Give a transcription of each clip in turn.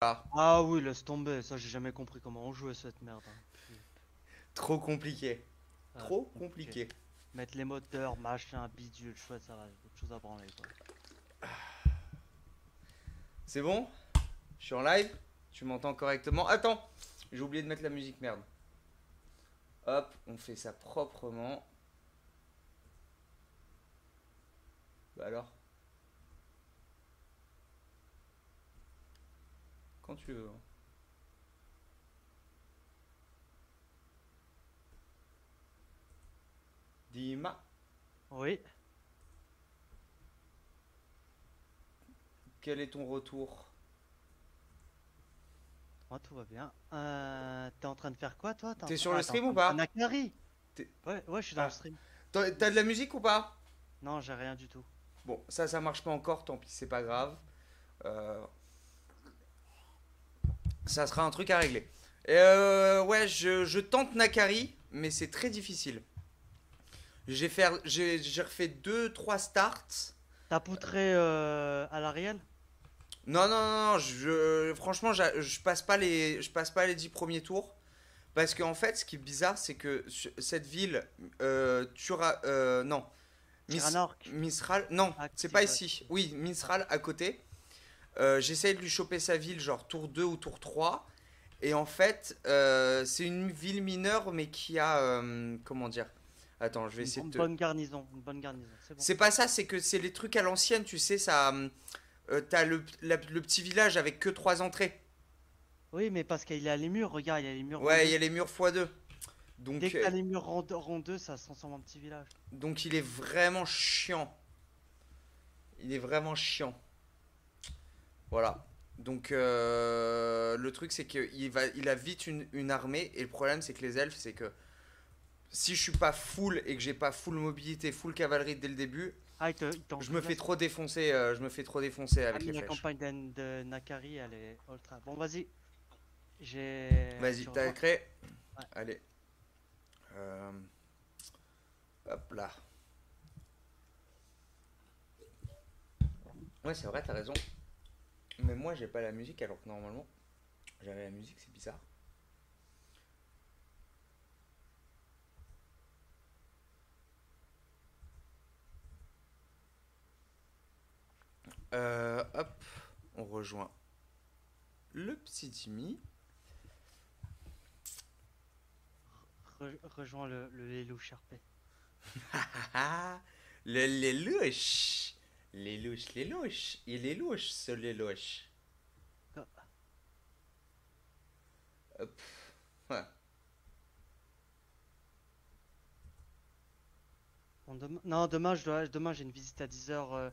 Ah, Ah oui, laisse tomber, ça j'ai jamais compris comment on jouait cette merde. hein. Trop compliqué. Ah, Trop compliqué. Mettre les moteurs, machin, bidule, chouette, ça va, j'ai autre chose à branler quoi. C'est bon? Je suis en live? Tu m'entends correctement? Attends J'ai oublié de mettre la musique, merde. Hop, on fait ça proprement. Bah alors? Quand tu veux. Dima, Oui, quel est ton retour? Moi tout va bien. Euh, T'es en train de faire quoi toi? T'es sur le stream ou pas? Ouais, ouais, je suis dans Ah. le stream. T'as t'as de la musique ou pas? Non, j'ai rien du tout. Bon, ça, ça marche pas encore, tant pis, c'est pas grave. Euh, Ça sera un truc à régler. Euh, ouais, je, je tente Nakari, mais c'est très difficile. J'ai fait, j'ai j'ai refait 2-3 starts. T'as poutré euh, à l'Ariel? Non, non, non, non, je, franchement, je passe pas les, je passe pas les 10 premiers tours. Parce qu'en fait, ce qui est bizarre, c'est que cette ville, euh, Tura, euh, non, Mis- Misral, non, Ah, c'est pas ici. Oui, Misral à côté. Euh, J'essaye de lui choper sa ville, genre tour 2 ou tour 3. Et en fait, euh, c'est une ville mineure, mais qui a. euh, comment dire? Attends, je vais essayer Une de te. bonne garnison, une bonne garnison, c'est bon. C'est pas ça, c'est que c'est les trucs à l'ancienne, tu sais, ça. euh, T'as le, la- le petit village avec que trois entrées. Oui, mais parce qu'il a les murs, regarde, il y a les murs. Ouais, il y a les murs x2. Donc, Dès que euh, t'as les murs rond rond deux, ça se transforme en petit village. donc il est vraiment chiant. Il est vraiment chiant. Voilà. Donc euh, le truc c'est qu'il va, il a vite une, une armée et le problème c'est que les elfes c'est que si je suis pas full et que j'ai pas full mobilité, full cavalerie dès le début, Ah, il te, il t'en je me fais trop défoncer, euh, je me fais trop défoncer Ah, avec mais les la flèches. campagne de Nakari, elle est ultra. Bon, vas-y. J'ai. Vas-y, t'as créé Ouais. Allez. Euh, Hop là. Ouais, c'est vrai, t'as raison. Mais moi, j'ai pas la musique alors que normalement, j'avais la musique, c'est bizarre. Euh, hop, on rejoint le petit Timmy. Re- rejoins le, le Lélou Sharpé. Ah, le. Les louches, les louches. Il est louche, ce. Ah. Hop. Ouais. Bon, dem- Non, demain, je dois... demain j'ai une visite à 10h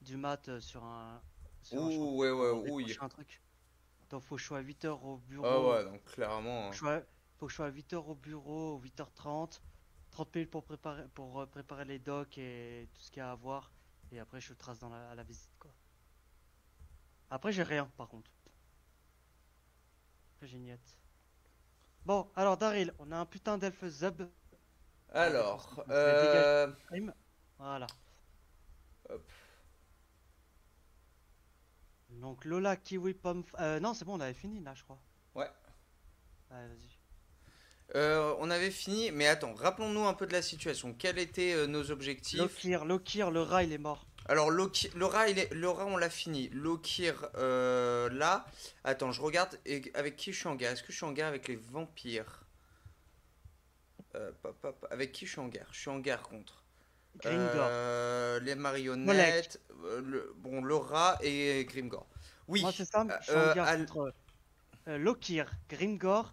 du mat euh, sur un. Sur un Ouh, chantier ouais, ouais, ouille. un truc. Donc, faut que je sois à 8h au bureau. Ah ouais, donc clairement. Faut que je sois- faut que je sois à 8h au bureau, 8h30. 30 minutes pour préparer, pour euh, préparer les docs et tout ce qu'il y a à voir. Et après, je trace dans la, à la visite, quoi. Après, j'ai rien, par contre. Après, j'ai niette. Bon, alors, Daryl, on a un putain d'elfe Zub. Alors, euh. Voilà. Hop. Donc, Lola, Kiwi, Pomme. Euh, non, c'est bon, on avait fini là, je crois. Ouais. Allez, vas-y. Euh, on avait fini, mais attends, rappelons-nous un peu de la situation. Quels étaient euh, nos objectifs? Lokir, Lokir, le rat, il est mort. Alors, Loki, le rat, il est, le rat, on l'a fini. Lokir, euh, là. Attends, je regarde et avec qui je suis en guerre? Est-ce que je suis en guerre avec les vampires? Pop, pop, Avec qui je suis en guerre? Je suis en guerre contre. Les marionnettes. le, bon, le rat et Grimgor. Oui. Moi, c'est ça, je suis en guerre contre Lokir, Grimgor,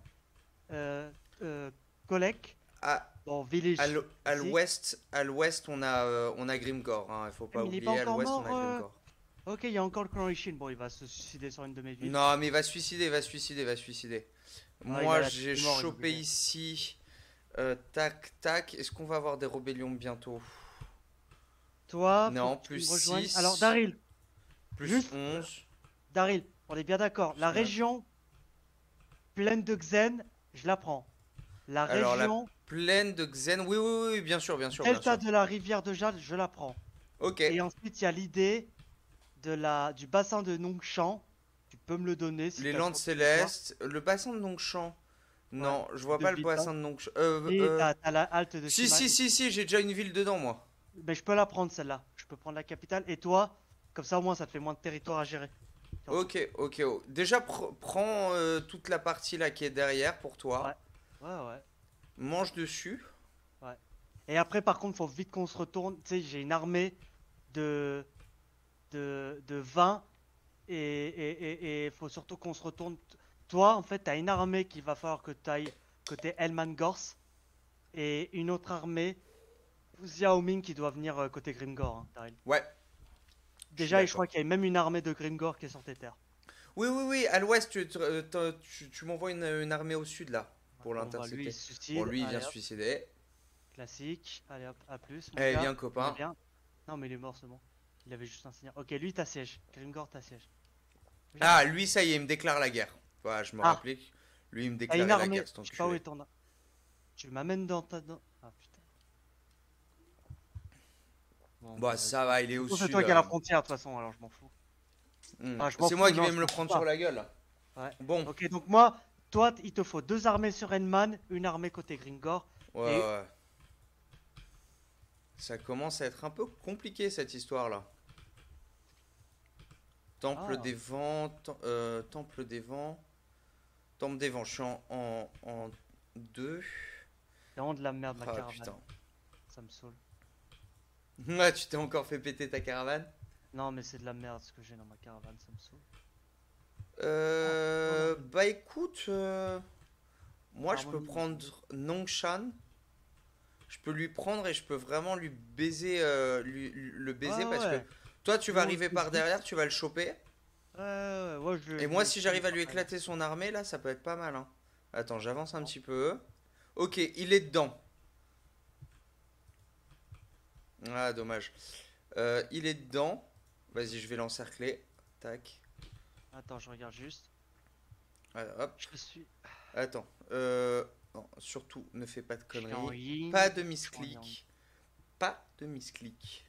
euh, euh, Kolek, à, bon, Village. à l'ouest, à l'ouest, on a, euh, on a Grimgor. Hein, il faut pas mais oublier. pas à l'ouest, on a euh, Grimgor. Ok, il y a encore le clan Ishin. Bon, il va se suicider sur une de mes villes. Non, mais il va se suicider, il va se suicider, il va se suicider. il a Moi, j'ai chopé ici. euh, tac, tac. Est-ce qu'on va avoir des rébellions bientôt? Toi, Non, plus rejoignes. six. Alors, Daryl, Plus Juste- 11. Daryl, on est bien d'accord. La Ouais. région pleine de Xen, je la prends. La Alors, la région Pleine de Xen. Oui, oui, oui, bien sûr, bien sûr. Bien delta sûr. de la rivière de Jade, je la prends. Ok. Et ensuite, il y a l'idée de la du bassin de Nongshan, du peux me le donner si Les Landes. Célestes, le bassin de Dongshan. Non, je vois pas le bassin de Dongshan. Euh, Et euh, t'as la halte de Si, si, si, si, j'ai déjà une ville dedans, moi. Ben, je peux la prendre celle-là. Je peux prendre la capitale. Et toi, comme ça au moins ça te fait moins de territoire à gérer. Ok, ok. oh. Déjà, pr- prends euh, toute la partie là qui est derrière pour toi. Ouais. Ouais, ouais. Mange dessus. Et après, par contre, faut vite qu'on se retourne. Tu sais, j'ai une armée de, de, de 20 et et, et, et faut surtout qu'on se retourne. Toi, en fait, t'as une armée qu'il va falloir que tu ailles côté Elman Gors et une autre armée Xiao Ming qui doit venir euh, côté Grimgor. hein. Ouais. Déjà, je crois qu'il y a même une armée de Grimgor qui est sur tes terres. Oui, oui, oui. À l'ouest, tu, tu, euh, tu- tu m'envoies une, une armée au sud là pour Bon, bah, lui, il l'intercepter. suicide. Bon, lui, il vient Allez, se hop, suicider. Classique. Allez hop, à plus. mon Eh, gars. Il copain. Non, mais il est mort, c'est bon. Il avait juste un signal. Ok, lui, t'assiège. Grimgor t'assiège. Ah, lui, ça y est, il me déclare la guerre. Voilà, je me Ah. rappelais. Lui, il me déclarait une la guerre. Je sais pas où enculé. est ton. Tu m'amènes dans ta. dans- Ah putain. Bon, Bah, vas-y. ça va, il est au Bon, sud. C'est toi qui as la euh. frontière de toute façon, alors je m'en fous. Hmm. Ah, C'est moi qui vais me le prendre sur la gueule. Ouais. Bon, Ok, donc moi, toi, il te faut deux armées sur Enman, une armée côté Gringor. ouais, Et- ouais. Ça commence à être un peu compliqué cette histoire là. Temple Ah. des vents, euh, temple des vents, temple des vents. Je suis en, en, en deux. C'est vraiment de la merde, ma Ah caravane. putain. Ça me saoule. Ouais, tu t'es encore fait péter ta caravane? Non, mais c'est de la merde ce que j'ai dans ma caravane, ça me saoule. Euh, Ah, bah écoute, euh, moi je peux prendre Nongshan. Je peux lui prendre et je peux vraiment lui baiser, euh, lui, lui- le baiser parce ouais. que toi tu vas Non, arriver c'est par derrière, tu vas le choper. Ouais, ouais, ouais, je- Et moi je- si j'arrive à lui éclater son armée là, ça peut être pas mal. Hein. Attends, j'avance un petit peu. Ok, il est dedans. Ah dommage. Euh, il est dedans. Vas-y, je vais l'encercler. Tac. Attends, je regarde juste. Ah, hop. Je suis. Attends. Euh, non, surtout, ne fais pas de conneries. Pas de misclic. Pas de misclic.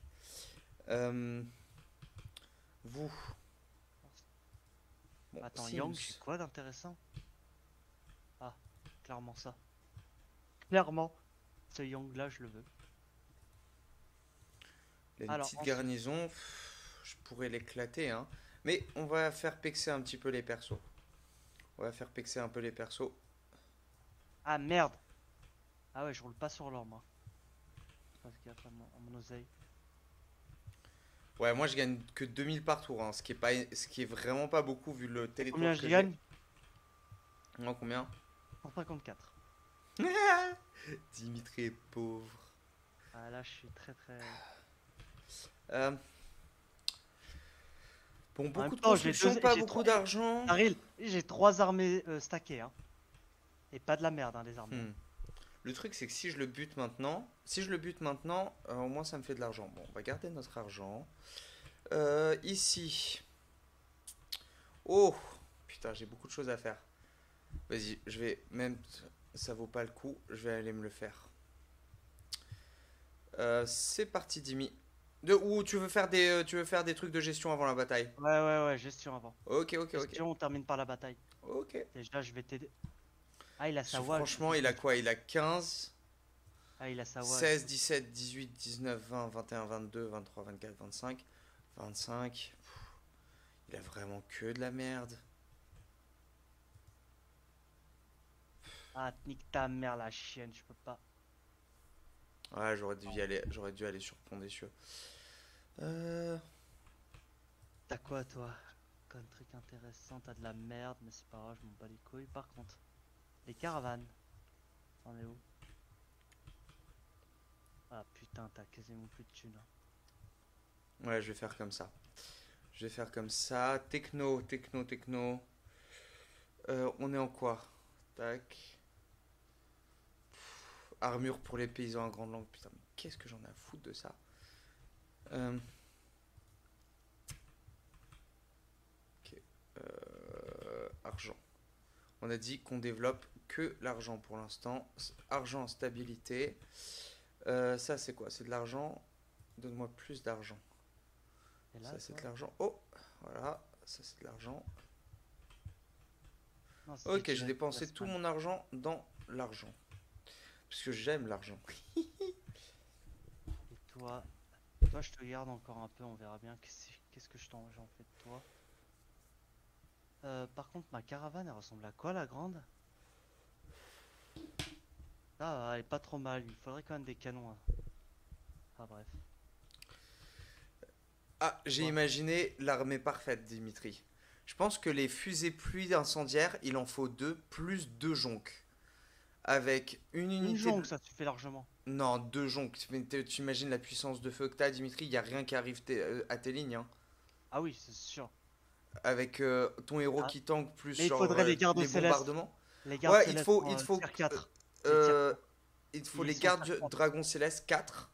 Euh, vous. Bon, Attends, Sims. Yang, c'est quoi d'intéressant? Ah, clairement ça. Clairement, ce Yang là, je le veux. Il y a une Alors, petite ensuite- garnison. Je pourrais l'éclater, hein. Mais on va faire pexer un petit peu les persos. On va faire pexer un peu les persos. Ah merde Ah ouais, je roule pas sur l'or moi. Parce qu'il y a pas mon, mon oseille. Ouais, moi je gagne que 2000 par tour, hein, ce qui est pas, ce qui est vraiment pas beaucoup vu le territoire Combien que je gagne Non, combien? 154. Dimitri est pauvre. Ah là, je suis très très. Euh, Bon, beaucoup de temps, construction, deux- pas beaucoup d'argent. J'ai trois armées euh, stackées. Hein. Et pas de la merde, hein, les armées. Hmm. Le truc, c'est que si je le bute maintenant, si je le bute maintenant, euh, au moins ça me fait de l'argent. Bon, on va garder notre argent. Euh, ici. Oh, putain, j'ai beaucoup de choses à faire. Vas-y, je vais même, ça vaut pas le coup, je vais aller me le faire. Euh, c'est parti, Dimi. De ou tu veux faire des, euh, tu veux faire des trucs de gestion avant la bataille? Ouais, ouais, ouais, gestion avant. Ok, ok, ok, Gestion, on termine par la bataille. ok. Déjà, je vais t'aider. Ah, il a sa wall. Franchement, il a quoi? Il a 15. Ah, il a sa wall. 16, 17, 18, 19, 20, 21, 22, 23, 24, 25, 25. Pff, Il a vraiment que de la merde. Ah, nique ta mère, la chienne, je peux pas. Ouais, j'aurais dû y aller, j'aurais dû aller sur Pont des Cieux. Euh, T'as quoi, toi? Comme truc intéressant, t'as de la merde, mais c'est pas grave, je m'en bats les couilles. Par contre, les caravanes. T'en es où? Ah putain, t'as quasiment plus de thunes. hein. ouais, je vais faire comme ça. Je vais faire comme ça. Techno, techno, techno. Euh, on est en quoi? Tac. Armure pour les paysans à grande langue. Putain, mais qu'est-ce que j'en ai à foutre de ça Euh, Ok. Euh, Argent. On a dit qu'on développe que l'argent pour l'instant. Argent, stabilité. Euh, ça, c'est quoi? C'est de l'argent? Donne-moi plus d'argent. Ça, c'est de l'argent. Oh, voilà. Ça, c'est de l'argent. Ok, j'ai dépensé tout mon argent dans l'argent. Parce que j'aime l'argent. Et toi, toi, je te garde encore un peu, on verra bien qu'est-ce que je t'en fais de toi. Euh, par contre, ma caravane, elle ressemble à quoi, la grande? Ah, elle est pas trop mal. Il faudrait quand même des canons. hein. Ah, bref. Ah, j'ai Ouais. imaginé l'armée parfaite, Dimitri. Je pense que les fusées pluie incendiaires, il en faut deux, plus deux jonques. Avec une Une unité. jonque, de- ça suffit largement. Non, deux jonques. Tu imagines la puissance de feu que t'as, Dimitri, il a rien qui arrive euh, à tes lignes. hein. Ah oui, c'est sûr. Avec euh, ton héros Ah. qui tank plus Mais il genre, faudrait euh, les gardes célestes. bombardements. Les gardes Ouais, il faut- il faut tier que- 4. Euh, il faut les gardes dragons célestes 4.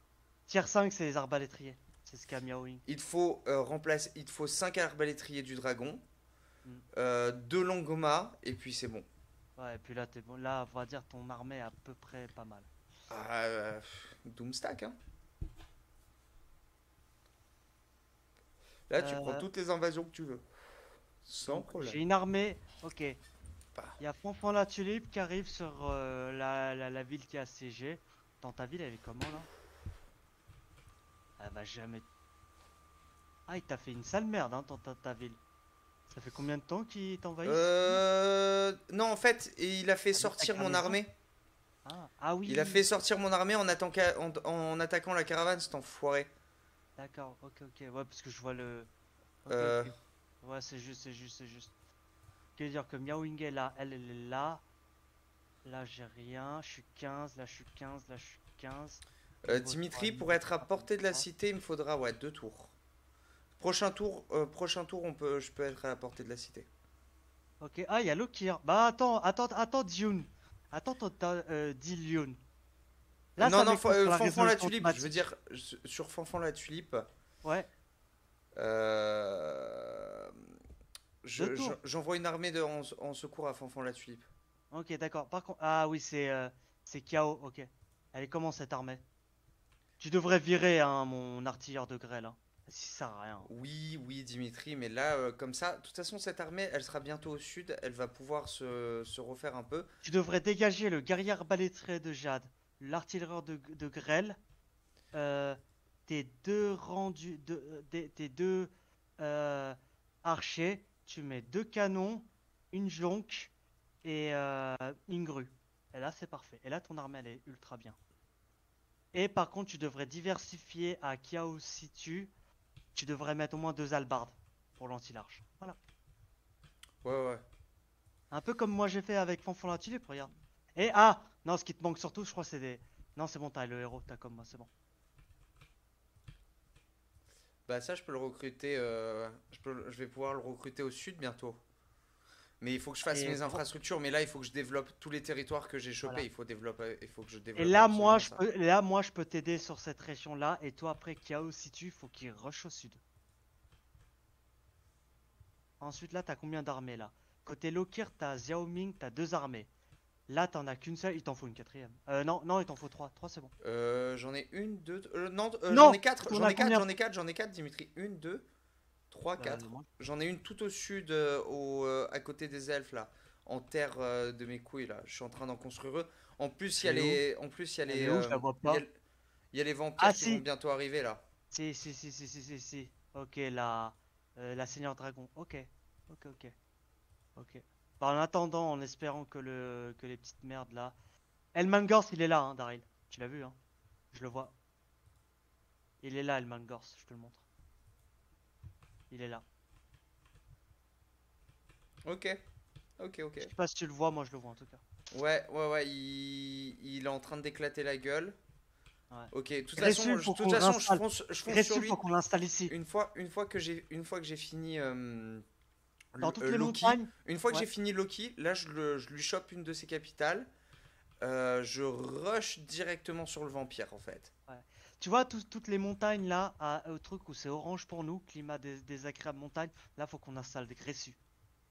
Tier 5, c'est les arbalétriers. C'est ce qu'a Miaoing. Il faut remplacer, il faut 5 arbalétriers du dragon, Mm. euh, 2 longomas, et puis c'est bon. Ouais, et puis là, t'es bon. Là, on va dire ton armée est à peu près pas mal. Ah, euh, Doomstack, hein. Là, tu Euh, prends toutes les invasions que tu veux. Sans Donc, problème. J'ai une armée. Ok. Il Bah. y a Fanfan la Tulipe qui arrive sur euh, la, la, la ville qui est assiégée. Dans ta ville, elle est comment là? Elle va jamais. Ah, il t'a fait une sale merde hein, dans ta, ta ville. Ça fait combien de temps qu'il t'envahit Euh, non, en fait, il a fait Ah, sortir mon armée. ah. ah oui. Il a fait sortir mon armée en, attaquant, en, en attaquant la caravane, cet enfoiré. D'accord, ok, ok. Ouais, parce que je vois le. Ok, Euh. Ouais, c'est juste, c'est juste, c'est juste. Veut dire que Miaoing est là, elle, elle est là. Là, j'ai rien. Je suis 15, là, je suis 15, là, je suis 15. Euh, Dimitri, pour être à portée de la cité, il me faudra ouais, deux tours. Prochain tour, euh, prochain tour, on peut, je peux être à la portée de la cité. Ok, ah, il y a Lokir. Bah, attends, attends, attends, Dune. Attends, attends, euh. Là, non, non, euh, Fanfan la tulipe, je veux dire, sur Fanfan la tulipe, Ouais, euh, je- je- j'envoie une armée de, en, en secours à Fanfan la tulipe. ok, d'accord. Par contre, ah oui, c'est euh, c'est Kiao, ok. Elle est comment cette armée? Tu devrais virer hein, mon artilleur de grêle. Hein. Si ça sert à rien. Oui, oui, Dimitri, mais là, euh, comme ça, de toute façon, cette armée, elle sera bientôt au sud, elle va pouvoir se, se refaire un peu. Tu devrais dégager le guerrier arbalétrier de Jade, l'artilleur de, de grêle, euh, tes deux rendus, de, tes deux euh, archers, tu mets deux canons, une jonque et une grue. Et là, c'est parfait. Et là, ton armée, elle est ultra bien. Et par contre, tu devrais diversifier à Kiao Situ. Tu devrais mettre au moins deux albardes pour l'anti-large. Voilà. Ouais, ouais. Un peu comme moi j'ai fait avec Fanfan la Tulipe, regarde. Et ah Non, ce qui te manque surtout, je crois, c'est des. Non, c'est bon, t'as le héros, t'as comme moi, c'est bon. Bah ça, je peux le recruter, euh, je, peux, je vais pouvoir le recruter au sud bientôt. Mais il faut que je fasse Et mes infrastructures, mais là, il faut que je développe tous les territoires que j'ai chopés, Voilà. il faut développer, il faut que je Et développe là, moi, je peux, là, moi, je peux t'aider sur cette région-là. Et toi, après, Kiao, si tu, faut qu'il rush au sud. Ensuite, là, t'as combien d'armées là? Côté Lokir, t'as Xiaoming, t'as deux armées. Là, t'en as qu'une seule, il t'en faut une quatrième. Euh, non, non, il t'en faut trois. Trois, c'est bon. Euh, j'en ai une, deux, euh, non, euh, Non, j'en ai quatre, j'en ai quatre, j'en ai quatre, j'en ai quatre, Dimitri. Une, deux, trois, Bah, quatre. moi, J'en ai une tout au sud, euh, au, euh, à côté des elfes là, en terre euh, de mes couilles là. Je suis en train d'en construire eux. En plus, il y a les, en plus il y a les, il y a les vampires Ah, qui si. vont bientôt arriver là. Si, si, si, si, si, si, si. Ok, la, euh, la Seigneur Dragon. Ok, ok, ok. Ok. Bah, en attendant, en espérant que, le, que les petites merdes là. Elmangors, il est là, hein, Daryl. Tu l'as vu, hein Je le vois. Il est là, Elmangors, je te le montre. Il est là. Ok, ok, ok. Je sais pas si tu le vois, moi je le vois en tout cas. Ouais, ouais, ouais, il, il est en train d'éclater la gueule. Ouais. Ok, de toute façon, je, toute façon, je fonce, je fonce Gressus, sur lui. faut qu'on l'installe ici. Une fois, une fois que j'ai, une fois que j'ai fini, euh, Dans le- toutes euh, les Loki, montagnes. une fois que Ouais. j'ai fini Loki, là, je, le- je lui chope une de ses capitales. Euh, je rush directement sur le vampire en fait. Tu vois, tout- toutes les montagnes là, à, au truc où c'est orange pour nous, climat des, désagréable montagne, là faut qu'on installe des Gressus.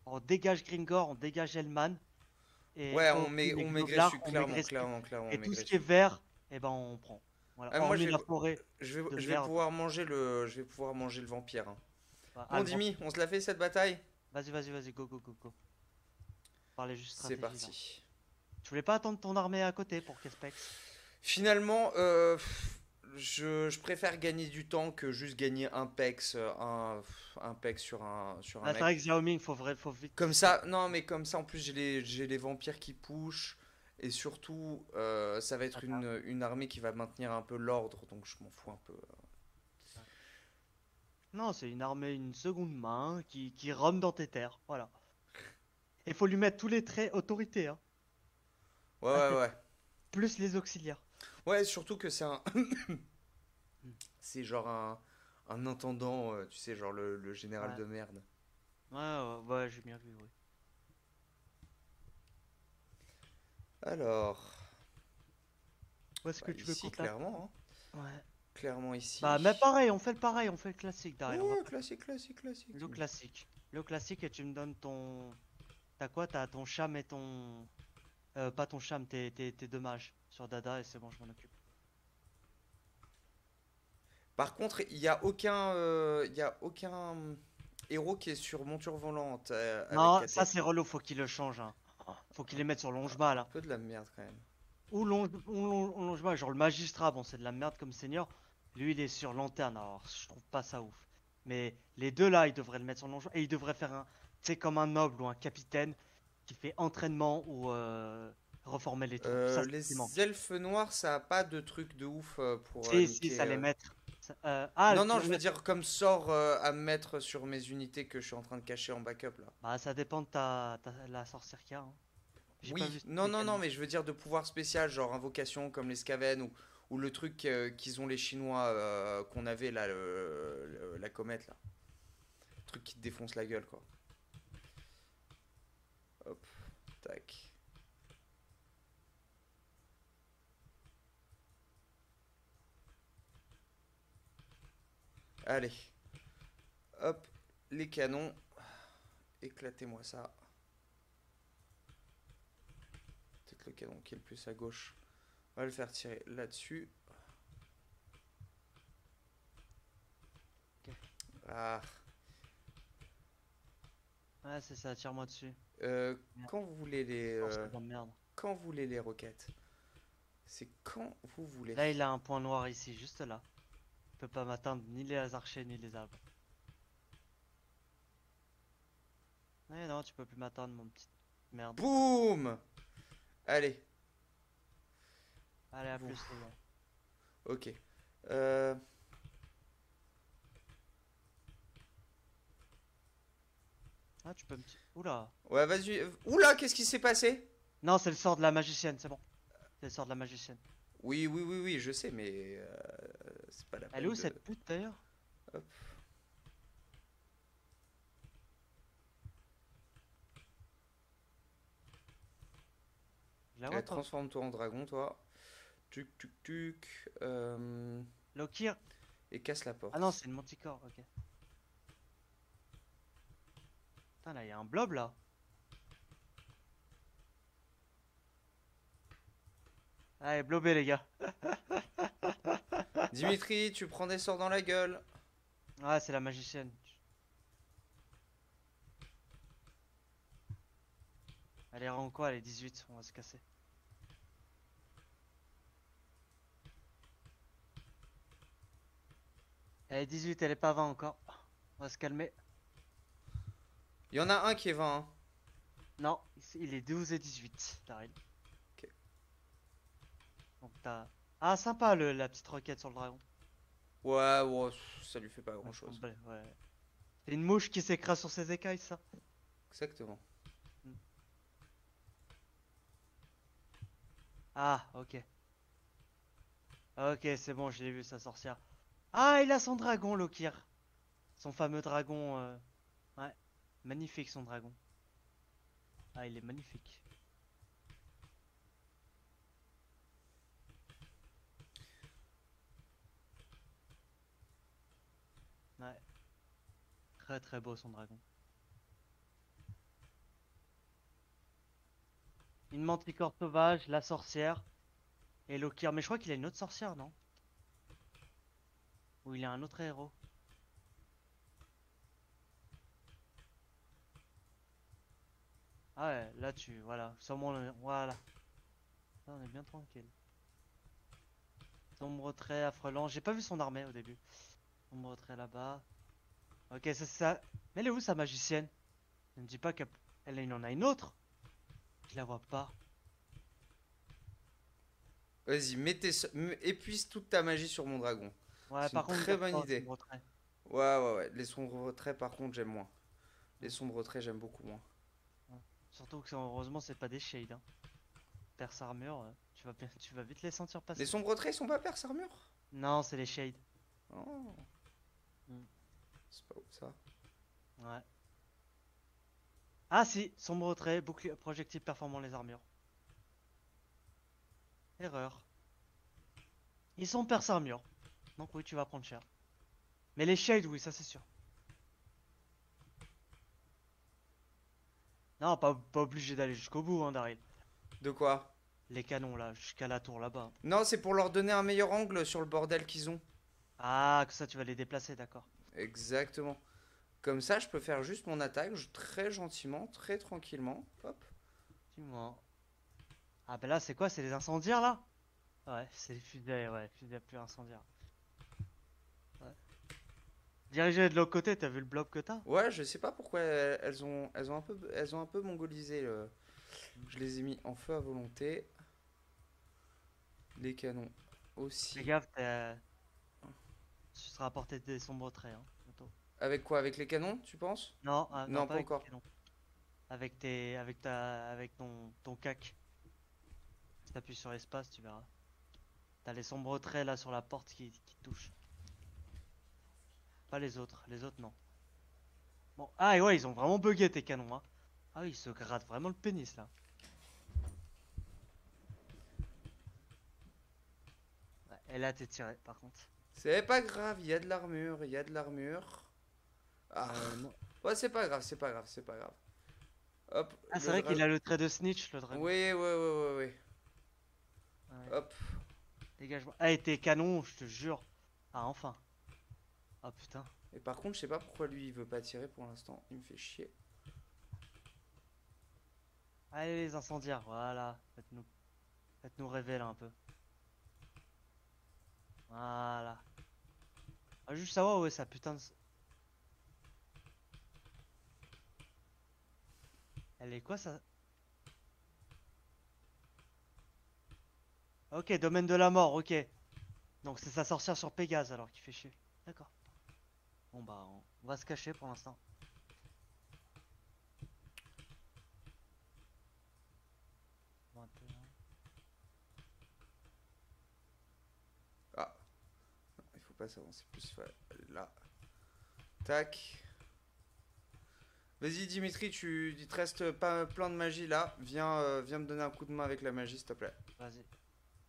On dégage Gringor, on dégage Elman. Et Ouais, on met, on met on met clairement, Gressus. clairement, clairement, on Et met tout ce Gressus. qui est vert, et ben on prend. Voilà. Ah, moi, j'ai- la forêt. Je vais, je pouvoir manger le, je vais pouvoir manger le vampire. hein. Voilà. Bon, Ah, Dimi, on se l'a fait cette bataille? Vas-y, vas-y, vas-y, go, go, go, go. parlait juste C'est parti. Tu voulais pas attendre ton armée à côté pour qu'elle Finalement, euh, je, je préfère gagner du temps que juste gagner un pex, euh, un, un pex sur un, sur un Ah, c'est mec. vrai que Xiao Ming, faut, vrai, faut vite. Comme ça, non, mais comme ça, en plus, j'ai les, j'ai les vampires qui push. Et surtout, euh, ça va être une, une armée qui va maintenir un peu l'ordre. Donc, je m'en fous un peu. Non, c'est une armée, une seconde main qui, qui roam dans tes terres. Voilà. Il faut lui mettre tous les traits autorité, hein, Ouais, ouais, ouais. plus les auxiliaires. Ouais, surtout que c'est un. c'est genre un, un intendant, euh, tu sais, genre le, le général Ouais. de merde. Ouais, ouais, ouais, j'ai bien vu, oui. Alors, Où est-ce que bah, tu veux ici, clairement. hein. Ouais. Clairement ici. Bah, mais pareil, on fait le pareil, on fait le classique derrière. on va Ouais, classique, classique, classique. Le classique. Le classique et tu me donnes ton... T'as quoi? T'as ton cham et ton... Euh, pas ton cham, tes, tes, tes deux mages sur Dada et c'est bon, je m'en occupe. Par contre, il n'y a aucun, euh, il y a aucun héros qui est sur monture volante. euh, non, ça c'est relou, faut qu'il le change. Hein. Faut qu'il les mette sur Longema là. un peu de la merde quand même. Ou Long- ou Long- ou Longema, genre le magistrat, bon c'est de la merde comme seigneur. Lui il est sur Lanterne, alors je trouve pas ça ouf. Mais les deux là, ils devraient le mettre sur Longema et il devrait faire un... Tu sais, comme un noble ou un capitaine qui fait entraînement ou euh, reformer les troupes. Euh, Ça, les elfes noirs, ça a pas de truc de ouf euh, pour. euh, Si, si, niquer, ça les euh, mettre. Euh, Ah, non, non, je veux dire comme sort euh, à mettre sur mes unités que je suis en train de cacher en backup là. Bah, ça dépend de ta, ta- la sorcière qu'il y a. hein. Oui, pas vu non, non, non, mais je veux dire de pouvoir spécial, genre invocation comme les Skaven ou, ou le truc euh, qu'ils ont les Chinois euh, qu'on avait là, le- le- la comète là. Le truc qui te défonce la gueule quoi. Hop, tac. Allez. Hop, les canons. Éclatez-moi ça. Peut-être le canon qui est le plus à gauche. On va le faire tirer là-dessus. Ah. Ouais, c'est ça, tire-moi dessus. Euh, quand vous voulez les Oh, euh, quand vous voulez les roquettes C'est quand vous voulez. Là, il a un point noir ici, juste là. Peut pas m'atteindre ni les archers ni les arbres. Ouais, non, tu peux plus m'atteindre, mon petit merde. Boum Allez, Allez, à plus, les gars. ok. Euh, Ah, tu peux me. Oula! Ouais, vas-y. Oula, qu'est-ce qui s'est passé? Non, c'est le sort de la magicienne, c'est bon. C'est le sort de la magicienne. Oui, oui, oui, oui, je sais, mais euh, c'est pas la Elle est où peine de- cette pute d'ailleurs? Hop. Ouais, pas. Transforme-toi en dragon, toi. Tuc, tuc, tuc. euh, Lokir. et casse la porte. Ah non, c'est une manticore, ok. Putain, là, il y a un blob là. Allez, blobé, les gars. Dimitri, tu prends des sorts dans la gueule. Ouais, c'est la magicienne. Elle est rang quoi Elle est 18, on va se casser. Elle est 18, elle est pas 20 encore. On va se calmer. Il y en a un qui est 20. hein. Non, il est 12 et 18, Daryl. Donc t'as... Ah, sympa le, la petite roquette sur le dragon. Ouais, ouais, ça lui fait pas grand chose. ouais, ouais. C'est une mouche qui s'écrase sur ses écailles, ça. Exactement. Ah, ok. Ok, c'est bon, je l'ai vu, sa sorcière. Ah, il a son dragon, Lokir. Son fameux dragon. euh, Ouais, magnifique son dragon. Ah, il est magnifique. Ouais. Très très beau son dragon. Une manticore sauvage, la sorcière et Lokir. Mais je crois qu'il a une autre sorcière, non? Ou il a un autre héros? Ah ouais, là tu, voilà, sûrement, le- voilà. Là, on est bien tranquille. Sombre trait, affrelant. J'ai pas vu son armée au début. Sombre trait là-bas. Ok, c'est ça. Mais elle est où sa magicienne? Ne me dis pas qu'elle elle, en a une autre. Je la vois pas. Vas-y, mettez, épuise toute ta magie sur mon dragon. Ouais, C'est par une contre, très bonne pas idée. Ouais, ouais, ouais. Les sombres traits, par contre, j'aime moins. Les sombres traits, j'aime beaucoup moins. Surtout que heureusement, c'est pas des shades. Hein. Perce armure, euh, tu vas, tu vas vite les sentir passer. Les sombres traits, ils sont pas perce armure? Non, c'est les shades. Oh. C'est pas ouf ça. Ouais. Ah si, sombre trait, bouclier, projectile performant les armures. Erreur. Ils sont perce armure. Donc oui, tu vas prendre cher. Mais les shades, oui, ça c'est sûr. Non, pas, pas obligé d'aller jusqu'au bout, hein, Daryl. De quoi? Les canons là, jusqu'à la tour là-bas. Non, c'est pour leur donner un meilleur angle sur le bordel qu'ils ont. Ah, que ça tu vas les déplacer, d'accord. Exactement. Comme ça, je peux faire juste mon attaque très gentiment, très tranquillement. Hop. Dis-moi. Ah ben là c'est quoi? C'est les incendiaires là? Ouais, c'est les fusées, ouais, fusées plus incendiaires. Ouais. Dirigé de l'autre côté, t'as vu le bloc que t'as? Ouais, je sais pas pourquoi elles ont, elles ont un peu, elles ont un peu mongolisé. le- Je les ai mis en feu à volonté. Les canons aussi. Fais gaffe, t'es- tu seras à portée des sombres traits. Hein, bientôt. Avec quoi Avec les canons, tu penses? Non, ah, Non, pas avec encore. Avec tes, avec ta, avec ton, ton cac. Si t'appuies sur espace, tu verras. T'as les sombres traits là sur la porte qui, qui touchent. Pas les autres, les autres non. Bon, ah et ouais, ils ont vraiment bugué tes canons, hein. Ah oui, ils se grattent vraiment le pénis là. Et là t'es tiré par contre. C'est pas grave, il y a de l'armure, il y a de l'armure. Ah, Euh, non. ouais, c'est pas grave, c'est pas grave, c'est pas grave. Hop. Ah, c'est vrai qu'il a le trait de snitch, le dragon. Oui, oui, oui, oui, oui. Ouais. Hop. Dégage-moi. Ah, et tes canons, je te jure. Ah, enfin. Ah, putain. Et par contre, je sais pas pourquoi lui il veut pas tirer pour l'instant. Il me fait chier. Allez, les incendiaires, voilà. Faites-nous Faites-nous rêver là un peu. Voilà. Ah, juste savoir où est sa putain de. Elle est quoi ça? Ok, domaine de la mort, ok. Donc c'est sa sorcière sur Pégase alors qui fait chier. D'accord. Bon bah on va se cacher pour l'instant. Vingt et un. Ah. Non, il faut pas s'avancer plus. Là. Tac. Vas-y Dimitri, tu te reste pas plein de magie là. Viens, euh, viens me donner un coup de main avec la magie, s'il te plaît. Vas-y.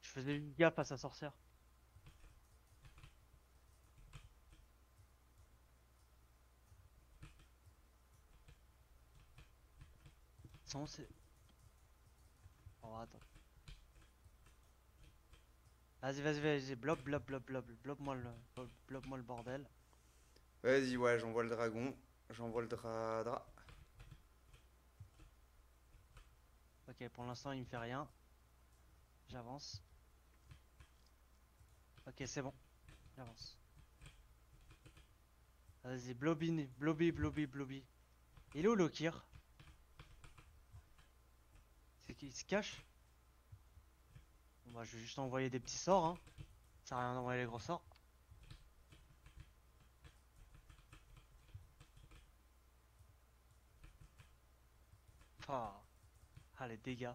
Je faisais une gaffe à sa sorcière. Sans c'est. Oh. Vas-y, vas-y, vas-y, blob, blob, blob, blob, blob-moi le, blob- blob-moi le bordel. Vas-y, ouais, j'envoie le dragon. J'envoie le dra... dra. Ok, pour l'instant il me fait rien. J'avance. Ok, c'est bon. J'avance. Vas-y, blobby, blobby, blobby, blobby. Il est où Lokir C'est qu'il se cache? Bah je vais juste envoyer des petits sorts hein. Ça sert à rien d'envoyer les gros sorts. Ah, ah les dégâts.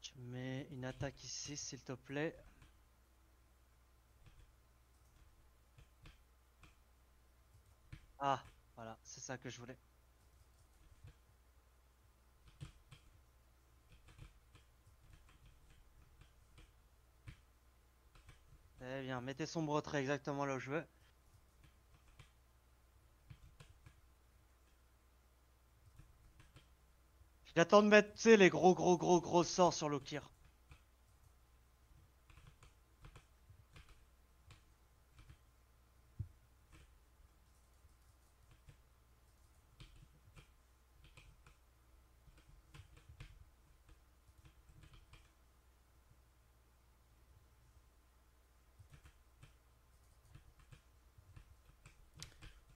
Tu mets une attaque ici, s'il te plaît. Ah, voilà, c'est ça que je voulais. Eh bien, mettez sombre trait exactement là où je veux. J'attends de mettre, les gros, gros, gros, gros sorts sur Lokir.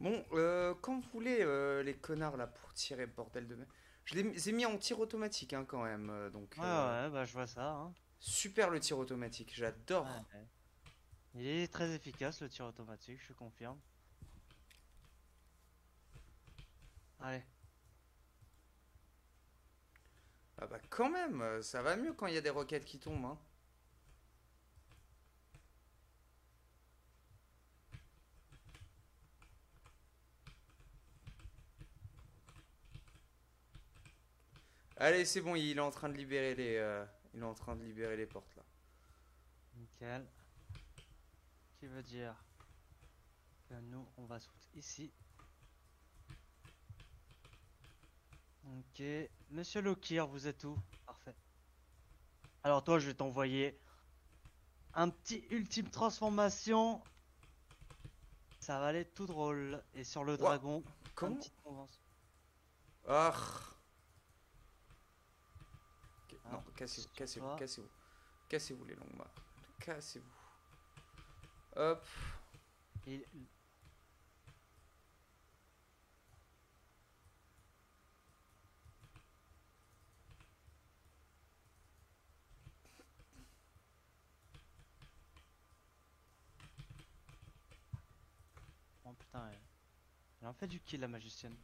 Bon, euh, quand vous voulez, euh, les connards là, pour tirer, bordel de merde. Je les ai mis en tir automatique hein, quand même. euh, donc, Ouais, euh, ouais, bah je vois ça. Hein. super le tir automatique, j'adore. Ouais. Il est très efficace le tir automatique, je confirme. Allez, Ah bah quand même, euh, ça va mieux quand il y a des roquettes qui tombent. Hein. Allez, c'est bon, il est en train de libérer les, euh, il est en train de libérer les portes là. nickel. Qui veut dire que nous, on va sauter ici? Ok. Monsieur Lokir, vous êtes où? Parfait. Alors toi, je vais t'envoyer un petit ultime transformation. Ça va aller tout drôle. Et sur le dragon, Comment. Ah. Ah, non, cassez-vous, cassez-vous, cassez-vous. Cassez-vous les longues mains. Cassez-vous. Hop. Et Oh putain, elle... elle en fait du kill la magicienne.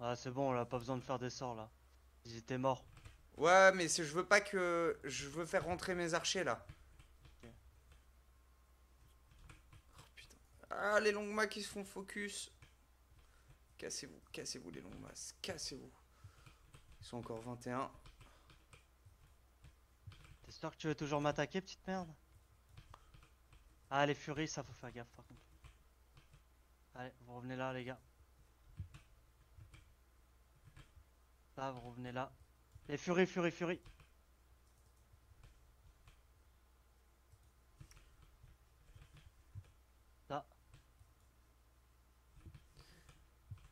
Ah c'est bon, on a pas besoin de faire des sorts là. Ils étaient morts. Ouais, mais je veux pas que. Je veux faire rentrer mes archers là. Oh putain. Ah, les longues mains qui se font focus. Cassez-vous, cassez-vous les longues masses. Cassez-vous. Ils sont encore 21. T'es sûr que tu veux toujours m'attaquer, petite merde? Ah, les furies, ça faut faire gaffe par contre. Allez, vous revenez là, les gars. Vous revenez là. Les furies, furies, furies. Là.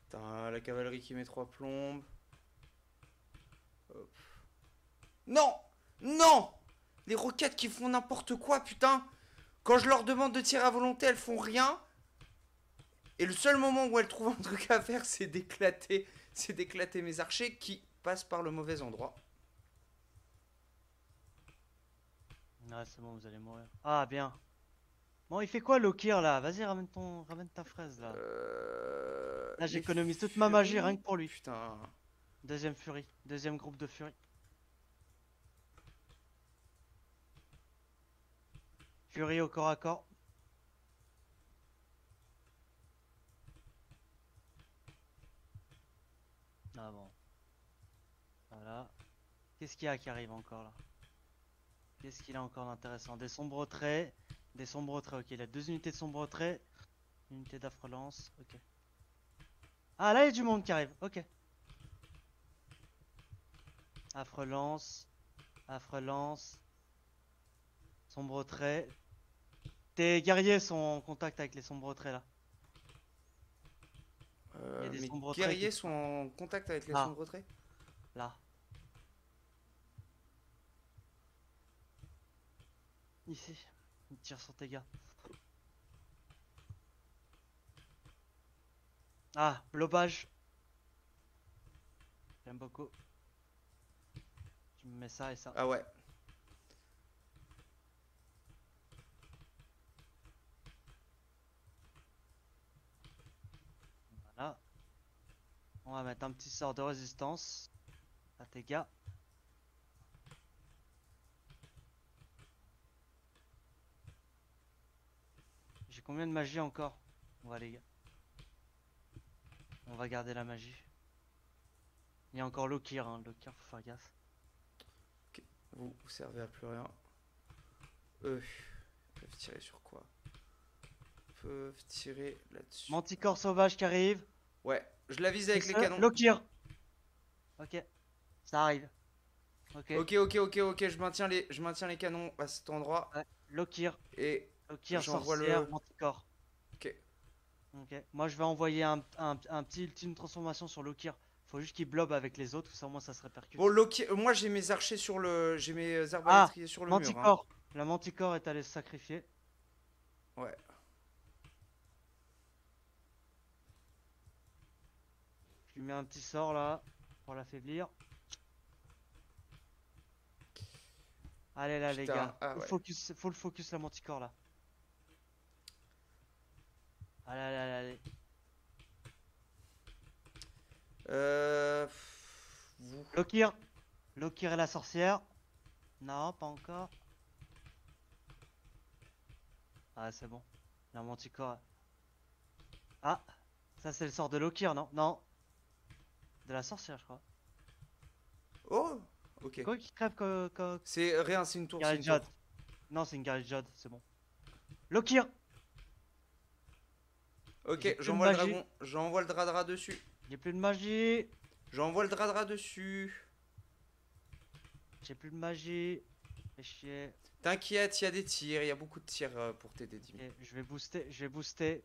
Putain, la cavalerie qui met trois plombes. Non Non Les roquettes qui font n'importe quoi, putain Quand je leur demande de tirer à volonté, elles font rien. Et le seul moment où elles trouvent un truc à faire, c'est d'éclater, c'est d'éclater mes archers qui passent par le mauvais endroit. Ah, c'est bon, vous allez mourir. Ah, bien. Bon, il fait quoi, Lokir, là? Vas-y, ramène ton... ramène ta fraise, là. Euh... Là, j'économise toute ma magie, rien que pour lui. Putain. Deuxième furie. Deuxième groupe de furie. Furie au corps à corps. Ah bon. Voilà. Qu'est-ce qu'il y a qui arrive encore là? Qu'est-ce qu'il a encore d'intéressant? Des sombres traits. Des sombres traits, ok. Il a deux unités de sombres traits. Une unité d'affrelance, ok. Ah là il y a du monde qui arrive, ok. Affrelance. Affrelance. Sombre trait. Tes guerriers sont en contact avec les sombres traits là. Euh, traits guerriers qui- sont en contact avec les Ah. sombres traits Là. Ici. Il tire sur tes gars. Ah, blobage. J'aime beaucoup. Tu me mets ça et ça. Ah ouais. Voilà. On va mettre un petit sort de résistance à tes gars. J'ai combien de magie encore? On va les gars. On va garder la magie. Il y a encore Lokir, hein. Lokir, faut faire gaffe. Vous, vous servez à plus rien. Eux, ils peuvent tirer sur quoi? Ils peuvent tirer là-dessus. Manticore sauvage qui arrive. Ouais, je la vise avec les canons. Lokir. Ok, ça arrive. Ok, Ok, ok, ok, ok, je maintiens les, je maintiens les canons à cet endroit. Lokir. Et Lokir, J'envoie sorcière, le- Manticore. Ok. Ok, moi je vais envoyer un, un, un petit ultime transformation sur Lokir. Faut juste qu'il blobe avec les autres, ça au moins ça se répercute. bon, euh, moi j'ai mes archers sur le, j'ai mes arbalétriers sur le mur. hein. Manticore, La manticore est allée se sacrifier. Ouais. Lui mets un petit sort là pour l'affaiblir. Allez là les gars, ah faut, ouais. focus, faut le focus la manticore là. Allez allez allez. allez. Euh... Vous. Lokir Lokir et la sorcière Non, pas encore. Ah, c'est bon. La manticore. Ah Ça, c'est le sort de Lokir, non? Non. De la sorcière, je crois. Oh Ok. Quoi qui crève que. que... C'est rien, c'est une tour. une tour. Non, c'est une Jod, c'est bon. Lokir Ok, j'envoie le dragon. J'envoie le dradra dessus. J'ai plus de magie J'envoie le dradra dessus. J'ai plus de magie. T'inquiète, il y a des tirs, il y a beaucoup de tirs euh, pour t'aider, Dimi. Ok, je vais booster, je vais booster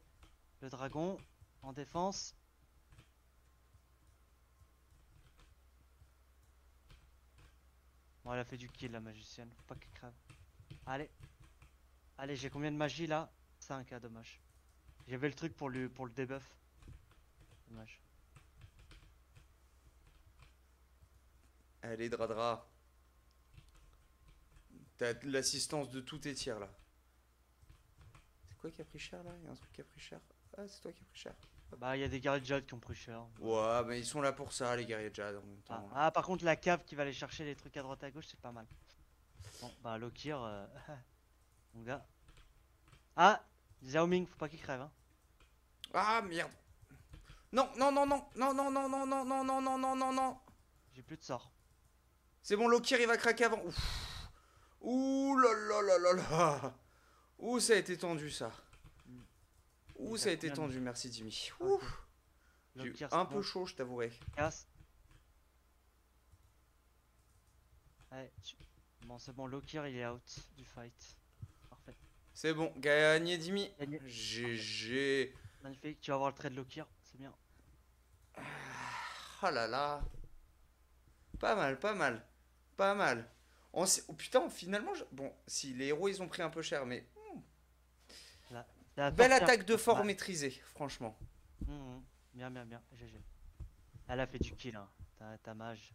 le dragon en défense. Bon, elle a fait du kill la magicienne, faut pas qu'elle crève. Allez, allez, j'ai combien de magie là? 5, ah dommage. J'avais le truc pour le pour le debuff. Dommage. Allez, dradra. T'as l'assistance de tous tes tirs là. C'est quoi qui a pris cher là? Il y a un truc qui a pris cher? Ah, c'est toi qui a pris cher. Bah, il y a des Gareth Jade qui ont pris cher. Ouais, mais ils sont là pour ça, les guerriers Jad en même Ah, temps. ah, par contre, la cave qui va aller chercher les trucs à droite à gauche, c'est pas mal. Bon, bah, Lokir, euh, mon gars. Ah, Xiao Ming, faut pas qu'il crève, hein. Ah merde Non, non, non, non, non, non, non, non, non, non, non, non, non, non, non J'ai plus de sort. C'est bon, Lokir il va craquer avant. Ouf. Ouh là là là là là Ouh, ça a été tendu ça. Ouh, ça a été tendu, merci Jimmy. Ouh, j'ai eu un peu chaud, je t'avouerai. Casse. Allez, tu- Bon, c'est bon, Lokir, il est out du fight. Parfait. C'est bon, gagné Jimmy. Gagné. GG. Magnifique, tu vas voir le trait de Lokir, c'est bien. Ah là là. Pas mal, pas mal. Pas mal. On oh, putain, finalement, je- bon, si les héros ils ont pris un peu cher, mais belle attaque de fort Ouais. maîtrisée, franchement. Mhm. Bien, bien, bien. GG. Elle a fait du kill, hein. Ta, ta mage.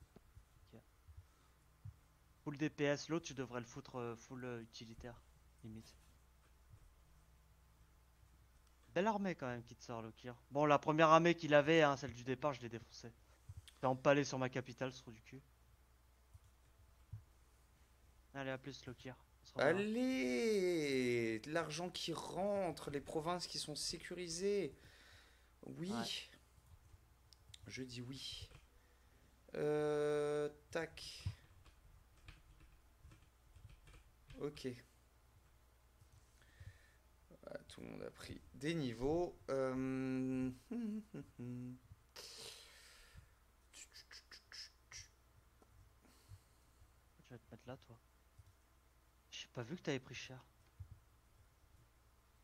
Full DPS, l'autre tu devrais le foutre euh, full euh, utilitaire, limite. Belle armée quand même qui te sort, Lokir. Bon, la première armée qu'il avait, hein, celle du départ, je l'ai défoncée. J'ai empalé sur ma capitale, ce trou du cul. Allez, à plus, Lokir. Allez, l'argent qui rentre, les provinces qui sont sécurisées. Oui. Ouais. Je dis oui. Euh, tac. Ok. Ah, tout le monde a pris des niveaux. Euh, Je vais te mettre là, toi. Pas vu que t'avais pris cher.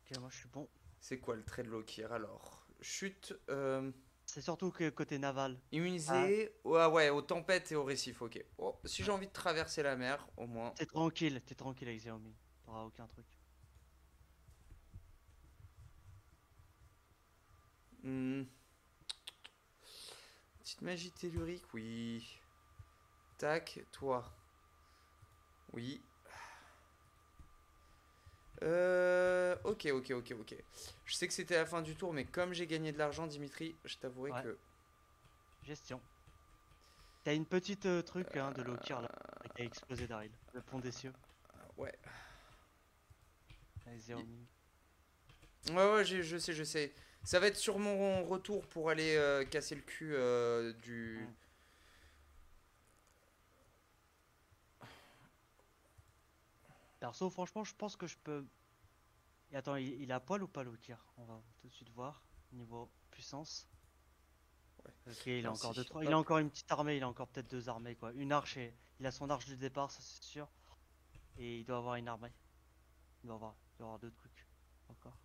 Ok, moi je suis bon. C'est quoi le trait de Lokir alors? Chute. euh, C'est surtout que côté naval. Immunisé ouais, ouais, aux tempêtes et aux récifs, ok. Oh, si j'ai envie de traverser la mer, au moins. T'es tranquille, t'es tranquille avec Xiaomi. T'auras aucun truc. Hmm. Petite magie tellurique, oui. Tac, toi. Oui. Euh, ok, ok, ok, ok. Je sais que c'était la fin du tour, mais comme j'ai gagné de l'argent, Dimitri, je t'avouerai Ouais. que. Gestion. T'as une petite euh, truc hein, de Lokir là, qui a explosé Daryl. Le pont des cieux. Ouais. Avec Xiaomi. Ouais, ouais, je sais, je sais. Ça va être sur mon retour pour aller euh, casser le cul euh, du. Perso, franchement, je pense que je peux. Et attends, il, il a poil ou pas Lokir On va tout de suite voir. Niveau puissance. Ouais. Ok, il a encore deux, trois. Il a encore une petite armée, il a encore peut-être deux armées quoi. Une arche et. Il a son arche de départ, ça c'est sûr. Et il doit avoir une armée. Il doit avoir, il doit avoir deux trucs. Encore.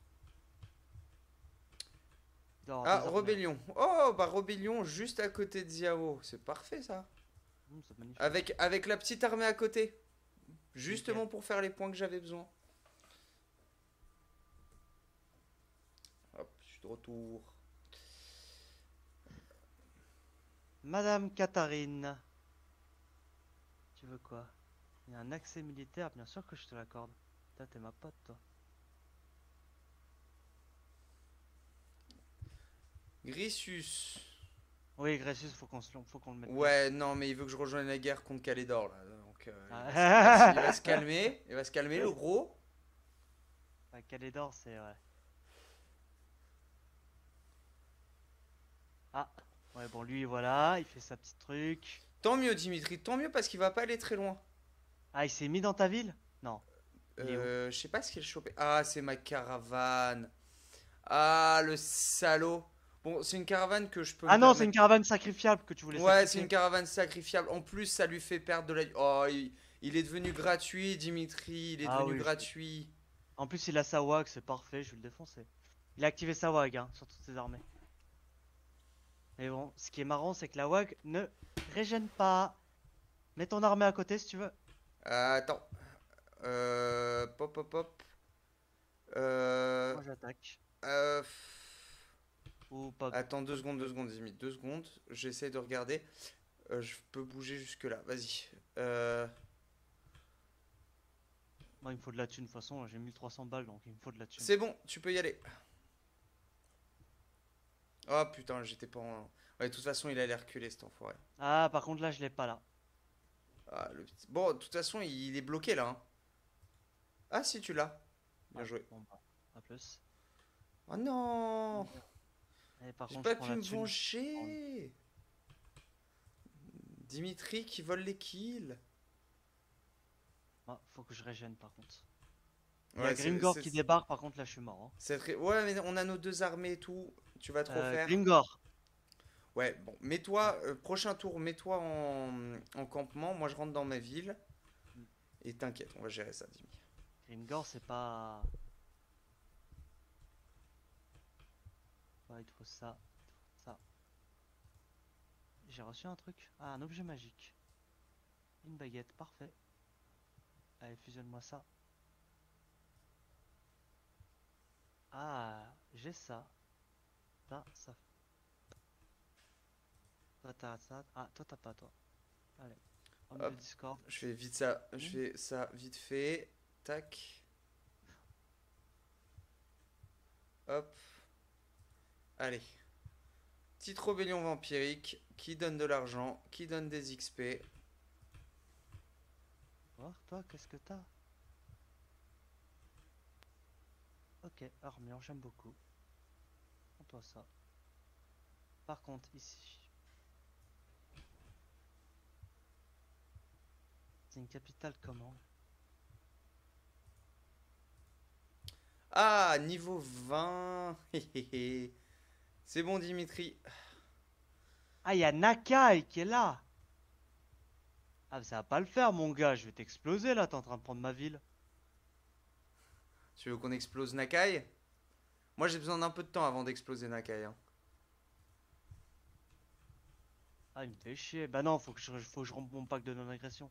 Ah. Rébellion. Oh, bah Rébellion juste à côté de Xiao. C'est parfait ça. Avec, avec la petite armée à côté. Justement pour faire les points que j'avais besoin. Hop, je suis de retour. Madame Katharine. Tu veux quoi? Il y a un accès militaire, bien sûr que je te l'accorde. Toi, t'es ma pote, toi. Grissus. Oui, Grécius, faut qu'on se... faut qu'on le mette. Ouais, non, mais il veut que je rejoigne la guerre contre Calédor, là. Donc, euh, il, va, Ah. il va se calmer. Il va se calmer, le gros. Ah, Calédor, c'est ouais. Ah, ouais, bon, lui, voilà, il fait sa petite truc. Tant mieux, Dimitri. Tant mieux parce qu'il va pas aller très loin. Ah, il s'est mis dans ta ville? Non. Euh, je sais pas ce qu'il a chopé. Ah, c'est ma caravane. Ah, le salaud. Bon, c'est une caravane que je peux. Ah non, c'est une caravane sacrifiable que tu voulais Ouais, c'est une caravane sacrifiable. En plus, ça lui fait perdre de la. Oh, il, il est devenu gratuit, Dimitri. Il est Ah devenu oui, je- gratuit. En plus, il a sa WAG, c'est parfait, je vais le défoncer. Il a activé sa WAG hein, sur toutes ses armées. Mais bon, ce qui est marrant, c'est que la WAG ne régène pas. Mets ton armée à côté si tu veux. Euh, attends. Euh, pop, pop, pop. Euh, Moi j'attaque. euh, Ou pas. Attends deux secondes, deux secondes. Deux secondes. J'essaie de regarder. Euh, je peux bouger jusque là. Vas-y. Euh, Moi, il me faut de la thune de toute façon, j'ai 1300 balles donc il me faut de la thune. C'est bon, tu peux y aller. Oh putain, j'étais pas en. Ouais, de toute façon, il allait reculer cet enfoiré. Ah, par contre là, je l'ai pas là. Ah, le Bon, de toute façon, il est bloqué là. hein. Ah, si, tu l'as. Bien Ah, joué. Bon, bah, à plus. Oh non J'ai pas pu me thune. venger Dimitri qui vole les kills. Ah, faut que je régène par contre. Il y a Grimgor qui débarque, par contre là, je suis mort. hein. c'est très- Ouais, mais on a nos deux armées et tout. Tu vas trop Euh, faire. Grimgor. Ouais, bon, mets-toi, euh, prochain tour, mets-toi en... en campement. Moi, je rentre dans ma ville. Et t'inquiète, on va gérer ça, Dimitri. Grimgor, c'est pas. Il faut ça, il faut ça. J'ai reçu un truc. Ah, un objet magique. Une baguette, parfait. Allez, fusionne-moi ça. Ah, j'ai ça. Ça, ça. Toi, t'as ça. Ah, toi, t'as pas, toi. Allez. Hop. Discord. Je fais vite ça, je fais ça vite fait. Tac. Hop. Allez. Petite rébellion vampirique qui donne de l'argent, qui donne des XP. Voir, toi, qu'est-ce que t'as? Ok, armure, j'aime beaucoup. Prends-toi ça. Par contre, ici. C'est une capitale comment? Ah, niveau 20. C'est bon, Dimitri. Ah, il y a Nakai qui est là Ah, mais ça va pas le faire, mon gars, je vais t'exploser là, t'es en train de prendre ma ville. Tu veux qu'on explose Nakai? Moi, j'ai besoin d'un peu de temps avant d'exploser Nakai. hein. Ah, il me fait chier. Bah non, faut que je, faut que je rompe mon pack de non-agression.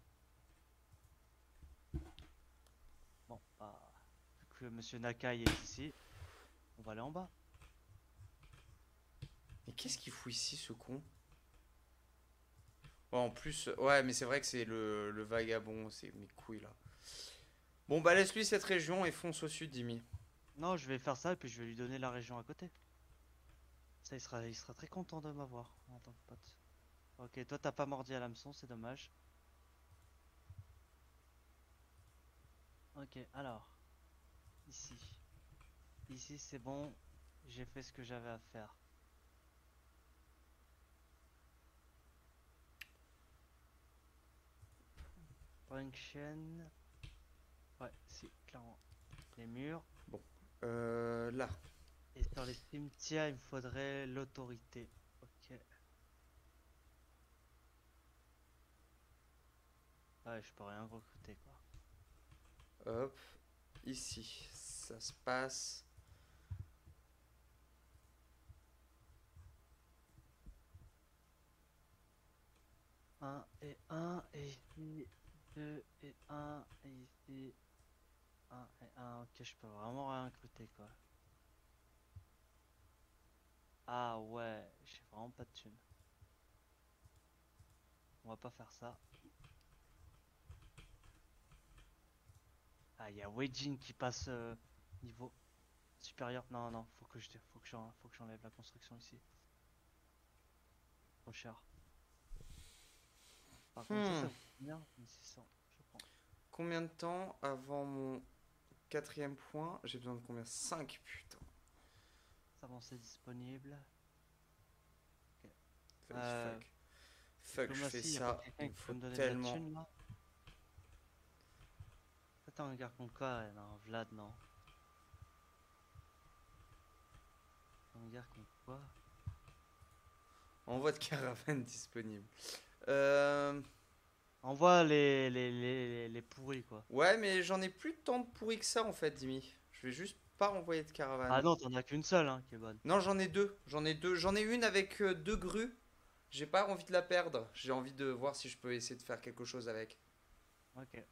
Bon, bah, vu que Monsieur Nakai est ici, on va aller en bas. Mais qu'est-ce qu'il fout ici, ce con? Ouais, En plus, ouais, mais c'est vrai que c'est le, le vagabond, c'est mes couilles là. Bon, bah laisse-lui cette région et fonce au sud, Dimi. Non, je vais faire ça et puis je vais lui donner la région à côté. Ça, il sera, il sera très content de m'avoir en tant que pote. Ok, toi t'as pas mordi à l'hameçon, c'est dommage. Ok, alors. Ici. Ici c'est bon, j'ai fait ce que j'avais à faire. Function. Ouais, si, clairement. Les murs. Euh, là. Et sur les cimetières, il me faudrait l'autorité. Ok. Ouais, je peux rien recruter quoi. Hop. Ici. Ça se passe. Un et un et 2 et 1 et ici 1 et 1. Ok, je peux vraiment rien recruter quoi. Ah ouais, j'ai vraiment pas de thunes. On va pas faire ça. Ah, il y a Weijin qui passe euh, niveau supérieur. Non, non, faut que je faut que j'en- faut que j'enlève la construction ici. Trop cher. Par contre, ça, ça Hmm. combien 1600, je prends. Combien de temps avant mon quatrième point J'ai besoin de combien? 5 putain. Ça c'est disponible. Fuck, Euh, fuck. Fuck, je fais ça. Il faut tellement. Attends, gars contre quoi Non, Vlad, non? Un gars contre quoi Envoi de caravane disponible. Euh... Envoie les, les, les, les, les pourris, quoi. Ouais, mais j'en ai plus tant de pourri que ça en fait, Dimi. Je vais juste pas envoyer de caravane. Ah non, t'en as qu'une seule, hein, qui est bonne. Non, j'en ai deux. J'en ai deux. J'en ai une avec euh, deux grues. J'ai pas envie de la perdre. J'ai envie de voir si je peux essayer de faire quelque chose avec. Ok.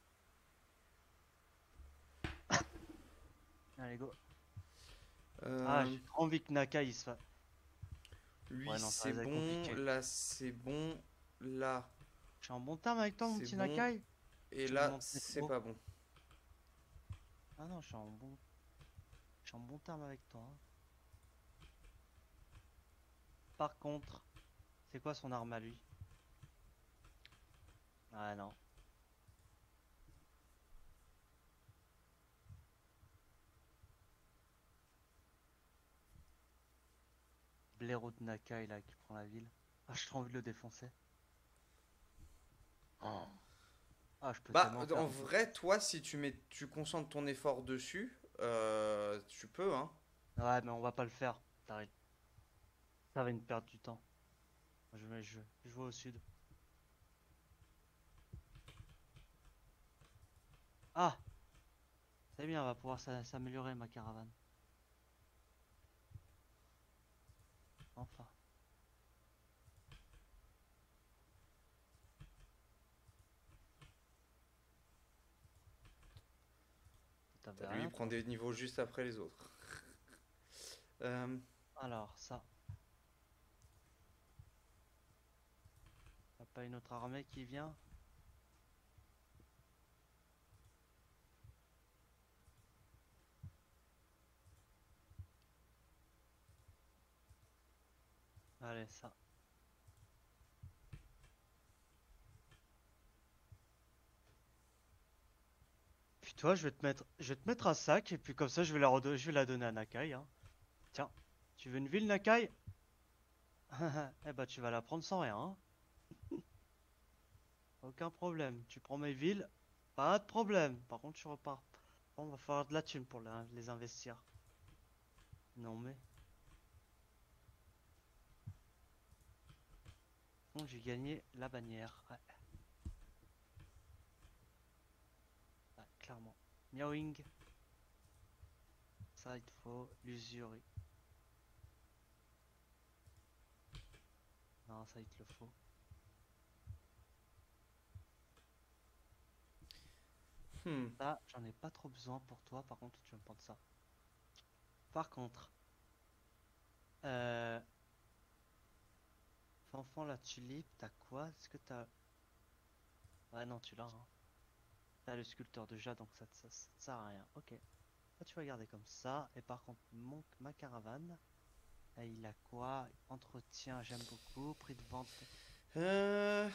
Allez, go. Euh, Ah, j'ai trop envie que Naka, il se fasse... lui, ouais, c'est bon. Là, c'est bon. Là. Je suis en bon terme avec toi, mon petit bon. Nakai Et là, c'est pas bon. Ah non, je suis en bon... Je suis en bon terme avec toi. hein. Par contre, c'est quoi son arme à lui? Ah non. Blaireau de Nakai là qui prend la ville. Ah, j'ai trop envie de le défoncer. Oh. Ah, je peux Bah, en faire- vrai, toi, si tu mets, tu concentres ton effort dessus, euh, tu peux, hein. Ouais, mais on va pas le faire, Tari. Ça va une perte du temps. Je vais, je, je vais au sud. Ah! C'est bien, on va pouvoir s'a- s'améliorer ma caravane. Enfin. Lui, il prend des niveaux juste après les autres. Euh, Alors, ça. Y'a pas une autre armée qui vient? Allez, ça. Toi, je vais te mettre, je vais te mettre un sac et puis comme ça, je vais la, je vais la donner à Nakai. Hein. Tiens, tu veux une ville, Nakai? Eh bah, tu vas la prendre sans rien. hein. Aucun problème. Tu prends mes villes, pas de problème. Par contre, tu repars. On va falloir de la thune pour les investir. Non mais. Bon, j'ai gagné la bannière. Ouais. Ouais, clairement. Miaoing. Ça, il te faut l'usurie. Non, ça, il te le faut. hmm. Ça, j'en ai pas trop besoin pour toi, par contre, tu vas me prendre ça. Par contre, euh... Fanfan, la tulipe, t'as quoi? Est-ce que t'as... Ouais, non, tu l'as, hein. T'as le sculpteur de jade, donc ça, ça, ça te sert à rien. Ok. Ça, tu vas garder comme ça. Et par contre, mon, ma caravane, il a quoi? Entretien, j'aime beaucoup. Prix de vente. Euh,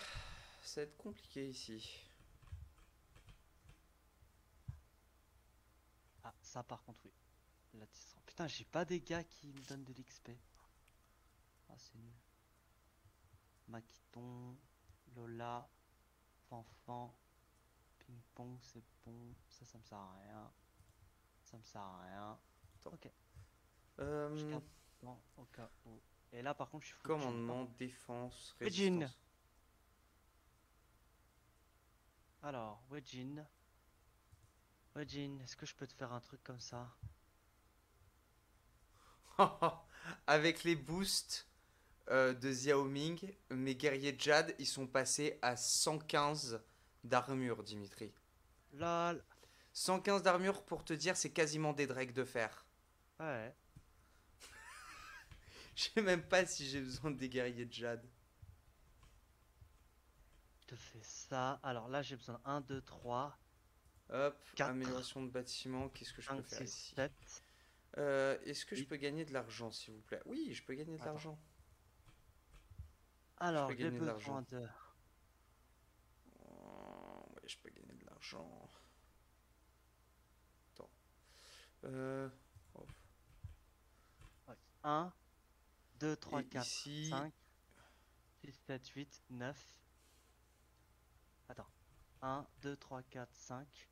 ça va être compliqué ici. Ah, ça, par contre, oui. La. Putain, j'ai pas des gars qui me donnent de l'XP. Ah, c'est nul. Maquiton, Lola, Fanfan, Ping Pong, c'est bon. Ça, ça me sert à rien. Ça me sert à rien. Attends. Ok, Euh, je garde dans au cas où. Et là, par contre, je suis par commandement, défense, résistance. Alors, Wedjin. Wedjin, est-ce que je peux te faire un truc comme ça? Avec les boosts euh, de Xiaoming, mes guerriers Jade, ils sont passés à 115 d'armure, Dimitri. Lol. 115 d'armure pour te dire, c'est quasiment des drakes de fer. Ouais. Je sais même pas si j'ai besoin de des guerriers de jade. Je te fais ça. Alors là, j'ai besoin 1, 2, 3, Hop, Quatre. amélioration de bâtiment, qu'est-ce que je peux 5, faire 6, ici 7. Euh, Est-ce que je peux gagner de l'argent, s'il vous plaît? Oui, je peux gagner de l'argent. Alors, peux j'ai gagner de l'argent. besoin de. Oh, ouais, je peux gagner de l'argent. Attends. Euh, 1, 2, 3, et 4, ici, 5, 6, 7, 8, 9. Attends. 1, 2, 3, 4, 5,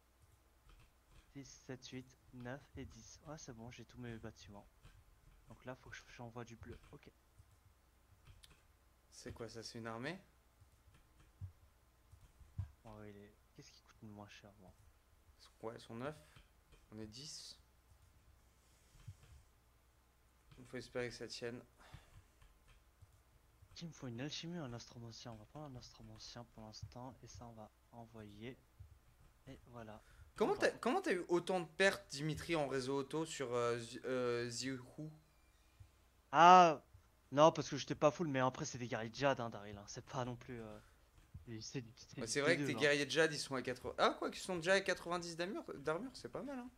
6, 7, 8, 9 et 10. Ouais, c'est bon, j'ai tous mes bâtiments. Donc là, faut que je- j'envoie du bleu. Ok. c'est quoi ça C'est une armée? Il est- coûte moins cher, moi Ouais, ils sont 9. On est 10. Il faut espérer que ça tienne. Il me faut une alchimie un astromoncien. On va prendre un astromoncien pour l'instant et ça, on va envoyer. Et voilà. Comment t'as comment eu autant de pertes, Dimitri, en réseau auto sur euh, euh, Zihu Ah Non, parce que j'étais pas full, mais après, c'est des guerriers de jade, hein, Daryl. hein. C'est pas non plus. euh, C'est du C'est vrai que T2, tes guerriers de Jade, ils sont à 80. Ah, quoi, qu'ils sont déjà à 90 d'armure, c'est pas mal, hein.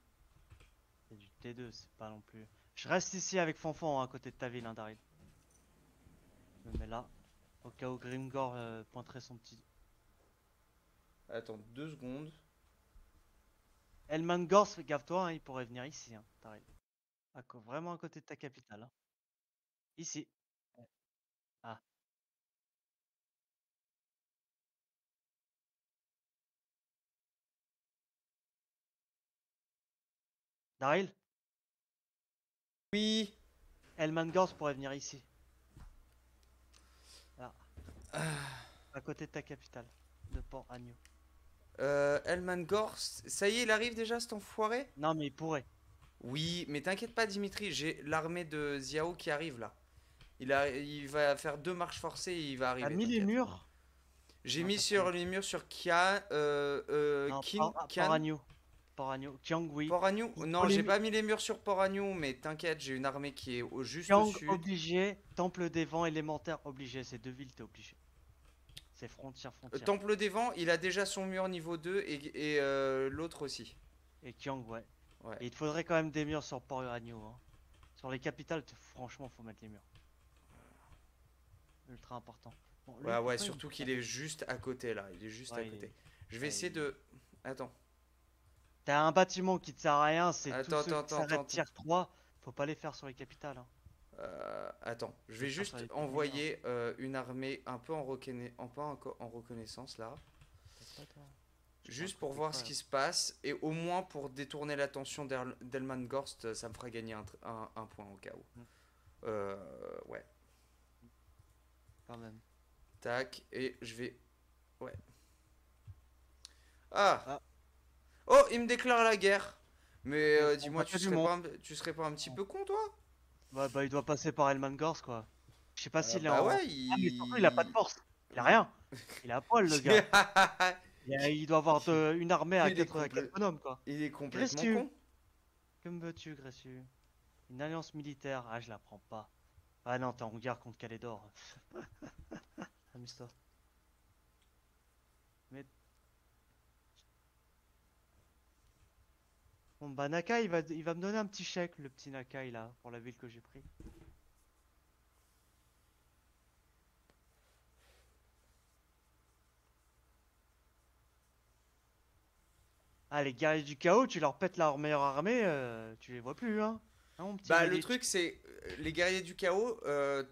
C'est du T2, c'est pas non plus. Je reste ici avec Fanfan hein, à côté de ta ville, hein, Daryl. Je me mets là. Au cas où Grimgor euh, pointerait son petit. Attends, deux secondes. Elmangor, fais gaffe-toi, hein, il pourrait venir ici, hein, Daryl. Vraiment à côté de ta capitale. hein. Ici. Ah. Daryl, Oui. Elmangors pourrait venir ici. Là. Ah. À côté de ta capitale, de Port Agneau. Euh, Elman Gors, ça y est, il arrive déjà, cet enfoiré? Non, mais il pourrait. Oui, mais t'inquiète pas, Dimitri, j'ai l'armée de Xiao qui arrive là. Il, a, il va faire deux marches forcées et il va arriver. T'as mis les murs? J'ai mis sur les murs sur Kia, euh, euh, Non, Kin, Port, Kian, Port Agneau. Il Non, j'ai pas mis les murs sur Port Agneau, mais t'inquiète, j'ai une armée qui est au juste Kiang, au sud. obligé. Temple des vents élémentaire, obligé. Ces deux villes, t'es obligé. C'est frontière, Euh, frontière. Temple des Vents, il a déjà son mur niveau 2 et, et, euh, l'autre aussi. Et Kiang, ouais. Ouais. Et il te faudrait quand même des murs sur Port Agneau. Hein. Sur les capitales, franchement, faut mettre les murs. Ultra important. Bon, Ouais, ouais, surtout qu'il est juste à côté là. Il est juste à Ouais, côté. est- Je vais ouais, essayer il- de. Attends. T'as un bâtiment qui te sert à rien, c'est tous ceux attends, qui attends, tier 3. Faut pas les faire sur les capitales. Hein. Euh, attends. Je vais juste envoyer euh, une armée un peu en, reconna- peu en en reconnaissance là. Juste pour voir ce qui se passe. Et au moins pour détourner l'attention d'El- d'Elman Gorst, ça me fera gagner un, tr- un- un point au cas où. Mm. Euh, ouais. Quand même. Tac. Et je vais. Ouais. Ah, Ah. Oh, il me déclare la guerre. Mais euh, dis-moi, tu serais, pas un, tu serais pas un petit peu con, toi? Bah, bah, il doit passer par Elmangors, quoi. Je sais pas Euh, s'il est Bah en. ouais, Ah, mais il... surtout, il a pas de force. Il a rien. Il a à poil, le gars. Il, a- il doit avoir de- une armée à Il est 4 complè- bonhommes, quoi. il est complètement Gressu. con. Que me veux-tu, Gressu? Une alliance militaire? Ah, je la prends pas. Ah non, t'es en guerre contre Calédor. Amuse-toi. Mais. Bon, bah, Nakai, il va, il va me donner un petit chèque, le petit Nakai, là, pour la ville que j'ai pris. Ah, les guerriers du chaos, tu leur pètes leur meilleure armée, euh, tu les vois plus, hein. Hein, mon petit Bah, le truc, c'est. euh, Les guerriers du chaos, euh,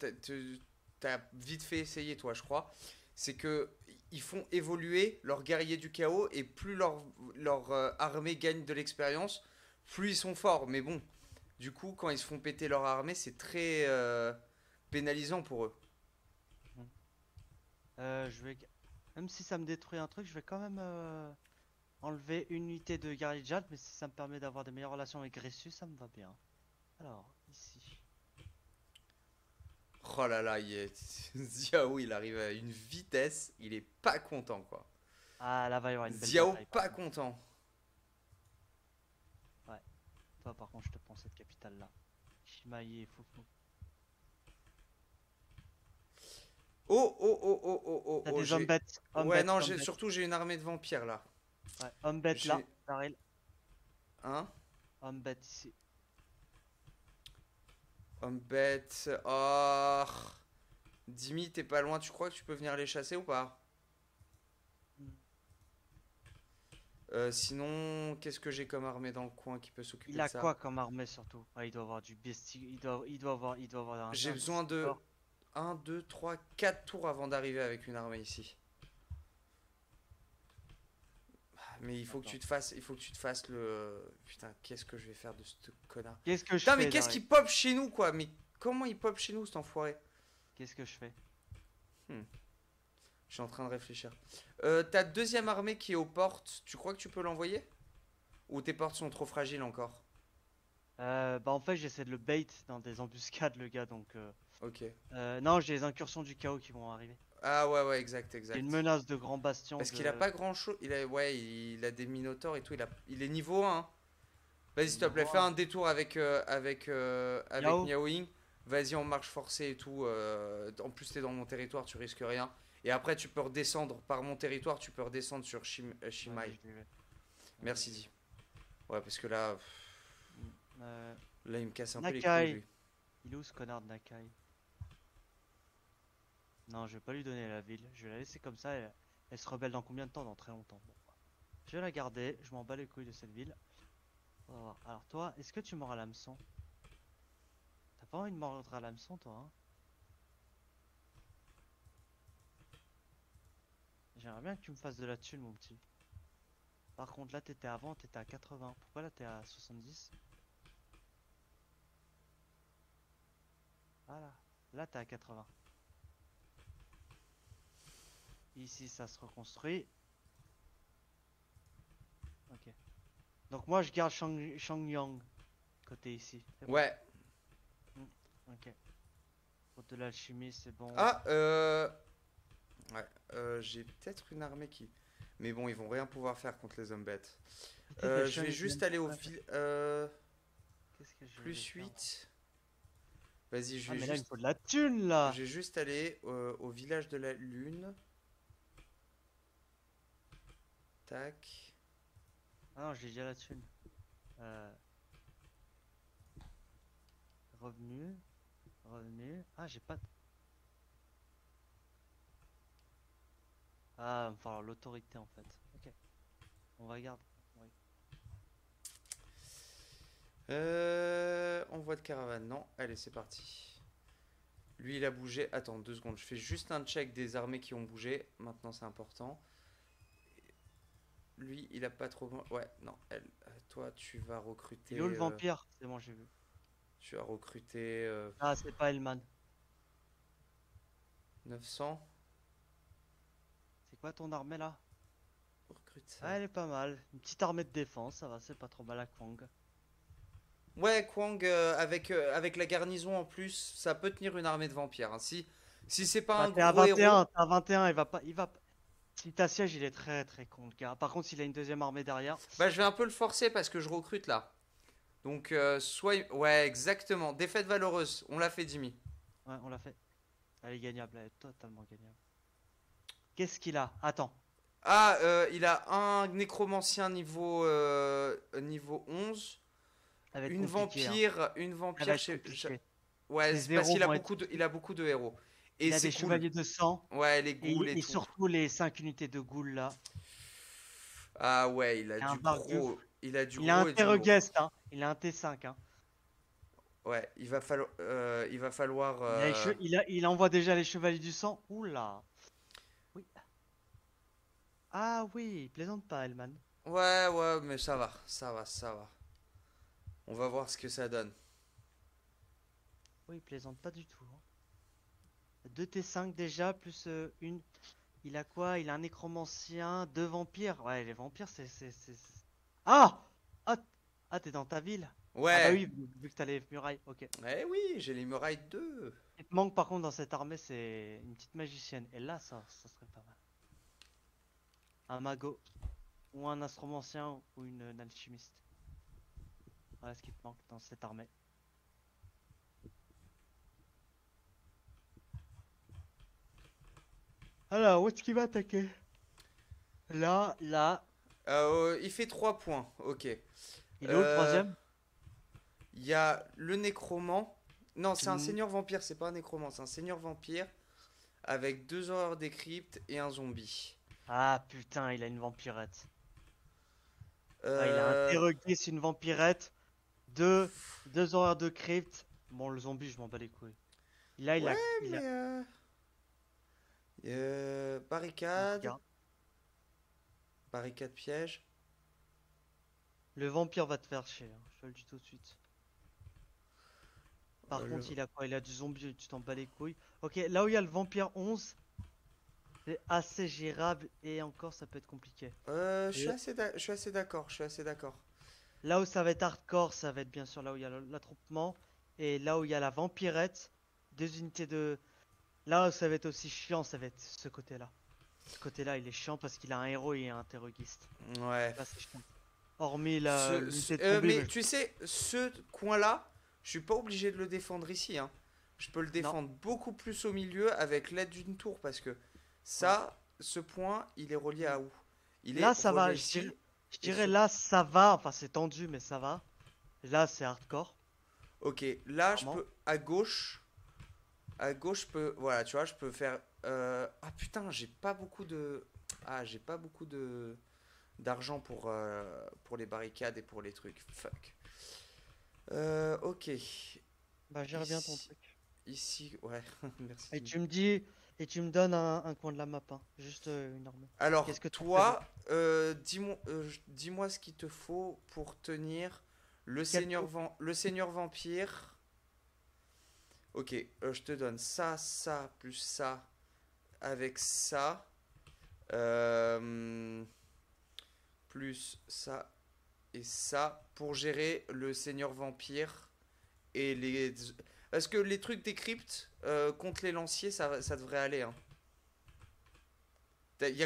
t'as vite fait essayer, toi, je crois. C'est que. Ils font évoluer leurs guerriers du chaos et plus leur, leur euh, armée gagne de l'expérience, plus ils sont forts. Mais bon, du coup, quand ils se font péter leur armée, c'est très euh, pénalisant pour eux. Euh, je vais... Même si ça me détruit un truc, je vais quand même enlever une unité de guerrier de jade, mais si ça me permet d'avoir des meilleures relations avec Gressus, ça me va bien. Alors. Oh là là, il est... Il arrive à une vitesse, il est pas content, quoi. Ah, là va y avoir une belle Ziao bataille, pas content. Toi, par contre, je te prends cette capitale là. Shimae et Fufu. Oh oh oh oh oh oh. T'as oh, des hommes bêtes. Ouais non j'ai surtout j'ai une armée de vampires là. Ouais, hommes bêtes là. Hein? Hommes bêtes ici. Homme bête. Oh. Dimi t'es pas loin. Tu crois que tu peux venir les chasser ou pas? Hmm. Euh, sinon, qu'est-ce que j'ai comme armée dans le coin qui peut s'occuper Il de a ça? quoi comme armée surtout? Ah, Il doit avoir du besti. Il doit, il doit avoir, il doit avoir un. J'ai besoin de support. 1, 2, 3, 4 tours avant d'arriver avec une armée ici. Ah, Mais il faut que tu te fasses, il faut que tu te fasses le. Putain, qu'est-ce que je vais faire de ce connard Qu'est-ce que je Putain, fais mais qu'est-ce qui pop chez nous quoi? Mais comment il pop chez nous cet enfoiré? Qu'est-ce que je fais? Je suis en train de réfléchir. Euh, ta deuxième armée qui est aux portes, tu crois que tu peux l'envoyer? Ou tes portes sont trop fragiles encore? Euh, Bah en fait j'essaie de le bait dans des embuscades le gars donc. euh, Ok. euh, non j'ai les incursions du chaos qui vont arriver. Ah ouais, ouais, exact, exact. une menace de grand bastion. Parce de- qu'il a pas grand chose. Il a, ouais, il a des minotaures et tout. Il, a, il est niveau 1. Vas-y, s'il te plaît, fais 1. un détour avec, euh, avec, euh, avec. Miaoing. Vas-y, en marche forcée et tout. euh, en plus, t'es dans mon territoire, tu risques rien. Et après, tu peux redescendre par mon territoire, tu peux redescendre sur Shim, euh, Ouais, Shimai. Merci, Di. Ouais, parce que là, Euh, là, il me casse un peu les couilles. lui. il est où ce connard de Nakai? Non, je vais pas lui donner la ville. Je vais la laisser comme ça. Elle, elle se rebelle dans combien de temps? Dans très longtemps. Je vais la garder. Je m'en bats les couilles de cette ville. On va voir. Alors toi, est-ce que tu mords à l'hameçon? T'as pas envie de mordre à l'hameçon, toi hein? J'aimerais bien que tu me fasses de la thune, mon petit. Par contre, là, t'étais avant, t'étais à 80. Pourquoi là, t'es à 70 Voilà. Là, t'es à 80. Ici, ça se reconstruit. Ok. Donc moi, je garde Shang- Shangyang. Côté ici. C'est bon Ouais. Ok. Pour de l'alchimie, c'est bon. Ah, euh. Ouais, euh, j'ai peut-être une armée qui. Mais bon, ils vont rien pouvoir faire contre les hommes bêtes. Euh, je vais juste aller au Ouais. vil. Euh, Qu'est-ce que je plus vais faire 8. Vas-y, je Ah, vais mais là, il faut de la thune, là Je vais juste aller euh, au village de la Lune. Tac. Ah non, j'ai déjà la thune. Euh... Revenu. Revenu. Ah, j'ai pas... Ah, il va me falloir l'autorité, en fait. Ok. On va garder. Euh, envoi de caravane. Non, allez, c'est parti. Lui, il a bougé. Attends, deux secondes. Je fais juste un check des armées qui ont bougé. Maintenant, c'est important. Lui, il a pas trop. Ouais, non. Elle, euh, toi, tu vas recruter. Il est où le euh, vampire C'est bon, j'ai vu. tu vas recruter euh, Ah, c'est pas Elman. 900. C'est quoi ton armée, là? Recrute ça. Ah, elle est pas mal. Une petite armée de défense, ça va, c'est pas trop mal à Kwang. Ouais, Kwang, euh, avec, euh, avec la garnison en plus, ça peut tenir une armée de vampires. hein. Si, si c'est pas Bah, un t'es à gros 21, héros. t'es à 21, il va pas... Il va... Si t'assièges, il est très très con, le gars. Par contre, s'il a une deuxième armée derrière... Bah, je vais un peu le forcer parce que je recrute là. Donc, euh, soit. Ouais, exactement. Défaite valeureuse. On l'a fait, Jimmy. Ouais, on l'a fait. Elle est gagnable, elle est totalement gagnable. Qu'est-ce qu'il a? Attends. Ah, euh, il a un nécromancien niveau, euh, niveau 11. Ça va être Une hein. vampire. Une vampire. chez- Ouais, c'est parce qu'il a vont être- beaucoup de, il a beaucoup de héros. Et Il a des cool. chevaliers de sang. Ouais, les Et, ghouls et, et tout. surtout les 5 unités de ghouls là. Ah ouais, il a Il du gros. Il a du Il a un et. Terreguest, hein. Il a un T5, hein. Ouais, il va falloir. euh, il va falloir. Il, a les che- il, a- il envoie déjà les chevaliers du sang. Oula. Oui. Ah oui, il plaisante pas, Elman. Ouais, ouais, mais ça va, ça va, ça va. On va voir ce que ça donne. Oui, il plaisante pas du tout. 2 T5 déjà, plus euh, une. Il a quoi? Il a un nécromancien, deux vampires. Ouais, les vampires, c'est. Ah Ah, ah, t'es dans ta ville Ouais. Ah bah oui, vu vu que t'as les murailles, ok. Eh oui, j'ai les murailles 2. Il te manque par contre dans cette armée, c'est une petite magicienne. Et là, ça, ça serait pas mal. un mago, ou un astromancien, ou une, une alchimiste. Voilà ce qui te manque dans cette armée. Alors, où est-ce qu'il va attaquer? Là, là. Euh, il fait 3 points, ok. Il est où le Euh, troisième? Il y a le nécromant. Non, c'est un Mhm. seigneur vampire, c'est pas un nécromant, c'est un seigneur vampire avec deux horreurs des cryptes et un zombie. Ah putain, il a une vampirette. Ah, il a Euh, un terroriste, une vampirette, deux, deux horreurs de crypte. Bon, le zombie, je m'en bats les couilles. Là, il a, il mais, a- euh, euh, barricade, barricade piège. Le vampire va te faire chier, hein, je te le dis tout de suite. Par Euh, contre, le- il a quoi? Il a du zombie, tu t'en bats les couilles. Ok, là où il y a le vampire 11, c'est assez gérable et encore ça peut être compliqué. Euh, je suis assez d'a- je suis assez d'accord, je suis assez d'accord. Là où ça va être hardcore, ça va être bien sûr là où il y a l'attroupement. Et là où il y a la vampirette, deux unités de. Là ça va être aussi chiant, ça va être ce côté-là. Ce côté-là, il est chiant parce qu'il a un héros et un terroriste. Ouais. Là, chiant. Hormis la Ce- l'unité ce- de euh, mais tu sais, ce coin-là, je suis pas obligé de le défendre ici. Hein. Je peux le défendre beaucoup plus au milieu avec l'aide d'une tour parce que ça, ce point, il est relié à où? Il est Là, ça va, je dirais- Je dirais là, ça va. Enfin, c'est tendu, mais ça va. Là, c'est hardcore. Ok, là, je peux à gauche, à gauche, je peux, voilà, tu vois, je peux faire. euh, Ah putain, j'ai pas beaucoup de, ah, j'ai pas beaucoup de d'argent pour euh, pour les barricades et pour les trucs. Fuck. Euh, ok. Bah, j'y reviens ton truc. Ici, ouais, merci. Et tu me dis, et tu me donnes un, un coin de la map, hein. Juste euh, une armée. Alors, qu'est-ce que toi, euh, dis-moi euh, ce qu'il te faut pour tenir le Quel seigneur, van- le seigneur vampire. Ok, euh, je te donne ça, ça, plus ça, avec ça. euh, plus ça et ça pour gérer le seigneur vampire et les... Parce que les trucs des cryptes euh, contre les lanciers, ça, devrait aller. Hein?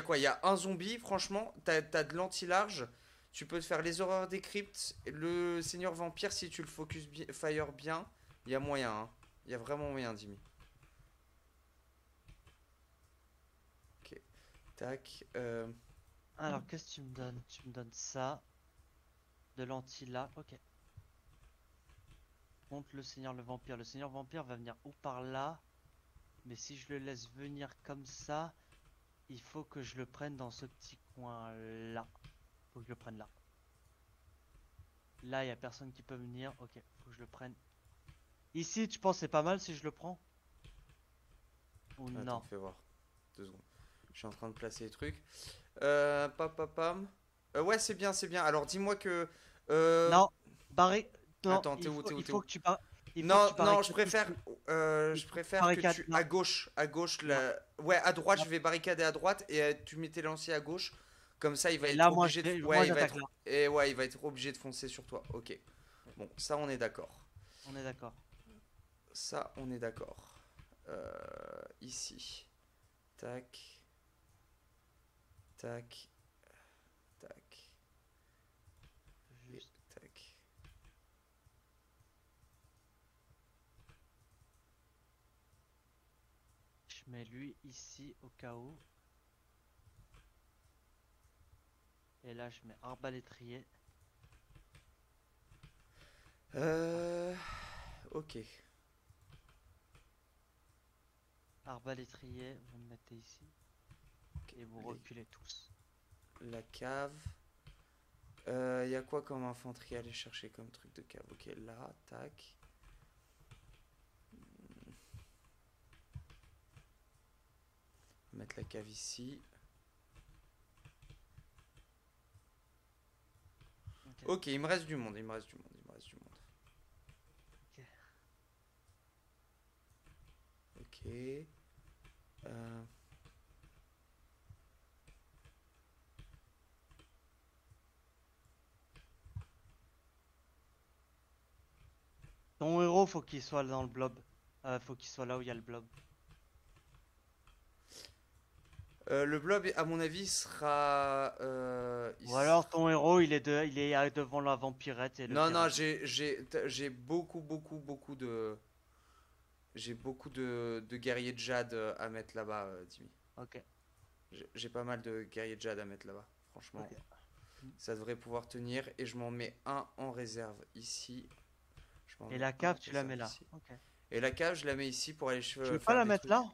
Quoi? Il un zombie, franchement, t'as as de l'anti-large? Tu peux faire les horreurs des cryptes. Le seigneur vampire, si tu le focus fire bien, il y a moyen. Il y a vraiment moyen, Jimmy. Ok. Tac. euh, Alors, qu'est-ce que tu me donnes? Tu me donnes ça. De l'anti. Ok. Contre le seigneur le vampire. Le seigneur vampire va venir ou par là. Mais si je le laisse venir comme ça, il faut que je le prenne dans ce petit coin là. Faut que je le prenne là. Là, il y a personne qui peut venir. Ok, faut que je le prenne. Ici, tu penses c'est pas mal si je le prends Ou Attends, non fais voir. Deux secondes. Je suis en train de placer les trucs. Euh, pam, pam, pam. Euh, ouais, c'est bien, c'est bien. Alors, dis-moi que. euh, Non, barré. Non, Attends, il t'es où, t'es où, il faut que tu il faut Non, que tu non, je préfère, euh, Il je préfère que tu là. à gauche, à gauche, la... ouais, à droite, je vais barricader à droite et euh, tu mets tes lanciers à gauche. Comme ça, il va Et être là, moi, obligé de, moi, ouais, il va être, là. et ouais, il va être obligé de foncer sur toi. Ok. Bon, ça, on est d'accord. On est d'accord. Ça, on est d'accord. Euh, ici, tac, tac, tac, et Juste. tac. Je mets lui ici au cas où. Et là, je mets arbalétrier. Euh, ok. Arbalétrier, vous me mettez ici. Et vous reculez tous. La cave. Il y a quoi comme infanterie à aller chercher comme truc de cave Ok, là, tac. Mettre la cave ici. Ok, il me reste du monde, il me reste du monde, il me reste du monde. Ok. Ok. Euh, Ton héros, faut qu'il soit dans le blob. Euh, faut qu'il soit là où il y a le blob. Euh, le blob, à mon avis, sera. euh, Ou alors ton héros, il est, de, il est devant la vampirette et le Non, non, pirate. j'ai, j'ai, t- j'ai beaucoup, beaucoup, beaucoup de. J'ai beaucoup de, de guerriers de jade euh, à mettre là-bas, euh, Timmy. Ok. J'ai pas mal de guerriers de jade à mettre là-bas, franchement. Ok. Ça devrait pouvoir tenir et je m'en mets un en réserve ici. Je Et mets la cave, tu la mais là. ici. Ok. Et la cave, je la mets ici pour aller Tu veux pas la mettre trucs. là?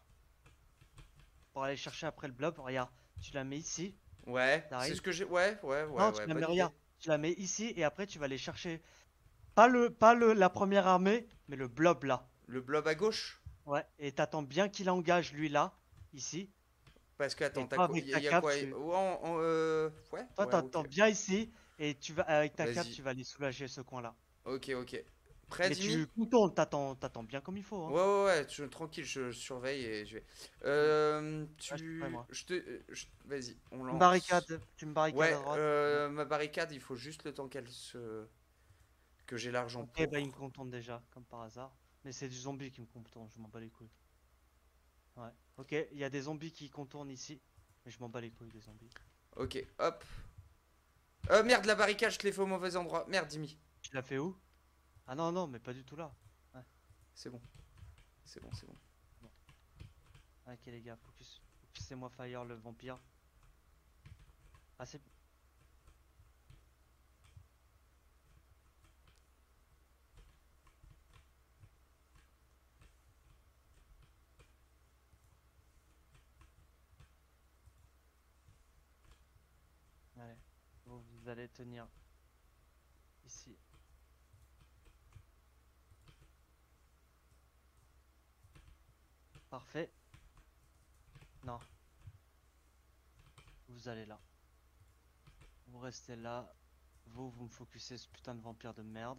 Pour aller chercher après le blob, regarde. Tu la mets ici. Ouais, c'est ce que j'ai. Ouais, ouais, ouais. non, ouais, tu la mets, regarde. Tu la mets ici et après tu vas aller chercher. Pas le, pas le, la première armée, mais le blob là. Le blob à gauche Ouais. Et t'attends bien qu'il engage lui là, ici. Parce que, attends, t'as Il y a, a quoi tu- en- en, euh, Ouais, Toi, ouais, t'attends bien ici et tu vas avec ta Vas-y. tu vas aller soulager ce coin-là. Ok, ok. Prêt, Mais Jimmy? tu contournes, t'attends, t'attends bien comme il faut. Hein. Ouais, ouais, ouais, je, tranquille, je, je surveille et je vais. Euh, tu. je te. je- Vas-y, on Une lance. barricade, tu me barricades Ouais, à droite. euh, ma barricade, il faut juste le temps qu'elle se. que j'ai l'argent pour. bah il me contourne déjà, comme par hasard. Mais c'est du zombie qui me contourne, je m'en bats les couilles. Ouais, ok, il y a des zombies qui contournent ici, mais je m'en bats les couilles des zombies. Ok, hop. Euh, merde, la barricade, je te l'ai fait au mauvais endroit. Merde, Jimmy. Tu l'as fait où? Ah non, non, mais pas du tout là. C'est bon. C'est bon, c'est bon. Ok les gars, focus. Focusez-moi Fire le vampire. Ah c'est... Allez, vous, allez tenir ici. Parfait. Non. Vous allez là. Vous restez là. Vous, vous me focussez ce putain de vampire de merde.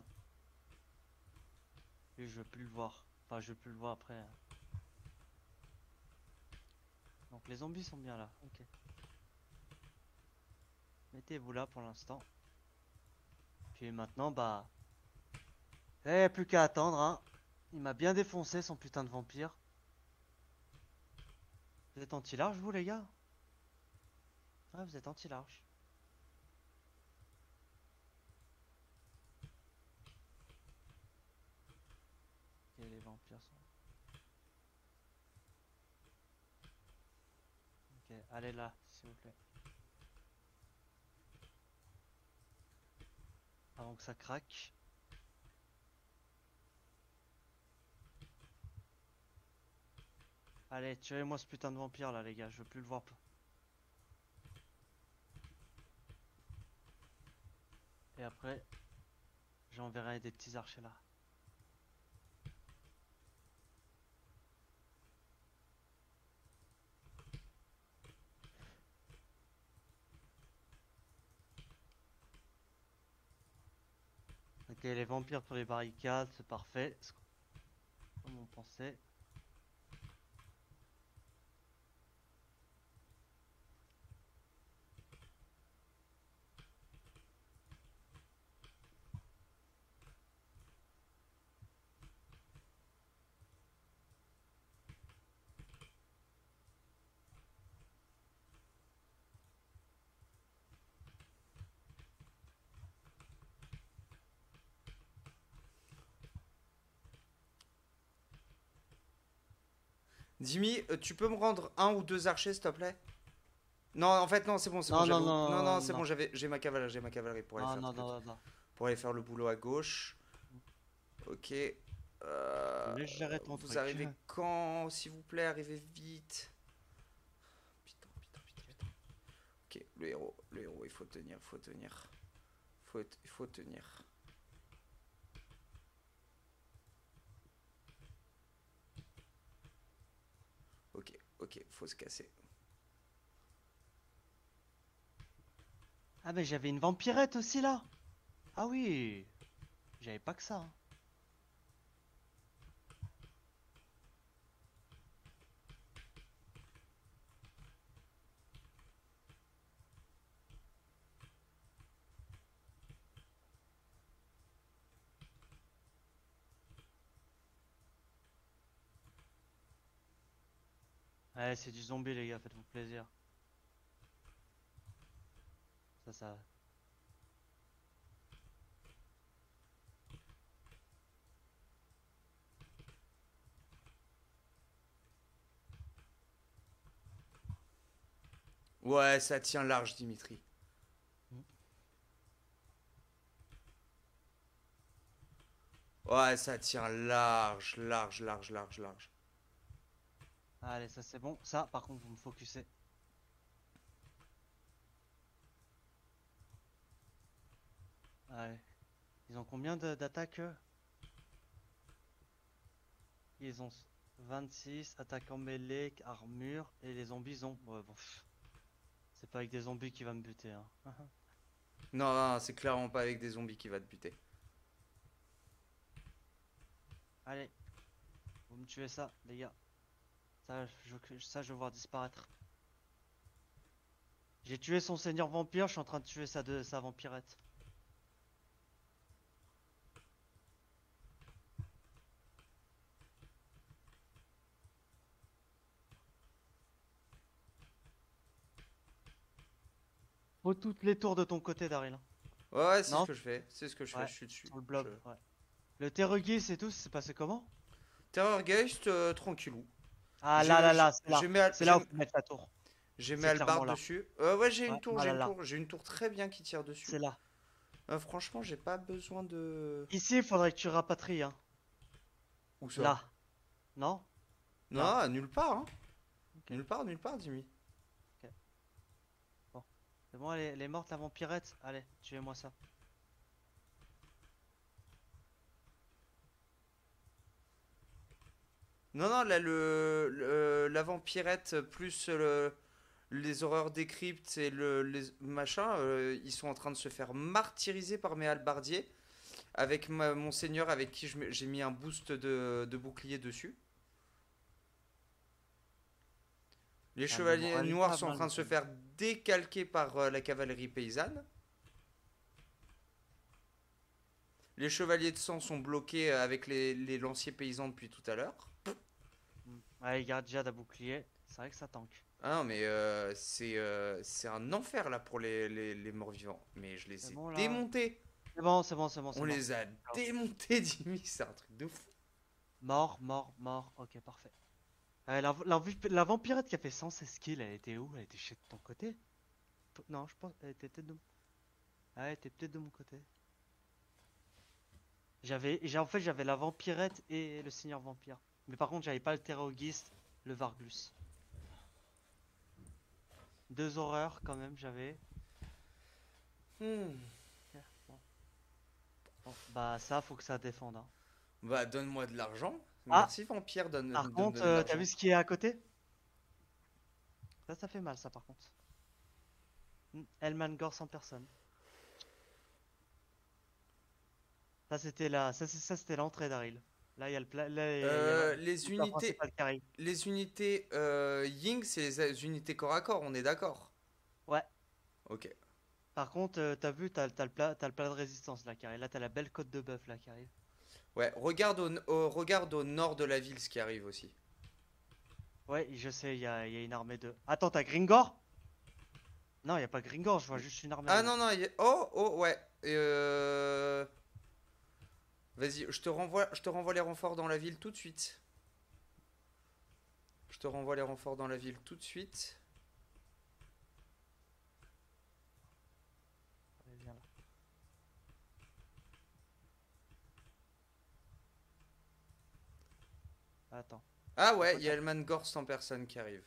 Et je veux plus le voir. Enfin, je veux plus le voir après. hein. Donc les zombies sont bien là. Ok. Mettez-vous là pour l'instant. Puis maintenant, bah... Eh, plus qu'à attendre, hein. Il m'a bien défoncé son putain de vampire. Vous êtes anti-large, vous, les gars? Ouais, vous êtes anti-large. Ok, les vampires sont... Ok, allez là, s'il vous plaît. Avant que ça craque. Allez, tuez-moi ce putain de vampire là, les gars, je veux plus le voir. Et après, j'enverrai des petits archers là. Ok, les vampires sur les barricades, c'est parfait. Comme on pensait? Jimmy, euh, tu peux me rendre un ou deux archers, s'il te plaît? Non, en fait, non, c'est bon, c'est bon. non, non, non, non, c'est bon, j'avais, j'ai ma cavalerie, j'ai ma cavalerie pour aller Non, faire non, le truc. non, non, non. pour aller faire le boulot à gauche. Ok. Euh, vous truc. arrivez quand, s'il vous plaît, arrivez vite. Putain, putain, putain, putain. Ok, le héros, le héros, il faut tenir, il faut tenir. Faut il faut tenir. Ok, faut se casser. Ah mais j'avais une vampirette aussi là Ah oui J'avais pas que ça. hein. Ouais, c'est du zombie, les gars, faites-vous plaisir. Ça, ça. Ouais, ça tient large, Dimitri. Mm. Ouais, ça tient large, large, large, large, large. Allez, ça c'est bon. Ça, par contre, vous me focussez. Allez. Ils ont combien d'attaques Ils ont s- 26, attaque en mêlée, armure, et les zombies ont... Ouais, bon. C'est pas avec des zombies qui va me buter, hein. Non, non, c'est clairement pas avec des zombies qui va te buter. Allez. Vous me tuez ça, les gars. Ça, je, ça, je veux voir disparaître. J'ai tué son seigneur vampire, je suis en train de tuer sa, de, sa vampirette. Faut toutes les tours de ton côté, Daryl. Ouais, ouais, c'est ce que je fais. C'est ce que je fais, Ouais, je suis dessus. Sur le blob. Je- ouais. Le Terrugis et tout, c'est passé comment? Terrorgeist, euh, tranquillou. Ah là là là, c'est là. C'est là où faut mettre la tour. J'ai mis c'est là. dessus. Euh, ouais, j'ai Ouais, une tour, j'ai une tour. J'ai une tour très bien qui tire dessus. C'est là. Euh, franchement, j'ai pas besoin de. Ici, il faudrait que tu rapatries. Hein. Où ça Là. Non? Non, nulle part, hein. Ok. Nulle part, nulle part, Jimmy. C'est bon, elle est, elle est morte la vampirette? Allez, tuez-moi ça. Non, non, là, le, le- la vampirette plus le, les horreurs des cryptes et le les machin, euh, ils sont en train de se faire martyriser par mes halbardiers avec ma- mon seigneur avec qui je mets- j'ai mis un boost de, de bouclier dessus. Les Ah, chevaliers moral noirs pas sont en mal, train de se faire décalquer par euh, la cavalerie paysanne. Les chevaliers de sang sont bloqués avec les, les lanciers paysans depuis tout à l'heure. Hmm. Allez, garde déjà d'un bouclier. C'est vrai que ça tank. Ah non, mais euh, c'est euh, c'est un enfer là pour les, les, les morts vivants. Mais je les ai bon, démontés. C'est bon, c'est bon, c'est bon. c'est On bon. les a démontés, Jimmy. C'est un truc de fou. Mort, mort, mort. Ok, parfait. Euh, la, la, la vampirette qui a fait 100 skills, elle était où? Elle était chez ton côté? Non, je pense. Elle était peut-être de. Ah, elle était peut-être de mon côté. J'avais, en fait, j'avais la vampirette et le seigneur vampire. Mais par contre, j'avais pas le terroriste, le Varglus. Deux horreurs quand même, j'avais. Hmm. Bon, bah ça, faut que ça défende. hein. Bah, donne-moi de l'argent. Ah. Merci, vampire. Donne, Par donne- contre, euh, t'as l'argent. vu ce qui est à côté? Ça, ça fait mal, ça, par contre. Hmm, Elmangor sans personne. Ça, c'était la, ça, c'était l'entrée d'Aril. Là, il y a le pla... là, il y a- Euh, le- les le unités, les unités euh, Ying, c'est les unités corps à corps. On est d'accord? Ouais. Ok. Par contre, euh, t'as vu, t'as, le plat, le plat de résistance là qui arrive. Là, t'as la belle côte de bœuf là qui arrive. Ouais. Regarde au, au- regarde au nord de la ville ce qui arrive aussi. Ouais, je sais, il y y a une armée de. Attends, t'as Gringor? Non, il a pas Gringor, je vois juste une armée. Ah allemande. non, non, il y a- oh, oh, ouais. Euh, Vas-y, je te renvoie, je te renvoie les renforts dans la ville tout de suite. Je te renvoie les renforts dans la ville tout de suite. Attends. Ah ouais, il y a Elman Gorst en personne qui arrive.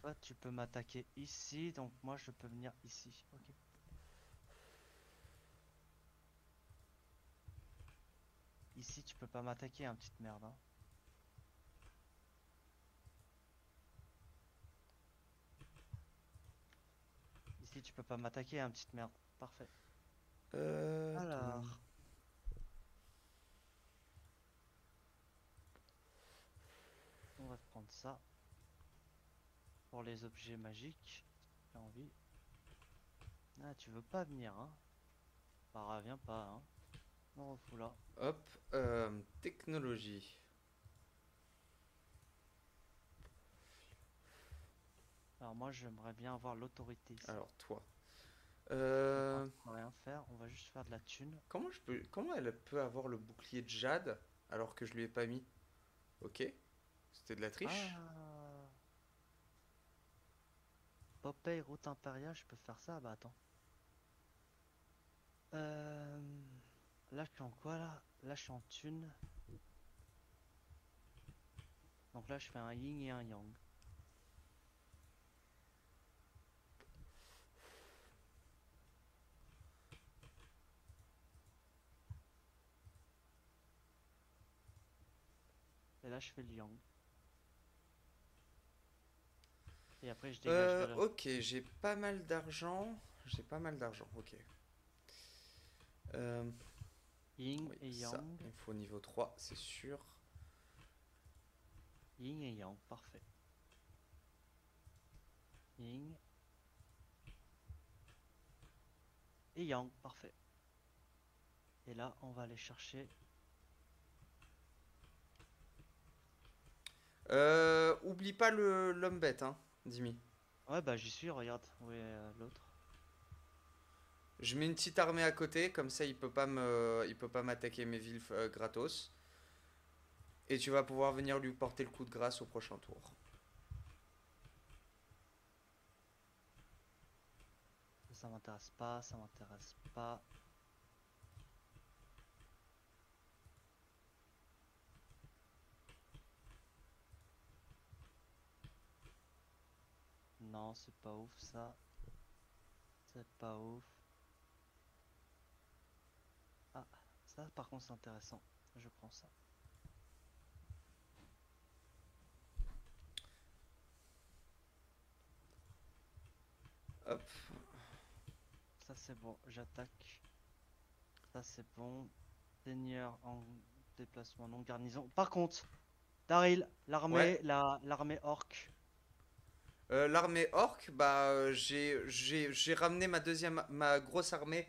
Toi, tu peux m'attaquer ici, donc moi je peux venir ici. Ici, tu peux pas m'attaquer, un petite merde. hein. Ici, tu peux pas m'attaquer, un petite merde. Parfait. Euh, Alors. On va te prendre ça. Pour les objets magiques. J'ai envie. Ah, tu veux pas venir, hein Bah, viens pas, hein. On là. Hop, euh, technologie. Alors, moi, j'aimerais bien avoir l'autorité. Alors toi, Euh, On va rien faire, on va juste faire de la thune. comment je peux, comment elle peut avoir le bouclier de Jade alors que je lui ai pas mis? Ok, c'était de la triche. Ah. Popeye, route impériale, je peux faire ça? Bah attends. Euh, Là, je suis en quoi là? Là, je suis en thune. Donc là, je fais un yin et un yang. Et là, je fais le yang. Et après, je dégage Euh, ok, j'ai pas mal d'argent. J'ai pas mal d'argent, ok. Euh, yin oui, et ça, yang. il faut niveau 3, c'est sûr. Yin et yang, parfait. Yin et yang, parfait. Et là, on va aller chercher. Euh, oublie pas le l'homme bête, hein, Dimi. Ouais, bah j'y suis, regarde. Où est euh, l'autre? Je mets une petite armée à côté, comme ça il peut pas me, il peut pas m'attaquer mes villes euh, gratos. Et tu vas pouvoir venir lui porter le coup de grâce au prochain tour. Ça, m'intéresse pas, ça m'intéresse pas. Non, c'est pas ouf ça. C'est pas ouf. Ah, ça par contre c'est intéressant. Je prends ça. Hop. Ça c'est bon, j'attaque. Ça c'est bon. Seigneur en déplacement non garnison. Par contre, Daryl, l'armée, Ouais. la l'armée orque. Euh, l'armée orque, bah euh, j'ai j'ai j'ai ramené ma deuxième ma grosse armée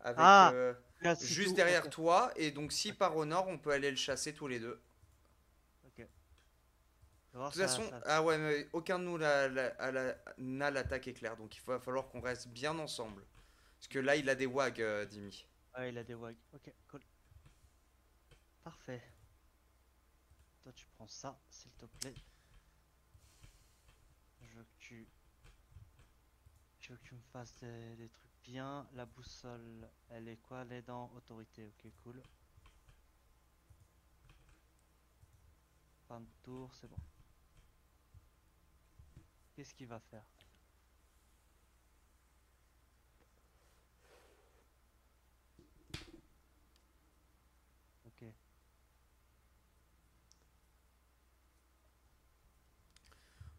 avec Ah, euh, Là, juste tout, derrière toi et donc si part au nord, on peut aller le chasser tous les deux. ok. De toute ça- façon, ça- ah ouais, mais aucun de nous la- n'a l'attaque éclair, donc il va falloir qu'on reste bien ensemble. Parce que là, il a des wags, euh, Dimi. Ouais, il a des wags. Ok, cool. Parfait. Toi, tu prends ça, s'il te plaît. Je veux que tu. Je veux que tu me fasses des, des trucs La boussole, elle est quoi? Elle est dans autorité. Ok, cool. Fin de tour, c'est bon. Qu'est-ce qu'il va faire? Ok.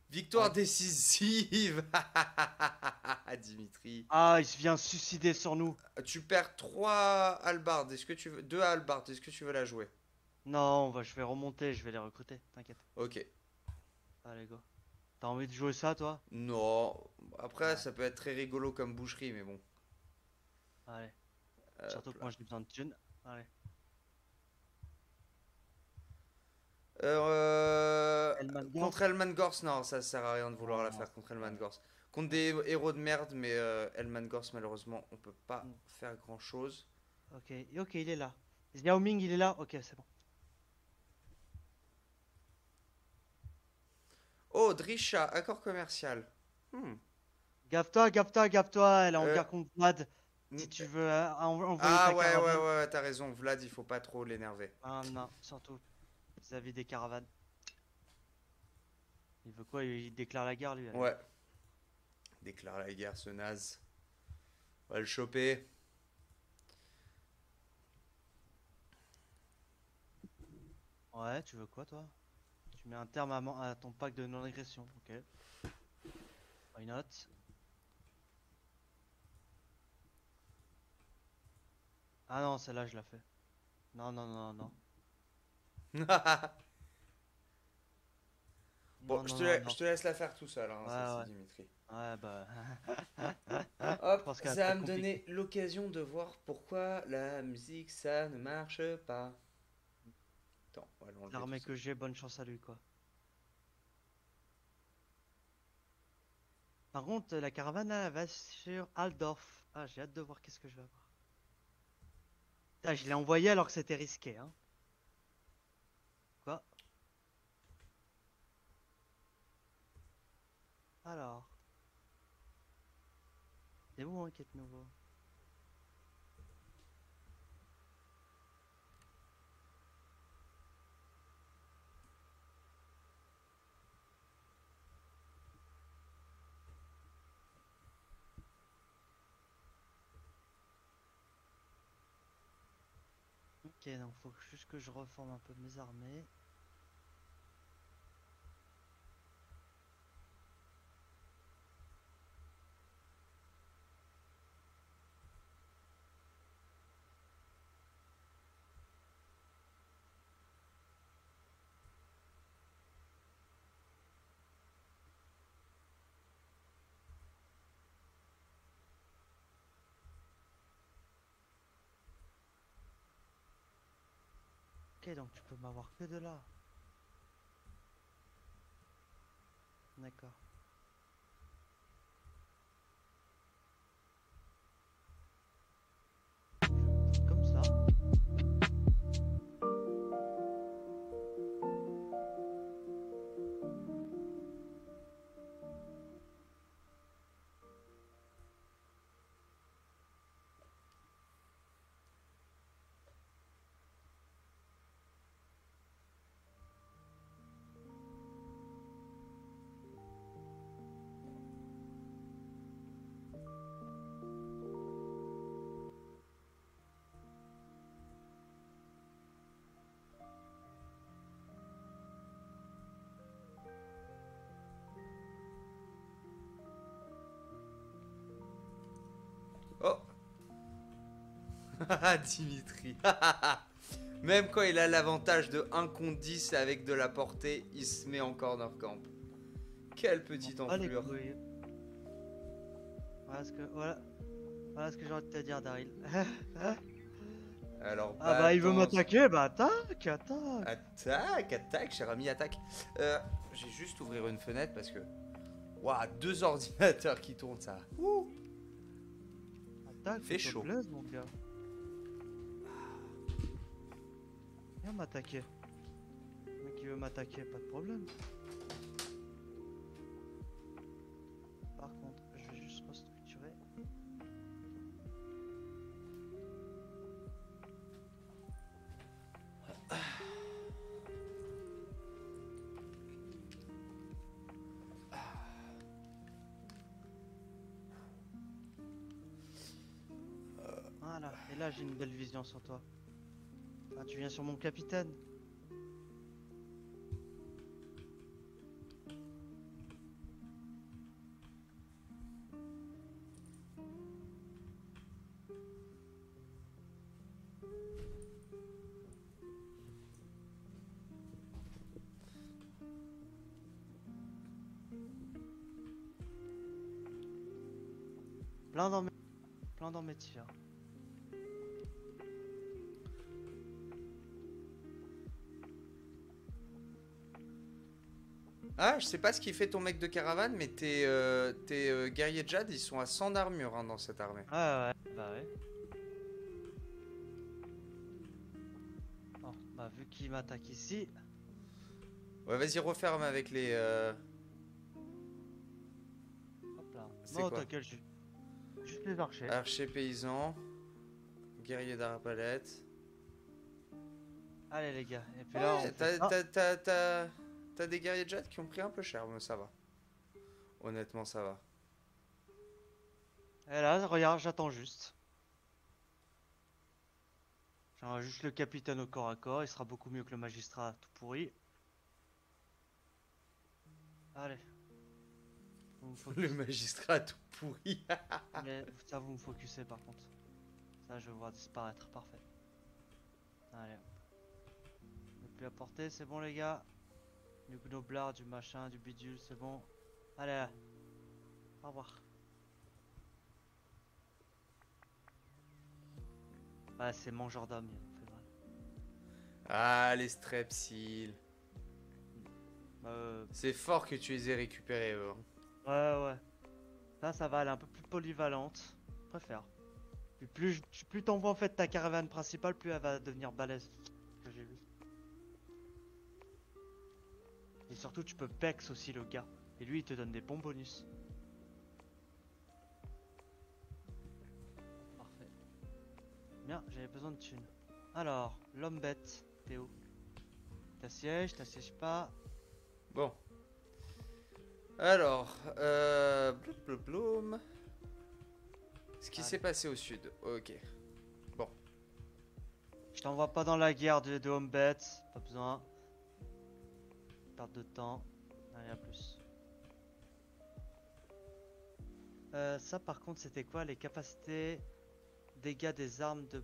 Victoire décisive Dimitri. Ah, il se vient suicider sur nous. Tu perds 3 halbardes, est-ce que tu veux... 2 halbardes, est-ce que tu veux la jouer? Non, bah, je vais remonter, je vais les recruter, t'inquiète. Ok. Allez, go. T'as envie de jouer ça, toi? Non, après Ouais. ça peut être très rigolo comme boucherie, mais bon. Allez. Euh, Surtout que moi j'ai besoin de thunes. Allez. Euh, contre Elman Gors, non, ça sert à rien de vouloir la faire contre Elman ouais. Gors. Contre des héros de merde, mais euh, Elman Gors, malheureusement, on peut pas Mm. faire grand chose. Ok, ok, il est là. Yao Ming, il est là? Ok, c'est bon. Oh, Drisha, accord commercial. Hmm. Gave-toi, gave-toi, gave-toi. Elle est en Euh, guerre contre Vlad. Si tu veux euh, envoyer Ah ta ouais, ouais, caravane. ouais, t'as raison. Vlad, il faut pas trop l'énerver. Ah non, surtout vis-à-vis des caravanes. Il veut quoi? Il déclare la guerre, lui. Ouais. Déclare la guerre, ce naze. On va le choper. Ouais, tu veux quoi, toi? Tu mets un terme à, à ton pacte de non-agression. Ok. Why not? Ah non, celle-là, je la fais. Non, non, non, non. bon, Non, je te, non, la- non. je te laisse la faire tout seul, hein, Ouais, ça, ouais. Dimitri. Ouais, bah. Hop, ça va me donner l'occasion de voir pourquoi la musique ça ne marche pas. Attends, on va l'enlever L'armée que j'ai, bonne chance à lui, quoi. Par contre, la caravane, elle va sur Aldorf. Ah, j'ai hâte de voir qu'est-ce que je vais avoir. Putain, je l'ai envoyé alors que c'était risqué, hein. Alors. C'est où, hein, quête nouveau Ok, donc faut juste que je reforme un peu mes armées. Donc tu peux m'avoir que de là. D'accord. Dimitri Même quand il a l'avantage de 1 contre 10 avec de la portée, il se met en corner camp. Quelle petite Ah, couilles. Voilà ce que, voilà. Voilà ce que j'ai envie de te dire, Daryl. Alors, ah bah, il veut m'attaquer, bah attaque, attaque. Attaque, attaque, cher ami, attaque. Euh, J'ai juste ouvrir une fenêtre parce que. Waouh, deux ordinateurs qui tournent ça. Ouh. Attaque, Fait chaud. mon gars. M'attaquer. Mec qui veut m'attaquer, pas de problème. Par contre, je vais juste restructurer. Voilà, et là j'ai une belle vision sur toi. Tu viens sur mon capitaine Plein dans mes, plein dans mes. Ah, je sais pas ce qui fait ton mec de caravane, mais tes, euh, tes euh, guerriers de Jade, ils sont à 100 d'armure hein, dans cette armée. Ah ouais, bah ouais. Bon, bah vu qu'il m'attaque ici, Ouais, vas-y, referme avec les. euh, hop là. C'est Non, t'inquiète, juste les archers. archers paysans, guerriers d'arbalète. Allez les gars, et puis là on t'as. T'as- des guerriers de Jade qui ont pris un peu cher, mais ça va. Honnêtement, ça va. Et là, regarde, j'attends juste. J'envoie juste le capitaine au corps à corps, il sera beaucoup mieux que le magistrat tout pourri. Allez. Le magistrat tout pourri. Mais ça, vous me focussez par contre. Ça, je vais voir disparaître. Parfait. Allez. Ne plus à portée, c'est bon, les gars. Du gnoblard, du machin, du bidule, c'est bon. Allez. Au revoir. Ouais, c'est mangeur d'âme, fait mal. Ah, les strepsils. Euh, C'est fort que tu les aies récupérés, eux. hein. ouais, ouais. Là, ça va, elle est un peu plus polyvalente. Je préfère. Puis plus, plus t'envoies en fait ta caravane principale, plus elle va devenir balèze. Surtout, tu peux pex aussi le gars. Et lui, il te donne des bons bonus. Parfait. Bien, j'avais besoin de thunes. Alors, l'homme bête, où T'assièges, t'assièges pas. Bon. Alors, euh... Bloum, bloum. Ce qui s'est passé au sud. Ok. Je t'envoie pas dans la guerre de, de home bet, pas besoin. Perte de temps, rien plus. Euh, ça par contre c'était quoi les capacités dégâts des armes de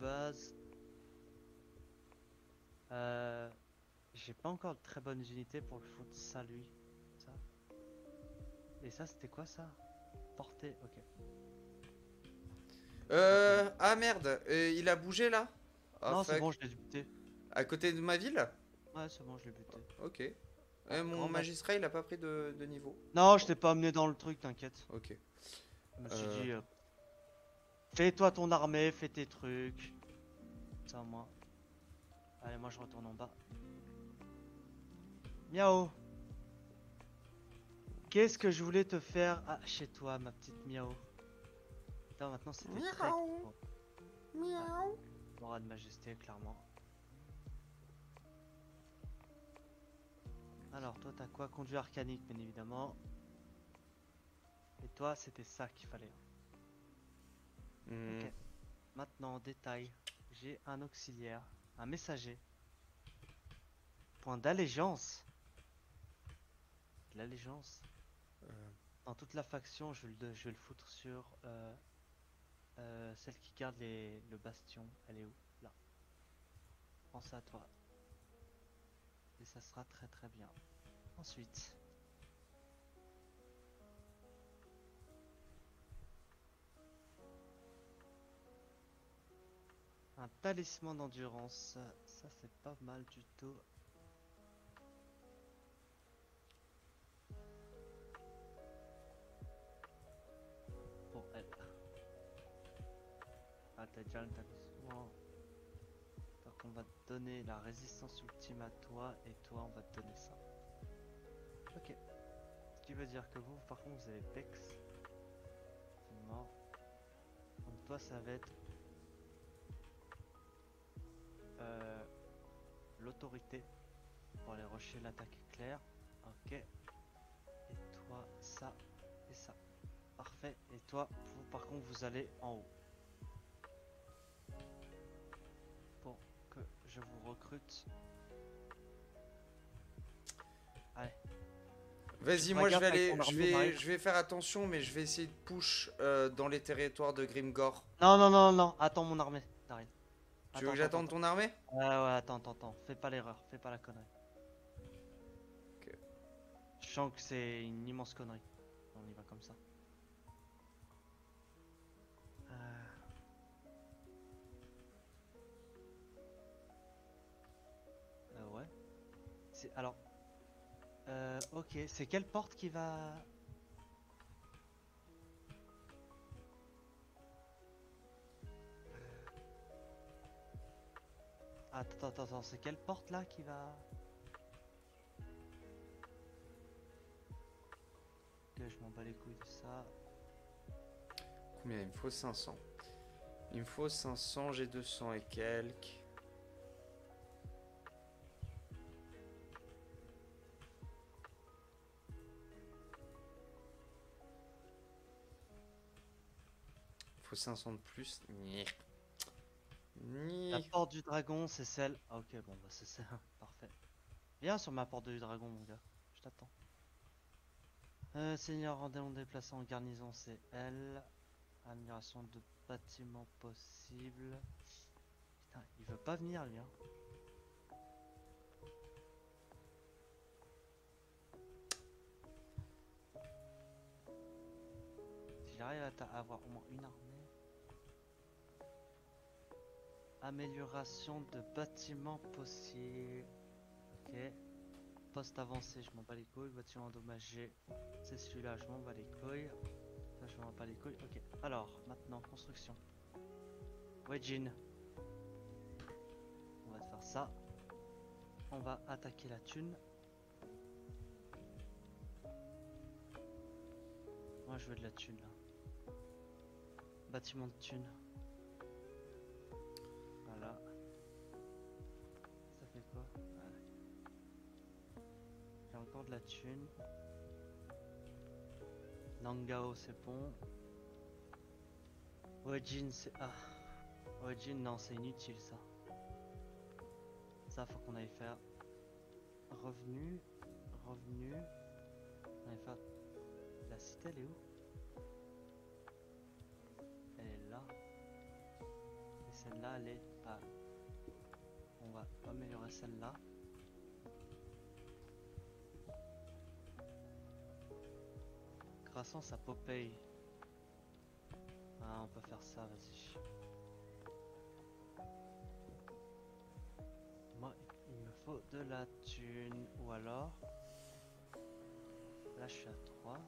base? Euh, J'ai pas encore de très bonnes unités pour le foot ça lui. Ça. Et ça c'était quoi ça? Portée, ok. Euh... Ah merde, euh, il a bougé là? Ah, non c'est bon je l'ai buté. À côté de ma ville? Ouais c'est bon je l'ai buté. Ok. Euh, mon Grand magistrat, il a pas pris de, de niveau. Non je t'ai pas amené dans le truc t'inquiète. Ok. Je me suis Euh. dit, euh, fais-toi ton armée, fais tes trucs. Ça, moi. Allez, moi je retourne en bas. Miao. Qu'est-ce que je voulais te faire? Ah, chez toi, ma petite Miao Putain, maintenant c'était très. Miaou. Miaou. aura de majesté, clairement. Alors, toi, t'as quoi Conduit arcanique, bien évidemment. Et toi, c'était ça qu'il fallait. Ok. Maintenant, détail. J'ai un auxiliaire, un messager. Point d'allégeance. De L'allégeance. Euh, Dans toute la faction, je, vais le- je vais le foutre sur euh, euh, celle qui garde les, le bastion. Elle est où? Là. Pense à toi. Et ça sera très très bien. Ensuite. Un talisman d'endurance. Ça c'est pas mal du tout. Pour elle. Ah, t'as déjà le talisman. On va te donner la résistance ultime à toi et toi on va te donner ça. Ok. Ce qui veut dire que vous par contre vous avez Pex. Mort. Donc toi ça va être euh, l'autorité pour aller rusher l'attaque éclair. Ok. Et toi ça et ça. Parfait. Et toi, vous, par contre, vous allez en haut. Je vous recrute. Allez. Vas-y, moi je vais aller, je vais, je vais faire attention, mais je vais essayer de push euh, dans les territoires de Grimgore. Non, non, non, non. Attends mon armée, Daryl. Tu veux que j'attende ton armée? Ouais, ouais, attends, attends, attends. Fais pas l'erreur, fais pas la connerie. Ok. Je sens que c'est une immense connerie. Alors. Euh, ok, c'est quelle porte qui va? Attends, attends, attends, c'est quelle porte là qui va? Ok, je m'en bats les couilles de ça. Combien? Il me faut 500. Il me faut 500, j'ai 200 et quelques. Faut 500 de plus. La porte du dragon, c'est celle. Ah, ok, bon, bah c'est ça. Parfait. Viens sur ma porte du dragon, mon gars. Je t'attends. Euh, Seigneur Rendez-on déplacé en garnison, c'est elle. Admiration de bâtiments possibles. Putain, il veut pas venir, lui. Hein. J'arrive à avoir au moins une armée. Amélioration de bâtiments possibles. Ok. poste avancé, je m'en bats les couilles. Bâtiment endommagé, c'est celui-là, je m'en bats les couilles. Ça, je m'en bats les couilles. Ok, alors, maintenant, construction. Wedgin. On va faire ça. On va attaquer la thune. Moi, je veux de la thune. Bâtiment de thune. Ça fait quoi? J'ai encore de la thune. Nangao, c'est bon. Wajin, c'est. Ah. Wajin, non, c'est inutile ça. Ça, faut qu'on aille faire. Revenu. Revenu. On aille faire. La cité, elle est où? Celle-là, elle est. Ah. On va améliorer celle-là. Croissance à Popeye. Ah, on peut faire ça, vas-y. Moi, il me faut de la thune. Ou alors. Là, je suis à 3.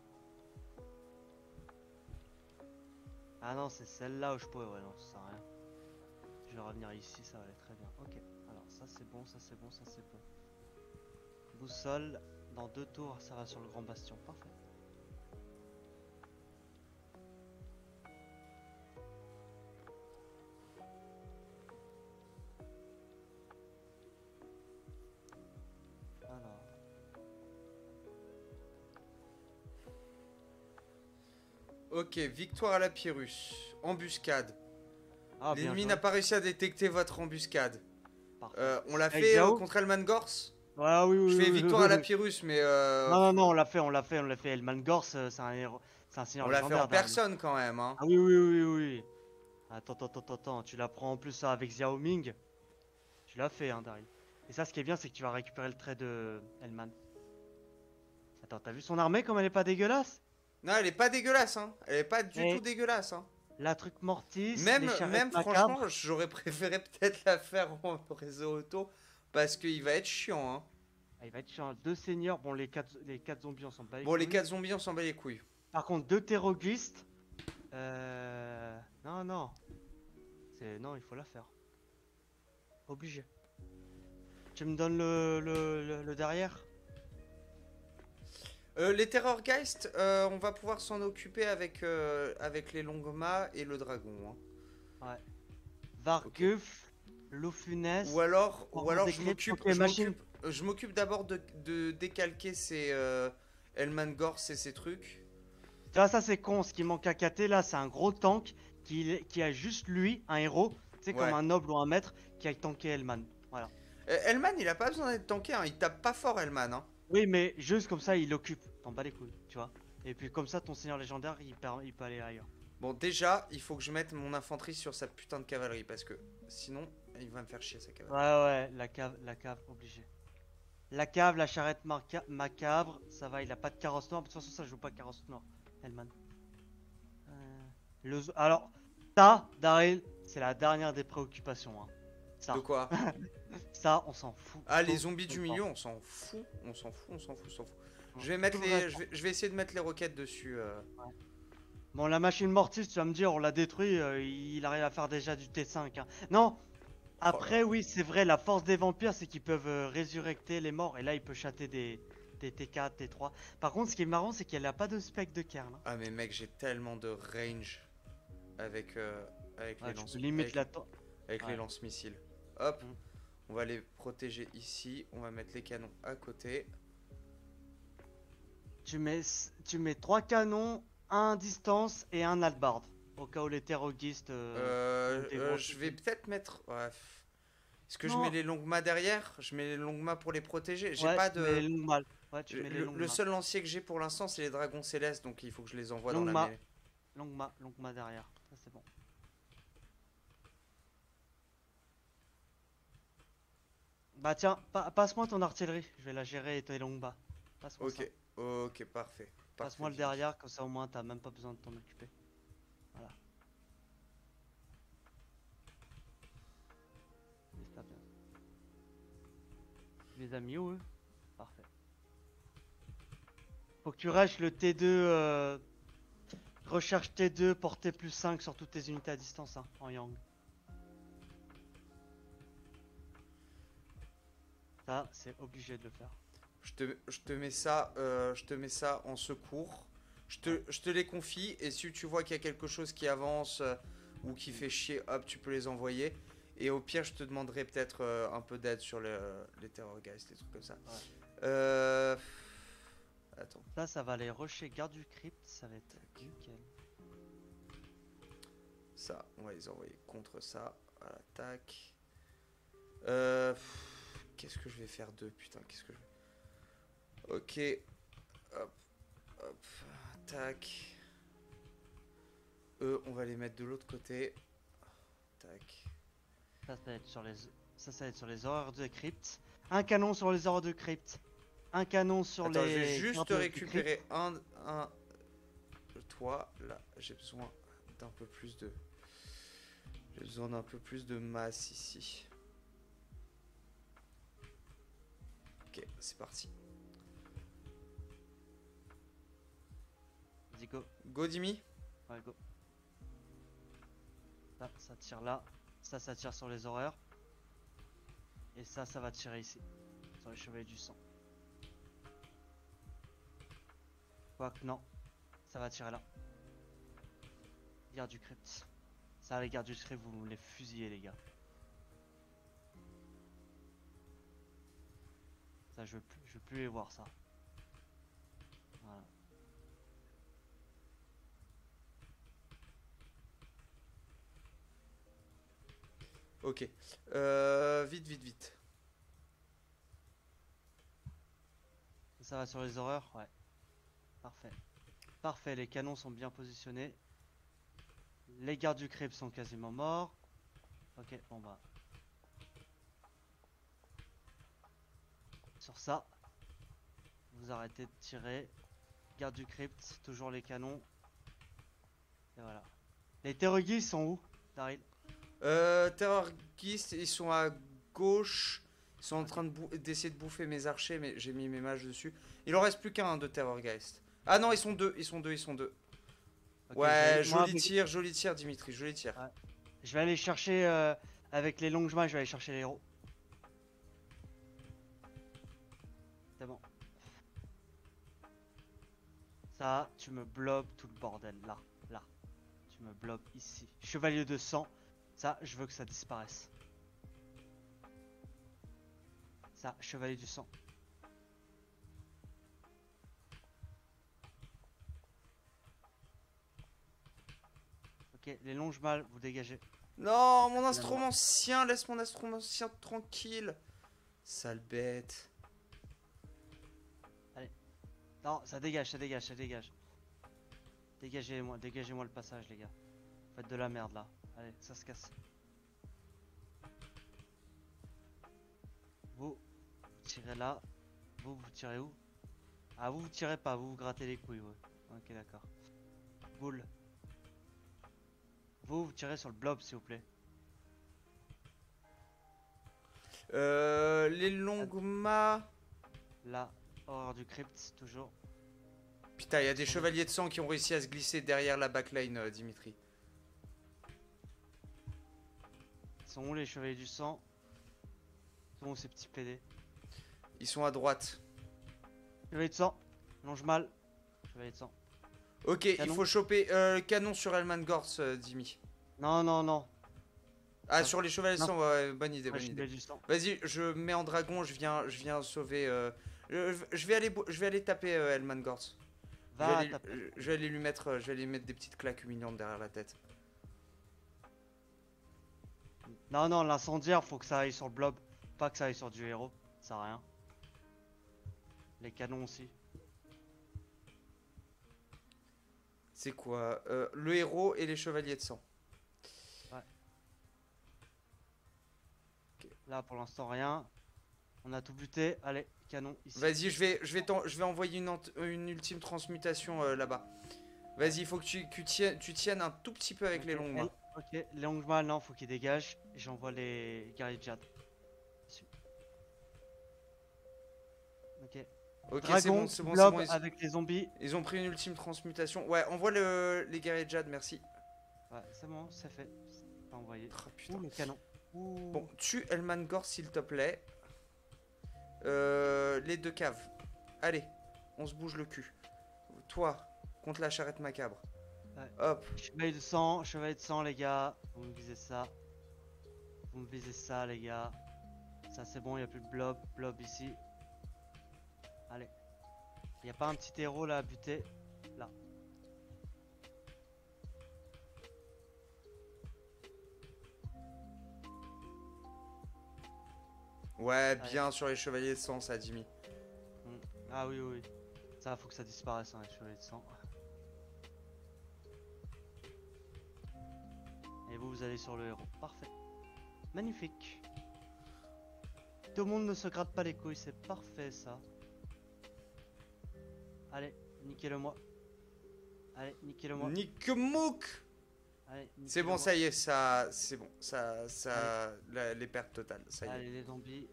Ah non, c'est celle-là où je pourrais. Ouais, non, ça sert à rien. Je vais revenir ici, ça va aller très bien. Ok, alors ça c'est bon, ça c'est bon, ça c'est bon. Boussole, dans deux tours, ça va sur le grand bastion. Parfait. Ok, victoire à la Pyrrhus. Embuscade. Ah, L'ennemi n'a pas réussi à détecter votre embuscade. Parfait. Euh, on l'a fait euh, contre Elman Gors Ouais, oui, oui, Je fais oui, victoire oui, à la. Pyrrhus, mais euh, Non, non, non, on l'a fait, on l'a fait, on l'a fait. Elman Gors, euh, c'est un héros, c'est un seigneur on l'a fait en personne quand même. Hein. Ah oui, oui, oui, oui, oui. Attends, attends, attends, attends, tu la prends en plus ça, avec Xiao Ming. Tu l'as fait, hein, Daryl. Et ça, ce qui est bien, c'est que tu vas récupérer le trait de Elman. Attends, t'as vu son armée comme elle est pas dégueulasse? Non, elle est pas dégueulasse. Hein. Elle est pas du Et- tout dégueulasse. Hein. La truc mortis, Même, les même franchement, j'aurais préféré peut-être la faire en réseau auto parce qu'il va être chiant. Hein. Ah, il va être chiant. Deux seigneurs, bon, les quatre, les quatre zombies, on s'en bat les Bon, les couilles. 4 zombies, on s'en bat les couilles. Par contre, deux terroristes. Euh... Non, non. C'est... Non, il faut la faire. Obligé. Tu me donnes le, le, le, le derrière? Euh, les Terrorgeist, euh, on va pouvoir s'en occuper avec, euh, avec les Longma et le dragon. hein. Varguf, Lofunès. Ou alors, ou alors je m'occupe, je d'abord de, de décalquer ces euh, Elman Gors et ces trucs. Vois, ça c'est con. Ce qui manque à KT là, c'est un gros tank qui, qui a juste lui, un héros. Tu sais, Ouais. comme un noble ou un maître qui a tanké Elman. Voilà. Elman, il a pas besoin d'être tanké, hein, il tape pas fort Elman. Hein. Oui, mais juste comme ça, il occupe. T'en bats les couilles, tu vois. Et puis comme ça, ton seigneur légendaire, il, peut aller ailleurs. Bon, déjà, il faut que je mette mon infanterie sur sa putain de cavalerie parce que sinon, il va me faire chier sa Ouais, cavalerie. ouais, la cave, la cave, obligé. La cave, la charrette marca- macabre, ça va, il a pas de carrosse noire. De toute façon, ça joue pas carrosse noire, Elman. Euh, le Alors, ça, Daryl, c'est la dernière des préoccupations. Hein. Ça, De quoi? ça, on s'en fout. Ah, les zombies du milieu, on s'en fout, on s'en fout, on s'en fout, on s'en fout. Je vais mettre les, je vais, je vais essayer de mettre les roquettes dessus. euh. Bon, la machine mortis, tu vas me dire, on l'a détruit, euh, il arrive à faire déjà du T5. hein. Non Après, oui, c'est vrai, la force des vampires, c'est qu'ils peuvent euh, résurrecter les morts, et là, il peut châter des, des T4, T3. Par contre, ce qui est marrant, c'est qu'elle a pas de spec de cairn. hein. Ah mais mec, j'ai tellement de range avec euh, avec Ouais, les tu lance peux limite avec, la les lance-missiles. Hop, Mm. On va les protéger ici, on va mettre les canons à côté. Tu mets, tu mets trois canons, un distance et un halbard. Au cas où les terroristes. euh, Euh, euh, je vais peut-être mettre ouais. Est-ce que je mets les longues derrière? Je mets les longues pour les protéger. J'ai ouais, pas tu mets les de longues. Ouais, tu mets les le, longues le seul lancier que j'ai pour l'instant, c'est les dragons célestes donc il faut que je les envoie dans la mêlée. Longue ma, longue ma derrière. Ça, c'est bon. Bah tiens, pa- passe-moi ton artillerie. Je vais la gérer et tes longues bas. Ça. OK. OK, parfait. Passe-moi le derrière, comme ça au moins t'as même pas besoin de t'en occuper. Voilà. Tu les as mis où eux Parfait. Faut que tu rushes le T2. euh, Recherche T2, portée plus 5 sur toutes tes unités à distance hein, en Yang. Ça, c'est obligé de le faire. Je te, je te mets ça, euh, je te mets ça en secours. Je te, je te les confie et si tu vois qu'il y a quelque chose qui avance euh, ou qui fait chier, hop, tu peux les envoyer. Et au pire, je te demanderai peut-être euh, un peu d'aide sur le- les terrorgeist, des trucs comme ça. Ouais. Euh... Attends, Ça, ça va aller rusher garde du crypt, ça va être nickel. ça, on va les envoyer contre ça. Voilà, tac. Euh... Qu'est-ce que je vais faire d'eux, putain, qu'est-ce que je. Ok. Hop, hop, tac. Eux, on va les mettre de l'autre côté. Tac. Ça, ça va être sur les, ça, ça va être sur les horreurs de crypt. Un canon sur les horreurs de crypt. Un canon sur Attends, les. je vais juste récupérer un, un... Toi, là, j'ai besoin d'un peu plus de... J'ai besoin d'un peu plus de masse ici. Ok, c'est parti. Vas-y, go. Go, Dimi Ouais, go. Ça, ça tire là. Ça, ça tire sur les horreurs. Et ça, ça va tirer ici. Sur les chevaliers du sang. Quoique, non. Ça va tirer là. Garde du crypt. Ça, les gardes du crypt, vous les fusillez, les gars. Ça, je veux plus, je veux plus les voir, ça. Voilà. Ok. Euh, vite, vite, vite. Ça va sur les horreurs? Ouais. Parfait. Parfait, les canons sont bien positionnés. Les gardes du crypt sont quasiment morts. Ok, bon bah. Sur ça, vous arrêtez de tirer. Garde du crypt, toujours les canons. Et voilà. Les terrogis sont où, Daryl? Euh, ils sont à gauche. Ils sont en train de bou- d'essayer de bouffer mes archers, mais j'ai mis mes mages dessus. Il en reste plus qu'un de Terrorgeist. Ah non, ils sont deux, ils sont deux, ils sont deux. Ouais, moi, joli tir, joli tir, Dimitri, joli tir. Je vais aller chercher euh, avec les longues mains, je vais aller chercher les héros. Ça, tu me blobes tout le bordel là, là. Tu me blobes ici. Chevalier de sang, ça, je veux que ça disparaisse. Ça, chevalier du sang. Ok, les longes mâles, vous dégagez. Non, mon astromancien, laisse mon astromancien tranquille. Sale bête. Non, ça dégage, ça dégage, ça dégage. Dégagez-moi, dégagez-moi le passage, les gars. Faites de la merde là. Allez, ça se casse. Vous, vous tirez là. Vous, vous tirez où? Ah, vous, vous tirez pas, vous, vous grattez les couilles, ouais. Ok, d'accord. Boule. Vous, vous tirez sur le blob, s'il vous plaît. Euh, les longues mâts. Là, horreur du crypt, toujours. Putain, il y a des chevaliers de sang qui ont réussi à se glisser derrière la backline, euh, Dimitri. Ils sont où les chevaliers du sang? Ils sont où ces petits PD Ils sont à droite. Chevalier de sang, longe mal. Chevalier de sang. Ok, il faut choper euh, le canon sur Elman Gors, euh, Dimi. Non, non, non. Ah, sur les chevaliers de sang, ouais, bonne idée, Ouais, bonne. Vas-y, je mets en dragon, je viens, je viens sauver. euh, je, je vais aller, je vais aller taper euh, Elman Gors. Je vais, Va aller, taper. je- vais aller lui mettre, euh, je vais aller mettre des petites claques humiliantes derrière la tête. Non, non, l'incendiaire, faut que ça aille sur le blob. Pas que ça aille sur du héros. Ça sert à rien. Les canons aussi. C'est quoi Euh, Le héros et les chevaliers de sang. Là, pour l'instant, rien. On a tout buté. Allez, canon ici. Vas-y, je vais, je vais, t'en- je vais envoyer une, ant- une ultime transmutation euh, là-bas. Vas-y, il faut que tu, que tiennes, tu tiennes un tout petit peu avec les longues mains. Ok, les longues mains, non, faut qu'ils dégagent. J'envoie les guerriers de Jade. Ok. Ok, c'est bon, c'est bon, c'est bon. Ils, avec les zombies. ils ont pris une ultime transmutation. Ouais, envoie le, les guerriers de Jade, merci. Ouais, c'est bon, c'est fait. Pas envoyé. Oh, putain. Ouh, le canon. Ouh. Bon, tue Elman Gore s'il te plaît. Euh, les deux caves. Allez, on se bouge le cul. Toi, contre la charrette macabre. Ouais. Hop. Chevalier de sang, chevalier de sang, les gars. Vous me visez ça. Vous me visez ça, les gars. Ça, c'est bon, il a plus de blob. Blob ici. Allez. Il a pas un petit héros là à buter. Ouais, bien sur les chevaliers de sang, ça, Jimmy. Ah oui, oui. oui. Ça, faut que ça disparaisse, hein, les chevaliers de sang. Et vous, vous allez sur le héros. Parfait. Magnifique. Tout le monde ne se gratte pas les couilles, c'est parfait ça. Allez, niquez-le-moi. Allez, niquez-le-moi. Allez, C'est bon, ça y est, ça, c'est bon, ça, ça, la- les pertes totales, ça y est. Allez, les zombies.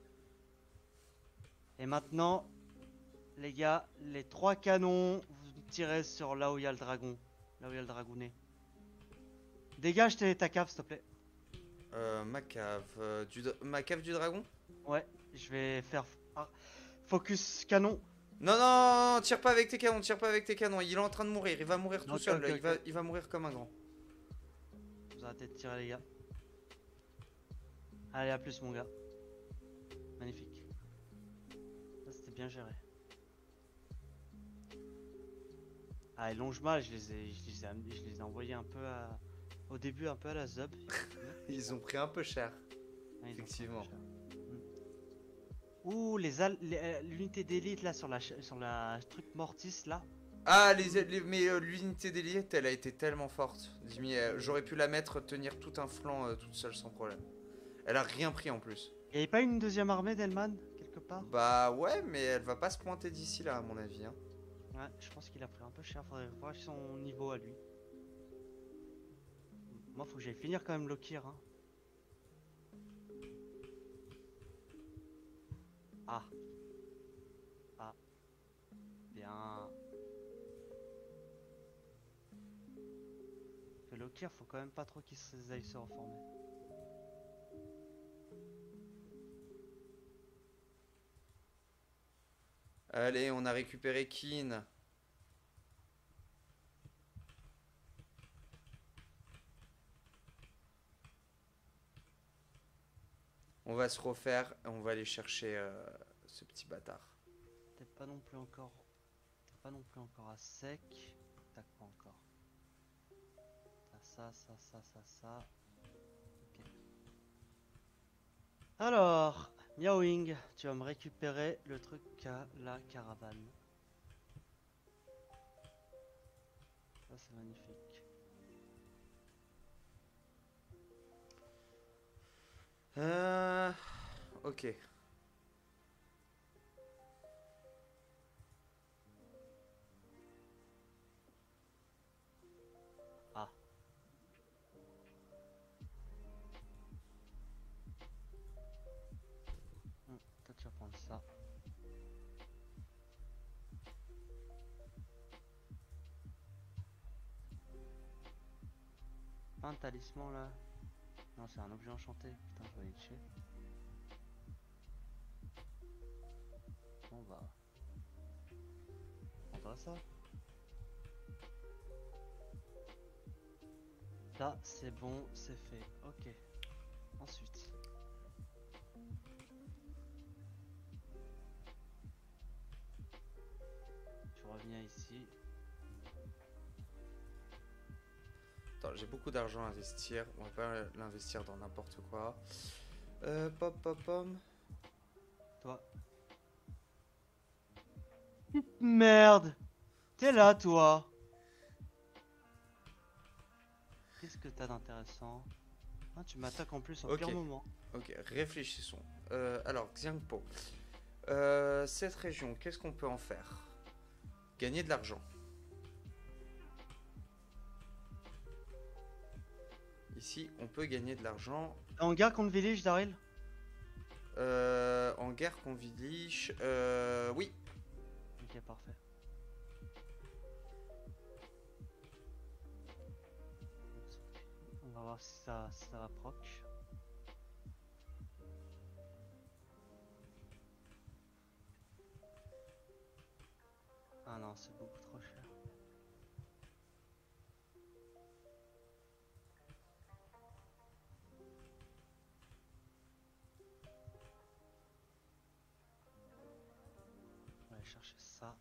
Et maintenant, les gars, les trois canons, vous tirez sur là où il y a le dragon. Là où il y a le dragounet. Dégage ta cave, s'il te plaît. Euh, ma cave, euh, du, ma cave du dragon? Ouais, je vais faire ah, focus canon. Non, non, tire pas avec tes canons, tire pas avec tes canons. Il est en train de mourir, il va mourir tout seul, là, il, va, il va mourir comme un grand. Vous arrêtez de tirer, les gars. Allez, à plus, mon gars. Magnifique. Ça, c'était bien géré. Ah, et Longemal, je les ai, je les ai, je les ai envoyés un peu à, au début, un peu à la zub. Ils ont pris un peu cher. Ah, Effectivement. cher. Mm. Ouh, les euh, l'unité d'élite là sur la sur la truc mortis là. Ah, les, les- mais euh, l'unité d'élite, elle a été tellement forte. Euh, j'aurais pu la mettre tenir tout un flanc euh, toute seule sans problème. Elle a rien pris en plus. Avait pas une deuxième armée d'Elman quelque part? Bah ouais, mais elle va pas se pointer d'ici là, à mon avis. hein. Ouais, je pense qu'il a pris un peu cher. Faudrait voir son niveau à lui. Moi, faut que j'aille finir quand même Lokir. Hein. Ah. Que Lokir, faut quand même pas trop qu'il se aille se reformer. Allez, on a récupéré Keen. On va se refaire et on va aller chercher euh, ce petit bâtard. T'es pas non plus encore. Pas non plus encore à sec. T'as quoi encore? Ça, ça, ça, ça, ça. Ok. Alors, Miaoing, tu vas me récupérer le truc à la caravane. Ça c'est magnifique. Euh... Ok. Un talisman là Non, c'est un objet enchanté. Putain, je vais. On va. On va ça. Là, c'est bon, c'est fait. Ok. Ensuite. Tu reviens ici. J'ai beaucoup d'argent à investir. On va pas l'investir dans n'importe quoi. Euh, pop, pop, pop. Toi. Merde T'es là, toi Qu'est-ce que t'as d'intéressant? Ah, tu m'attaques en plus au Ok. pire moment. Ok, réfléchissons. Euh, alors, Xiangpo. Euh, cette région, qu'est-ce qu'on peut en faire? Gagner de l'argent. Ici, on peut gagner de l'argent. En guerre contre Village, Daryl Euh, en guerre contre Vilich. Euh, oui. Ok, parfait. On va voir si ça, si ça va proc. Ah non, c'est beaucoup chercher ça.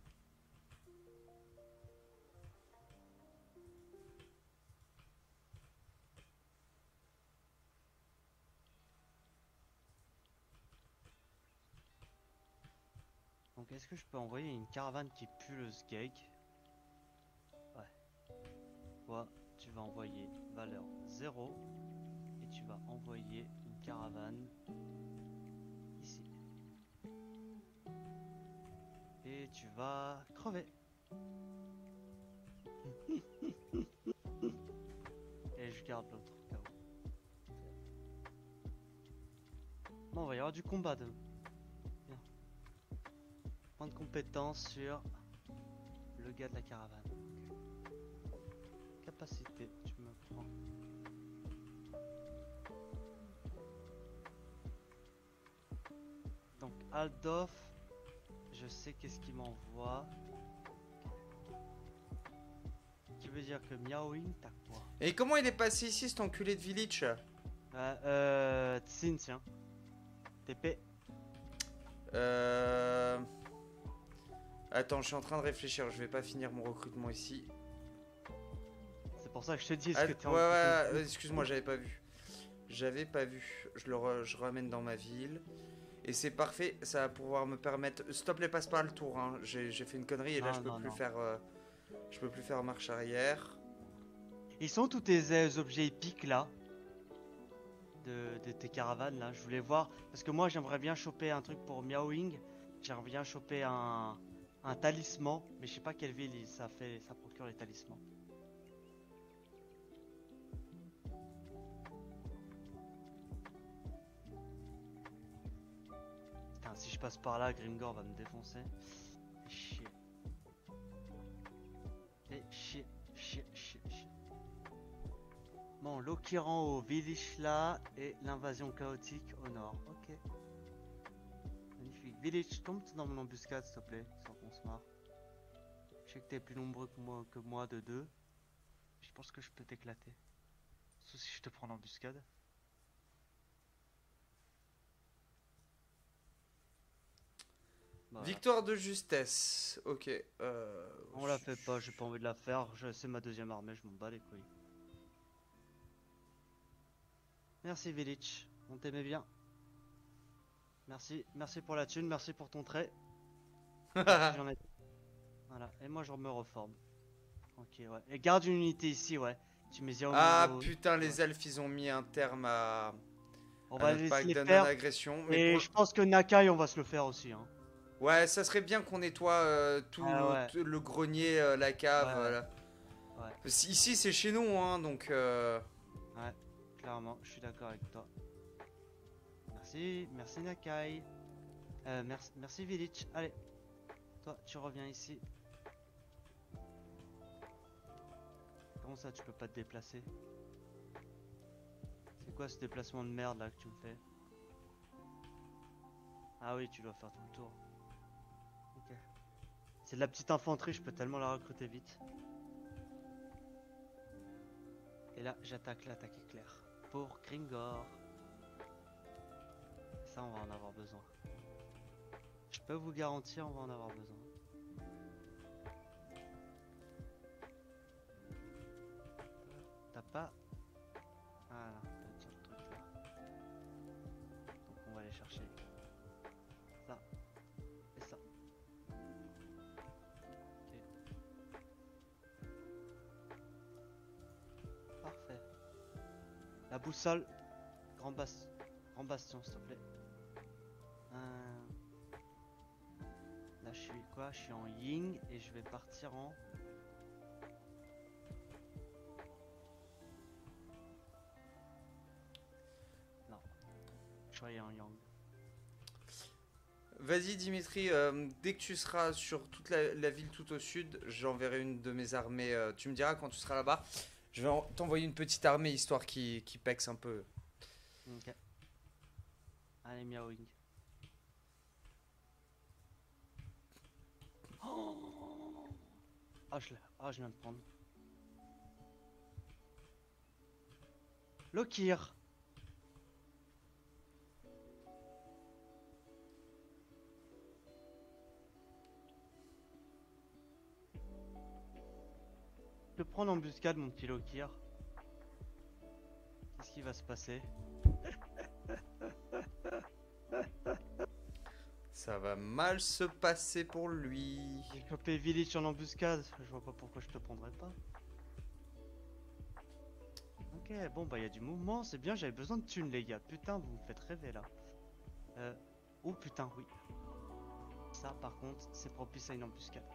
Donc est-ce que je peux envoyer une caravane qui pue le sgeg Ouais. Toi, tu vas envoyer valeur 0 et tu vas envoyer une caravane Tu vas crever. et je garde l'autre. Bon, on va y avoir du combat de Point de compétence sur le gars de la caravane. Capacité, tu me prends. Donc Aldof, sais qu'est-ce qu'il m'envoie. Qui veut dire que Miaoing, t'as quoi? Et comment il est passé ici, cet enculé de village? Euh, euh, Tsin, tiens. TP. Euh... Attends, je suis en train de réfléchir. Je vais pas finir mon recrutement ici. C'est pour ça que je te dis, est-ce Ah, que t'es ouais, en ouais, ouais, excuse-moi, j'avais pas vu. J'avais pas vu. Je le re- je ramène dans ma ville. Et c'est parfait, ça va pouvoir me permettre. Stop les passe pas le tour. Hein. J'ai fait une connerie et là Ah, je peux non, plus non. faire. euh, Je peux plus faire marche arrière. Ils sont tous tes euh, objets épiques là de, de tes caravanes là. Je voulais voir parce que moi j'aimerais bien choper un truc pour Miaoing. J'aimerais bien choper un, un talisman, mais je sais pas quelle ville il- ça fait, ça procure les talismans. Si je passe par là, Grimgor va me défoncer. Chier. Fais chier, chier, chier, chier. Bon, rend au village là et l'invasion chaotique au nord. Ok. Magnifique. Village, tombe dans mon embuscade s'il te plaît, sans qu'on se marre. Je sais que t'es plus nombreux que moi, que moi de deux. Je pense que je peux t'éclater. Sauf si je te prends l'embuscade. Voilà. Victoire de justesse. Ok. Euh... On la fait pas, j'ai pas envie de la faire. C'est ma deuxième armée, je m'en bats les couilles. Merci Village, on t'aimait bien. Merci, merci pour la thune, merci pour ton trait. Merci, j'en ai- Voilà, et moi je me reforme. Ok, ouais. Et garde une unité ici, ouais. Tu mets ah au- putain, les elfes ils ont mis un terme à, On à va notre laisser pacte les de faire. Mais Et pour- je pense que Nakai, on va se le faire aussi. Hein. Ouais, ça serait bien qu'on nettoie euh, tout, Ah ouais. le grenier, euh, la cave. Ouais. Ouais. Ici c'est chez nous, hein, donc. euh, Clairement, je suis d'accord avec toi. Merci, merci Nakai. Euh, merci, merci Village. Allez, toi, tu reviens ici. Comment ça, tu peux pas te déplacer? C'est quoi ce déplacement de merde là que tu me fais? Ah oui, tu dois faire tout le tour. C'est de la petite infanterie, je peux tellement la recruter vite. Et là, j'attaque l'attaque éclair pour Gringor. Ça, on va en avoir besoin. Je peux vous garantir, on va en avoir besoin. T'as pas. Là. Donc, on va aller chercher La boussole. Grand, bas... Grand bastion, s'il te plaît. Euh, Là, je suis quoi? Je suis en Ying et je vais partir en. Non. Je suis en Yang. Vas-y Dimitri, euh, dès que tu seras sur toute la, la ville tout au sud, j'enverrai une de mes armées. euh, tu me diras quand tu seras là-bas. Je vais en- t'envoyer une petite armée histoire qui, qui pexe un peu. Ok. Allez, miaoing. Oh ah, je, ah, je viens de prendre. Lokir. Je prends l'embuscade, mon petit Lokir. Qu'est-ce qui va se passer Ça va mal se passer pour lui. J'ai chopé Village en embuscade, je vois pas pourquoi je te prendrais pas. Ok, bon bah y a du mouvement, c'est bien, j'avais besoin de thunes les gars. Putain, vous me faites rêver là. Euh... Oh putain, oui. Ça par contre, c'est propice à une embuscade.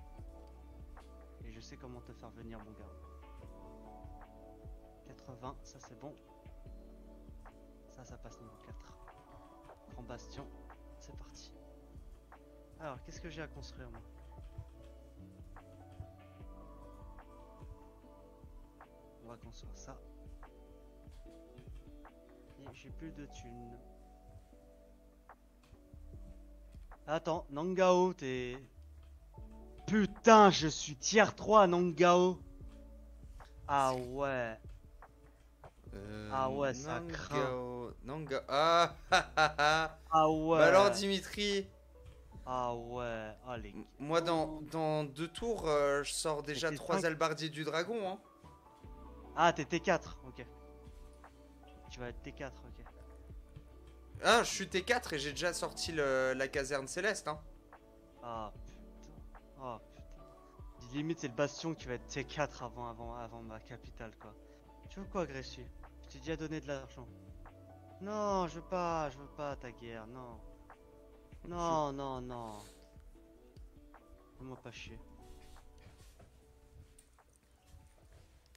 Et je sais comment te faire venir mon gars. 80, ça c'est bon. Ça, ça passe niveau 4. Grand bastion, c'est parti. Alors, qu'est-ce que j'ai à construire moi? On va construire ça. Et j'ai plus de thunes. Attends, Nangao, t'es... Putain, je suis tier 3 à Nangao Ah ouais Euh, Ah ouais, ça craint. Nangao- Nanga- Ah, ah, ah, ah. Ah ouais Bah alors Dimitri, Ah ouais Allez moi dans, dans deux tours, euh, je sors déjà trois cinq. albardiers du dragon. Hein. Ah, t'es T4, ok. Tu vas être T4, ok. Ah, je suis T4 et j'ai déjà sorti le- la caserne céleste. Hein. Ah putain. Ah putain. Limite, c'est le bastion qui va être T4 avant, avant, avant ma capitale, quoi. Tu veux quoi, Gressu Je t'ai déjà donné de l'argent. Non, je veux pas, je veux pas ta guerre, non. Non, non, non. Fais-moi pas chier.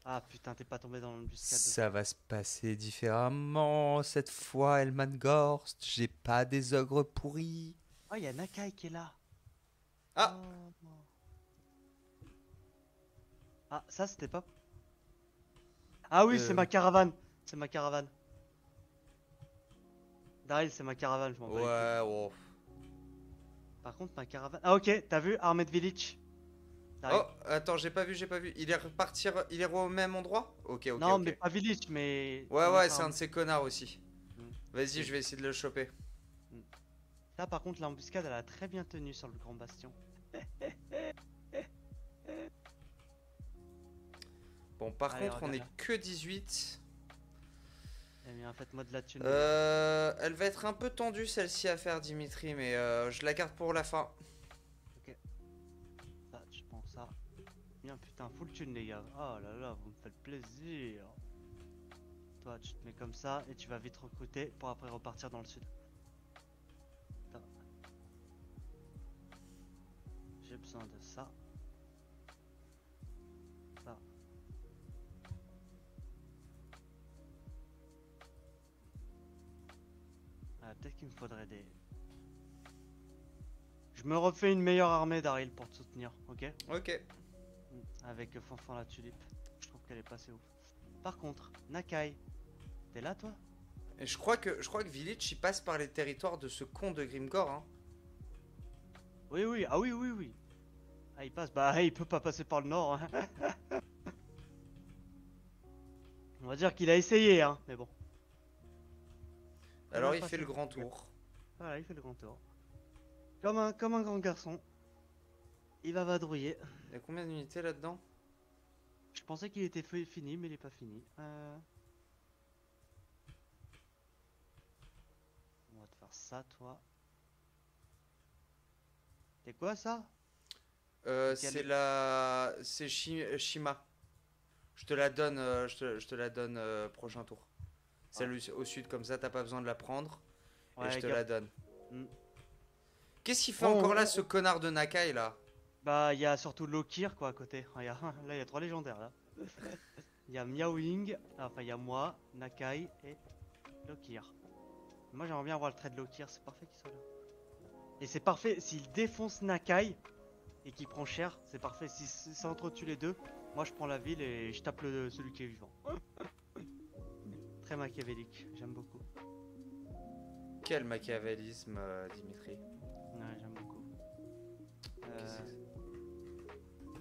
Ah putain, t'es pas tombé dans l'embuscade. de- Ça va se passer différemment cette fois, Elmangorst. J'ai pas des ogres pourris. Ah, il y a Nakai qui est là. Ah. Oh. Ah, ça c'était pas. Ah oui, c'est Euh. ma caravane. C'est ma caravane. Daryl, c'est ma caravane, je m'en. Ouais, oh. Par contre, ma caravane. Ah, ok, t'as vu Armée de Village Daryl. Oh, attends, j'ai pas vu, j'ai pas vu. Il est reparti, il est au même endroit? Ok, ok. non, mais pas Village, mais. Ouais, ouais, c'est un de ces connards aussi. Mm. Vas-y, je vais essayer de le choper. Là, par contre, l'embuscade, elle a très bien tenu sur le grand bastion. Bon, par Allez, contre, on est que 18. Eh bien, faites-moi de la thune. Euh, elle va être un peu tendue celle-ci à faire, Dimitri, mais euh, je la garde pour la fin. Ça, je prends ça. Bien, putain, full thune, les gars. Oh là là, vous me faites plaisir. Toi, tu te mets comme ça et tu vas vite recruter pour après repartir dans le sud. J'ai besoin de ça. Ça. Ah, peut-être qu'il me faudrait des. Je me refais une meilleure armée d'Aril pour te soutenir, ok? Ok. avec Fanfan la tulipe. Je trouve qu'elle est pas assez ouf. Par contre, Nakai, t'es là toi? Et je crois que je crois que Village il passe par les territoires de ce con de Grimgore. Hein. Oui, oui, ah oui, oui, oui. Ah, il passe, bah il peut pas passer par le nord. hein. On va dire qu'il a essayé, hein, mais bon. Alors va il fait le grand tour. Voilà, il fait le grand tour. Comme un, comme un grand garçon. Il va vadrouiller. Il y a combien d'unités là-dedans? Je pensais qu'il était fini, mais il est pas fini. Euh... On va te faire ça, toi. C'est quoi ça? Euh, C'est la, c'est Shi- Shima. Je te la donne, euh, je, te, je te la donne euh, prochain tour. Celle au- au sud comme ça, t'as pas besoin de la prendre et je te gars. la donne. Hmm. Qu'est-ce qu'il fait Oh, encore là, ce connard de Nakai là? Bah, il y a surtout Lokir, quoi, à côté. Regarde, là, il y a trois légendaires, là. Il y a Miaoing, enfin, il y a moi, Nakai et Lokir. Moi, j'aimerais bien avoir le trait de Lokir, c'est parfait qu'il soit là. Et c'est parfait, s'il défonce Nakai et qu'il prend cher, c'est parfait. Si ça entretue les deux, moi je prends la ville et je tape le, celui qui est vivant. Très machiavélique, j'aime beaucoup. Quel machiavélisme, euh, Dimitri. Ouais, j'aime beaucoup. Euh,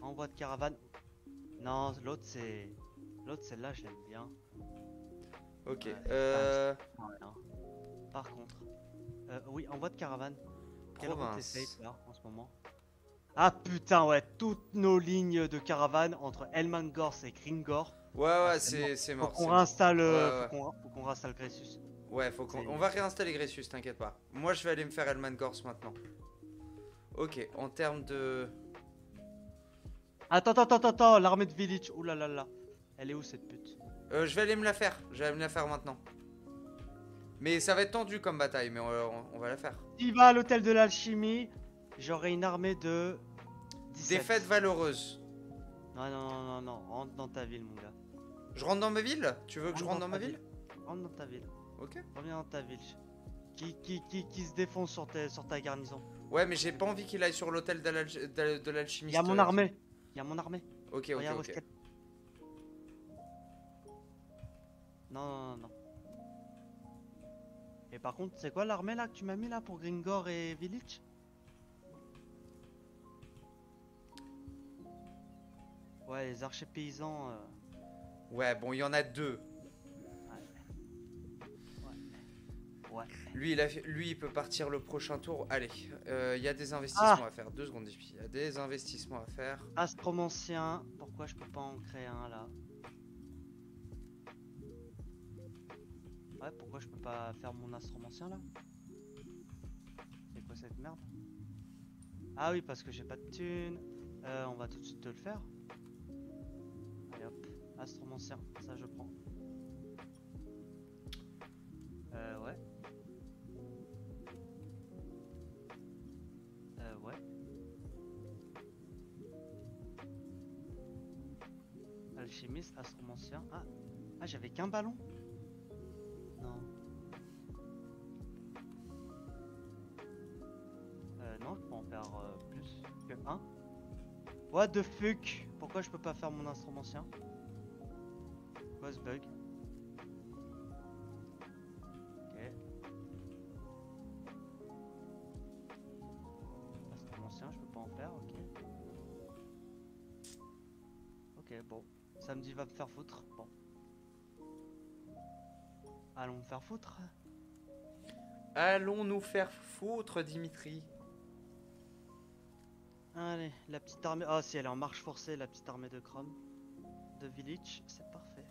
envoi de caravane. Non, l'autre c'est. L'autre celle-là, je l'aime bien. Ok. ouais, Euh, Ouais. Par contre. euh, oui, envoi de caravane. Quelle province. là en ce moment Ah putain, ouais, toutes nos lignes de caravane entre Elmangors et Kringor. Ouais, ouais, Ah, c'est c'est c'est Faut mort. qu'on mort. réinstalle, euh, Ouais, ouais. faut qu'on- réinstalle Gressus. Ouais, faut qu'on on va réinstaller Gressus, t'inquiète pas. Moi, je vais aller me faire Elman Gorse maintenant. Ok, en termes de. Attends, attends, attends, attends, l'armée de Village. Ouh là là là. Elle est où cette pute? Euh, je vais aller me la faire. Je vais aller me la faire maintenant. Mais ça va être tendu comme bataille, mais on, on- on va la faire. Il va à l'hôtel de l'alchimie. J'aurai une armée de 17. Défaite valeureuse. Non, non, non, non, non. Rentre dans ta ville, mon gars. Je rentre dans ma ville? Tu veux que je rentre dans ma ta ville? Rentre dans ta ville. Ok. Reviens dans ta ville. Qui, qui, qui, qui se défonce sur, tes- sur ta garnison Ouais, mais j'ai pas envie qu'il aille sur l'hôtel de l'alchimiste. y a mon armée. Il y a mon armée. Ok, ok, Regarde ok. Non, non, non, non. Et par contre, c'est quoi l'armée là que tu m'as mis là pour Gringor et Village? Ouais, les archers paysans. euh, Ouais, bon, il y en a deux. Ouais. Lui, il a lui, il peut partir le prochain tour. Allez, euh, il y a des investissements Ah à faire. Deux secondes, il y a des investissements à faire. Astromancien. Pourquoi je peux pas en créer un là? Ouais, pourquoi je peux pas faire mon astromancien là? C'est quoi cette merde? Ah oui, parce que j'ai pas de thunes. Euh, on va tout de suite te le faire. Allez hop, astromancien, ça je prends. Euh, ouais. Euh, ouais. Alchimiste, astromancien. Ah, ah j'avais qu'un ballon? Non. Euh, non, je peux en faire euh, plus que un. What the fuck? Pourquoi je peux pas faire mon instrumentien Quoi ce bug Ok. Instrumentien, je peux pas en faire, ok. Ok, bon. Samedi va me faire foutre. Faire foutre. Allons nous faire foutre, Dimitri. Allez, la petite armée. Ah, si elle est en marche forcée, la petite armée de Chrome. De Village, c'est parfait.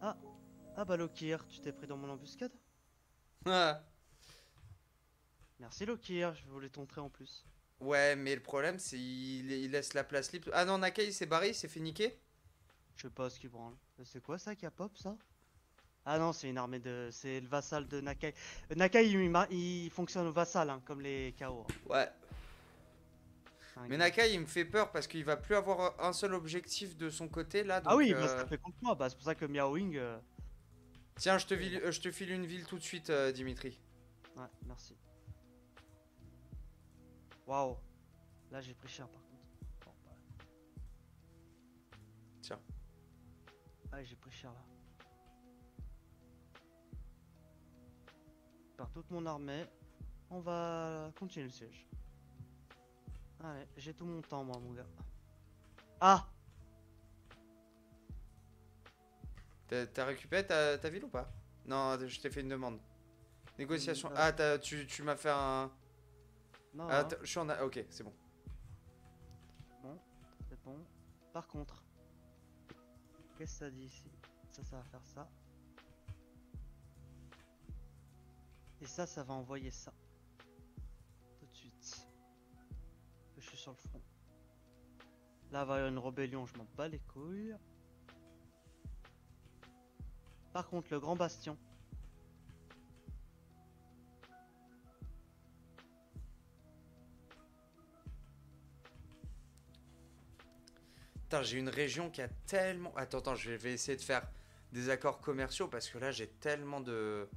Ah, ah bah Lokir, tu t'es pris dans mon embuscade Ah. Merci Lokir, je voulais t'entrer en plus. Ouais, mais le problème, c'est il, il laisse la place libre. Ah non, Nakai, il s'est barré, il s'est fait niquer. Je sais pas ce qu'il branle. C'est quoi ça qui a pop ça? Ah non, c'est une armée de. C'est le vassal de Nakai. Euh, Nakai, il, il fonctionne au vassal, hein, comme les KO. Ouais. hein. Mais Nakai, il me fait peur parce qu'il va plus avoir un seul objectif de son côté là. Ah oui, euh, bah, ça fait contre moi. Bah, c'est pour ça que Miaoing. euh, Tiens, je te, file, je te file une ville tout de suite, euh, Dimitri. Ouais, merci. Waouh. Là, j'ai pris cher par contre. Bon, bah. Tiens. Ah, j'ai pris cher là. Toute mon armée, on va continuer le siège. Allez, j'ai tout mon temps, moi, mon gars. Ah T'as récupéré ta, ta ville ou pas? Non, je t'ai fait une demande. Négociation. Mm, Ah, t'as- tu, tu m'as fait un. Non, Ah, t'as- je suis en. a- Ok, c'est bon. c'est bon. Par contre, qu'est-ce que ça dit ici? Ça, ça va faire ça. Et ça, ça va envoyer ça. Tout de suite. Je suis sur le front. Là, va y avoir une rébellion, je m'en bats les couilles. Par contre, le grand bastion. Putain, j'ai une région qui a tellement. Attends, attends, je vais essayer de faire des accords commerciaux parce que là, j'ai tellement de.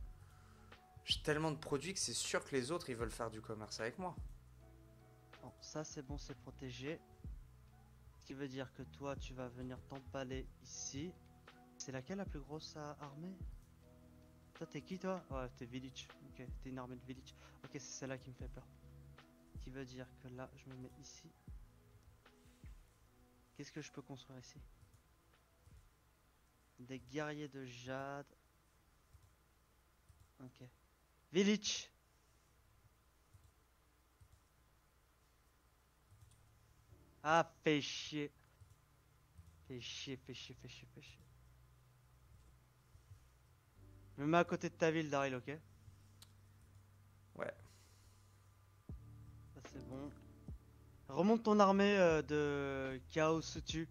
J'ai tellement de produits que c'est sûr que les autres ils veulent faire du commerce avec moi. Bon, ça c'est bon, c'est protégé. Ce qui veut dire que toi, tu vas venir t'empaler ici. C'est laquelle la plus grosse armée Toi, t'es qui toi? Ouais, t'es village. Ok, t'es une armée de village. Ok, c'est celle-là qui me fait peur. Ce qui veut dire que là, je me mets ici. Qu'est-ce que je peux construire ici? Des guerriers de jade. Ok. Village Ah, fais chier. Fais chier, fais chier, fais chier, fais chier. Je me mets à côté de ta ville, Daryl, ok? Ouais. Ça c'est bon. Remonte ton armée euh, de Chaos tue.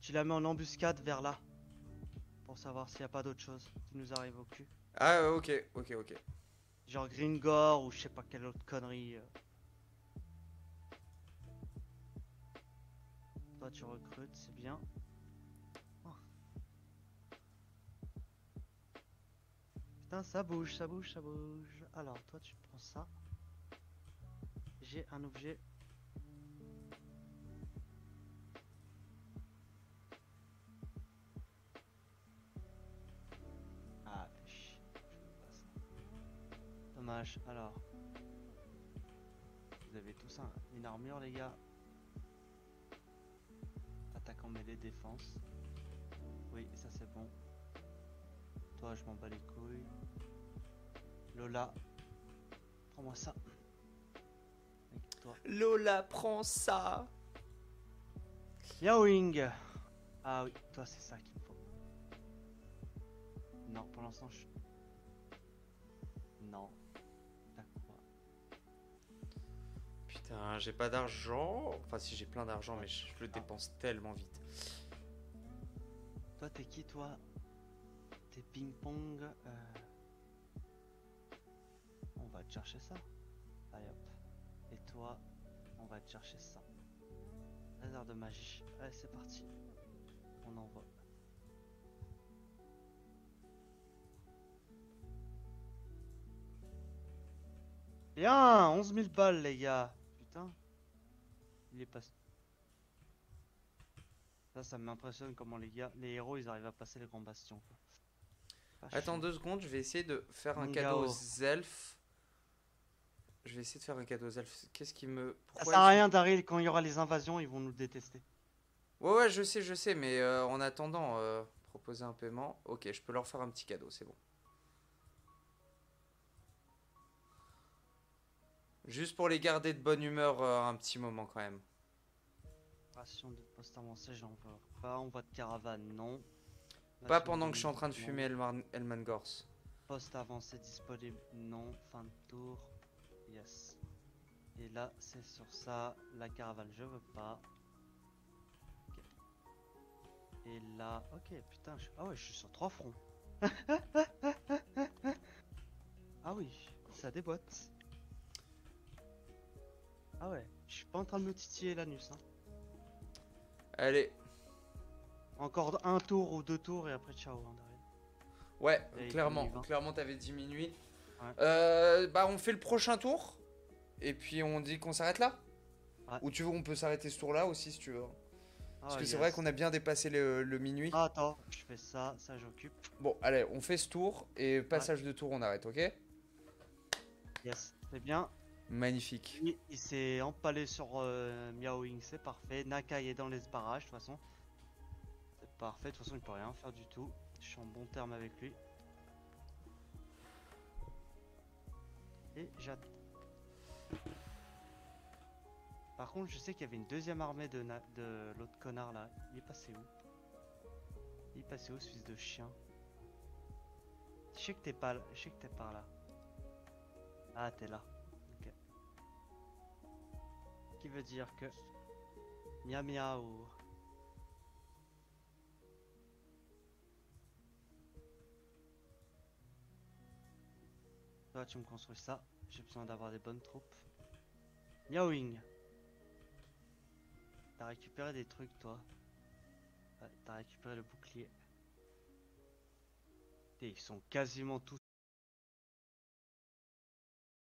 Tu la mets en embuscade vers là. Pour savoir s'il n'y a pas d'autre chose qui nous arrive au cul. Ah, ok, ok, ok. Genre Gringor ou je sais pas quelle autre connerie. euh. Toi tu recrutes, c'est bien. Oh. Putain, ça bouge, ça bouge, ça bouge. Alors, toi tu prends ça. J'ai un objet. Dommage, alors. Vous avez tous un, une armure, les gars. Attaque en mêlée, défense. Oui, ça c'est bon. Toi, je m'en bats les couilles. Lola, prends-moi ça. Avec toi. Lola, prends ça. Yawing Ah oui, toi c'est ça qu'il me faut. Non, pour l'instant je... J'ai pas d'argent. Enfin, si j'ai plein d'argent, mais je le dépense tellement vite. Toi t'es qui toi? T'es ping-pong. euh, On va te chercher ça. Allez hop. Et toi, on va te chercher ça. Laser de magie. Allez c'est parti. On envoie. Bien 11 000 balles les gars. Il est passé. Ça, ça m'impressionne comment les gars, les héros, ils arrivent à passer les grands bastions. quoi. Attends deux secondes, je vais essayer de faire un cadeau aux elfes. Je vais essayer de faire un cadeau aux elfes. Qu'est-ce qui me. Ça sert à rien, Daryl, quand il y aura les invasions, ils vont nous détester. Ouais, ouais, je sais, je sais, mais euh, en attendant, euh, proposer un paiement. Ok, je peux leur faire un petit cadeau, c'est bon. Juste pour les garder de bonne humeur euh, un petit moment quand même. Ration de poste avancé, j'en veux pas. Envoi de caravane, non. Pas pendant que je suis en train de fumer Elman, Elmangors. Poste avancé disponible, non. Fin de tour, yes. Et là, c'est sur ça. La caravane, je veux pas. Ok. Et là, ok, putain, je... ah ouais, je suis sur trois fronts. ah oui, ça déboîte. Ah ouais, je suis pas en train de me titiller l'anus. Hein. Allez, Encore un tour ou deux tours et après ciao. Hein, ouais, clairement, va. clairement t'avais dit minuit. Ouais. Euh, bah on fait le prochain tour et puis on dit qu'on s'arrête là. Ouais. Ou tu veux, on peut s'arrêter ce tour là aussi si tu veux. Parce Ah, que c'est vrai qu'on a bien dépassé le, le minuit. Ah, attends, je fais ça, ça j'occupe. Bon, allez, on fait ce tour et passage de tour, on arrête, ok? Yes, c'est bien. Magnifique. Il, s'est empalé sur euh, c'est parfait. Nakai est dans les barrages, de toute façon. C'est parfait, de toute façon, il peut rien faire du tout. Je suis en bon terme avec lui. Et j'attends. Par contre, je sais qu'il y avait une deuxième armée de, de l'autre connard là. Il est passé où? Il est passé où, ce fils de chien? Je sais que t'es pas, là- je sais que t'es par là. Ah, t'es là. Qui veut dire que Mia miaou. Toi, tu me construis ça. J'ai besoin d'avoir des bonnes troupes. Miaoing. T'as récupéré des trucs, toi. T'as récupéré le bouclier. Et ils sont quasiment tous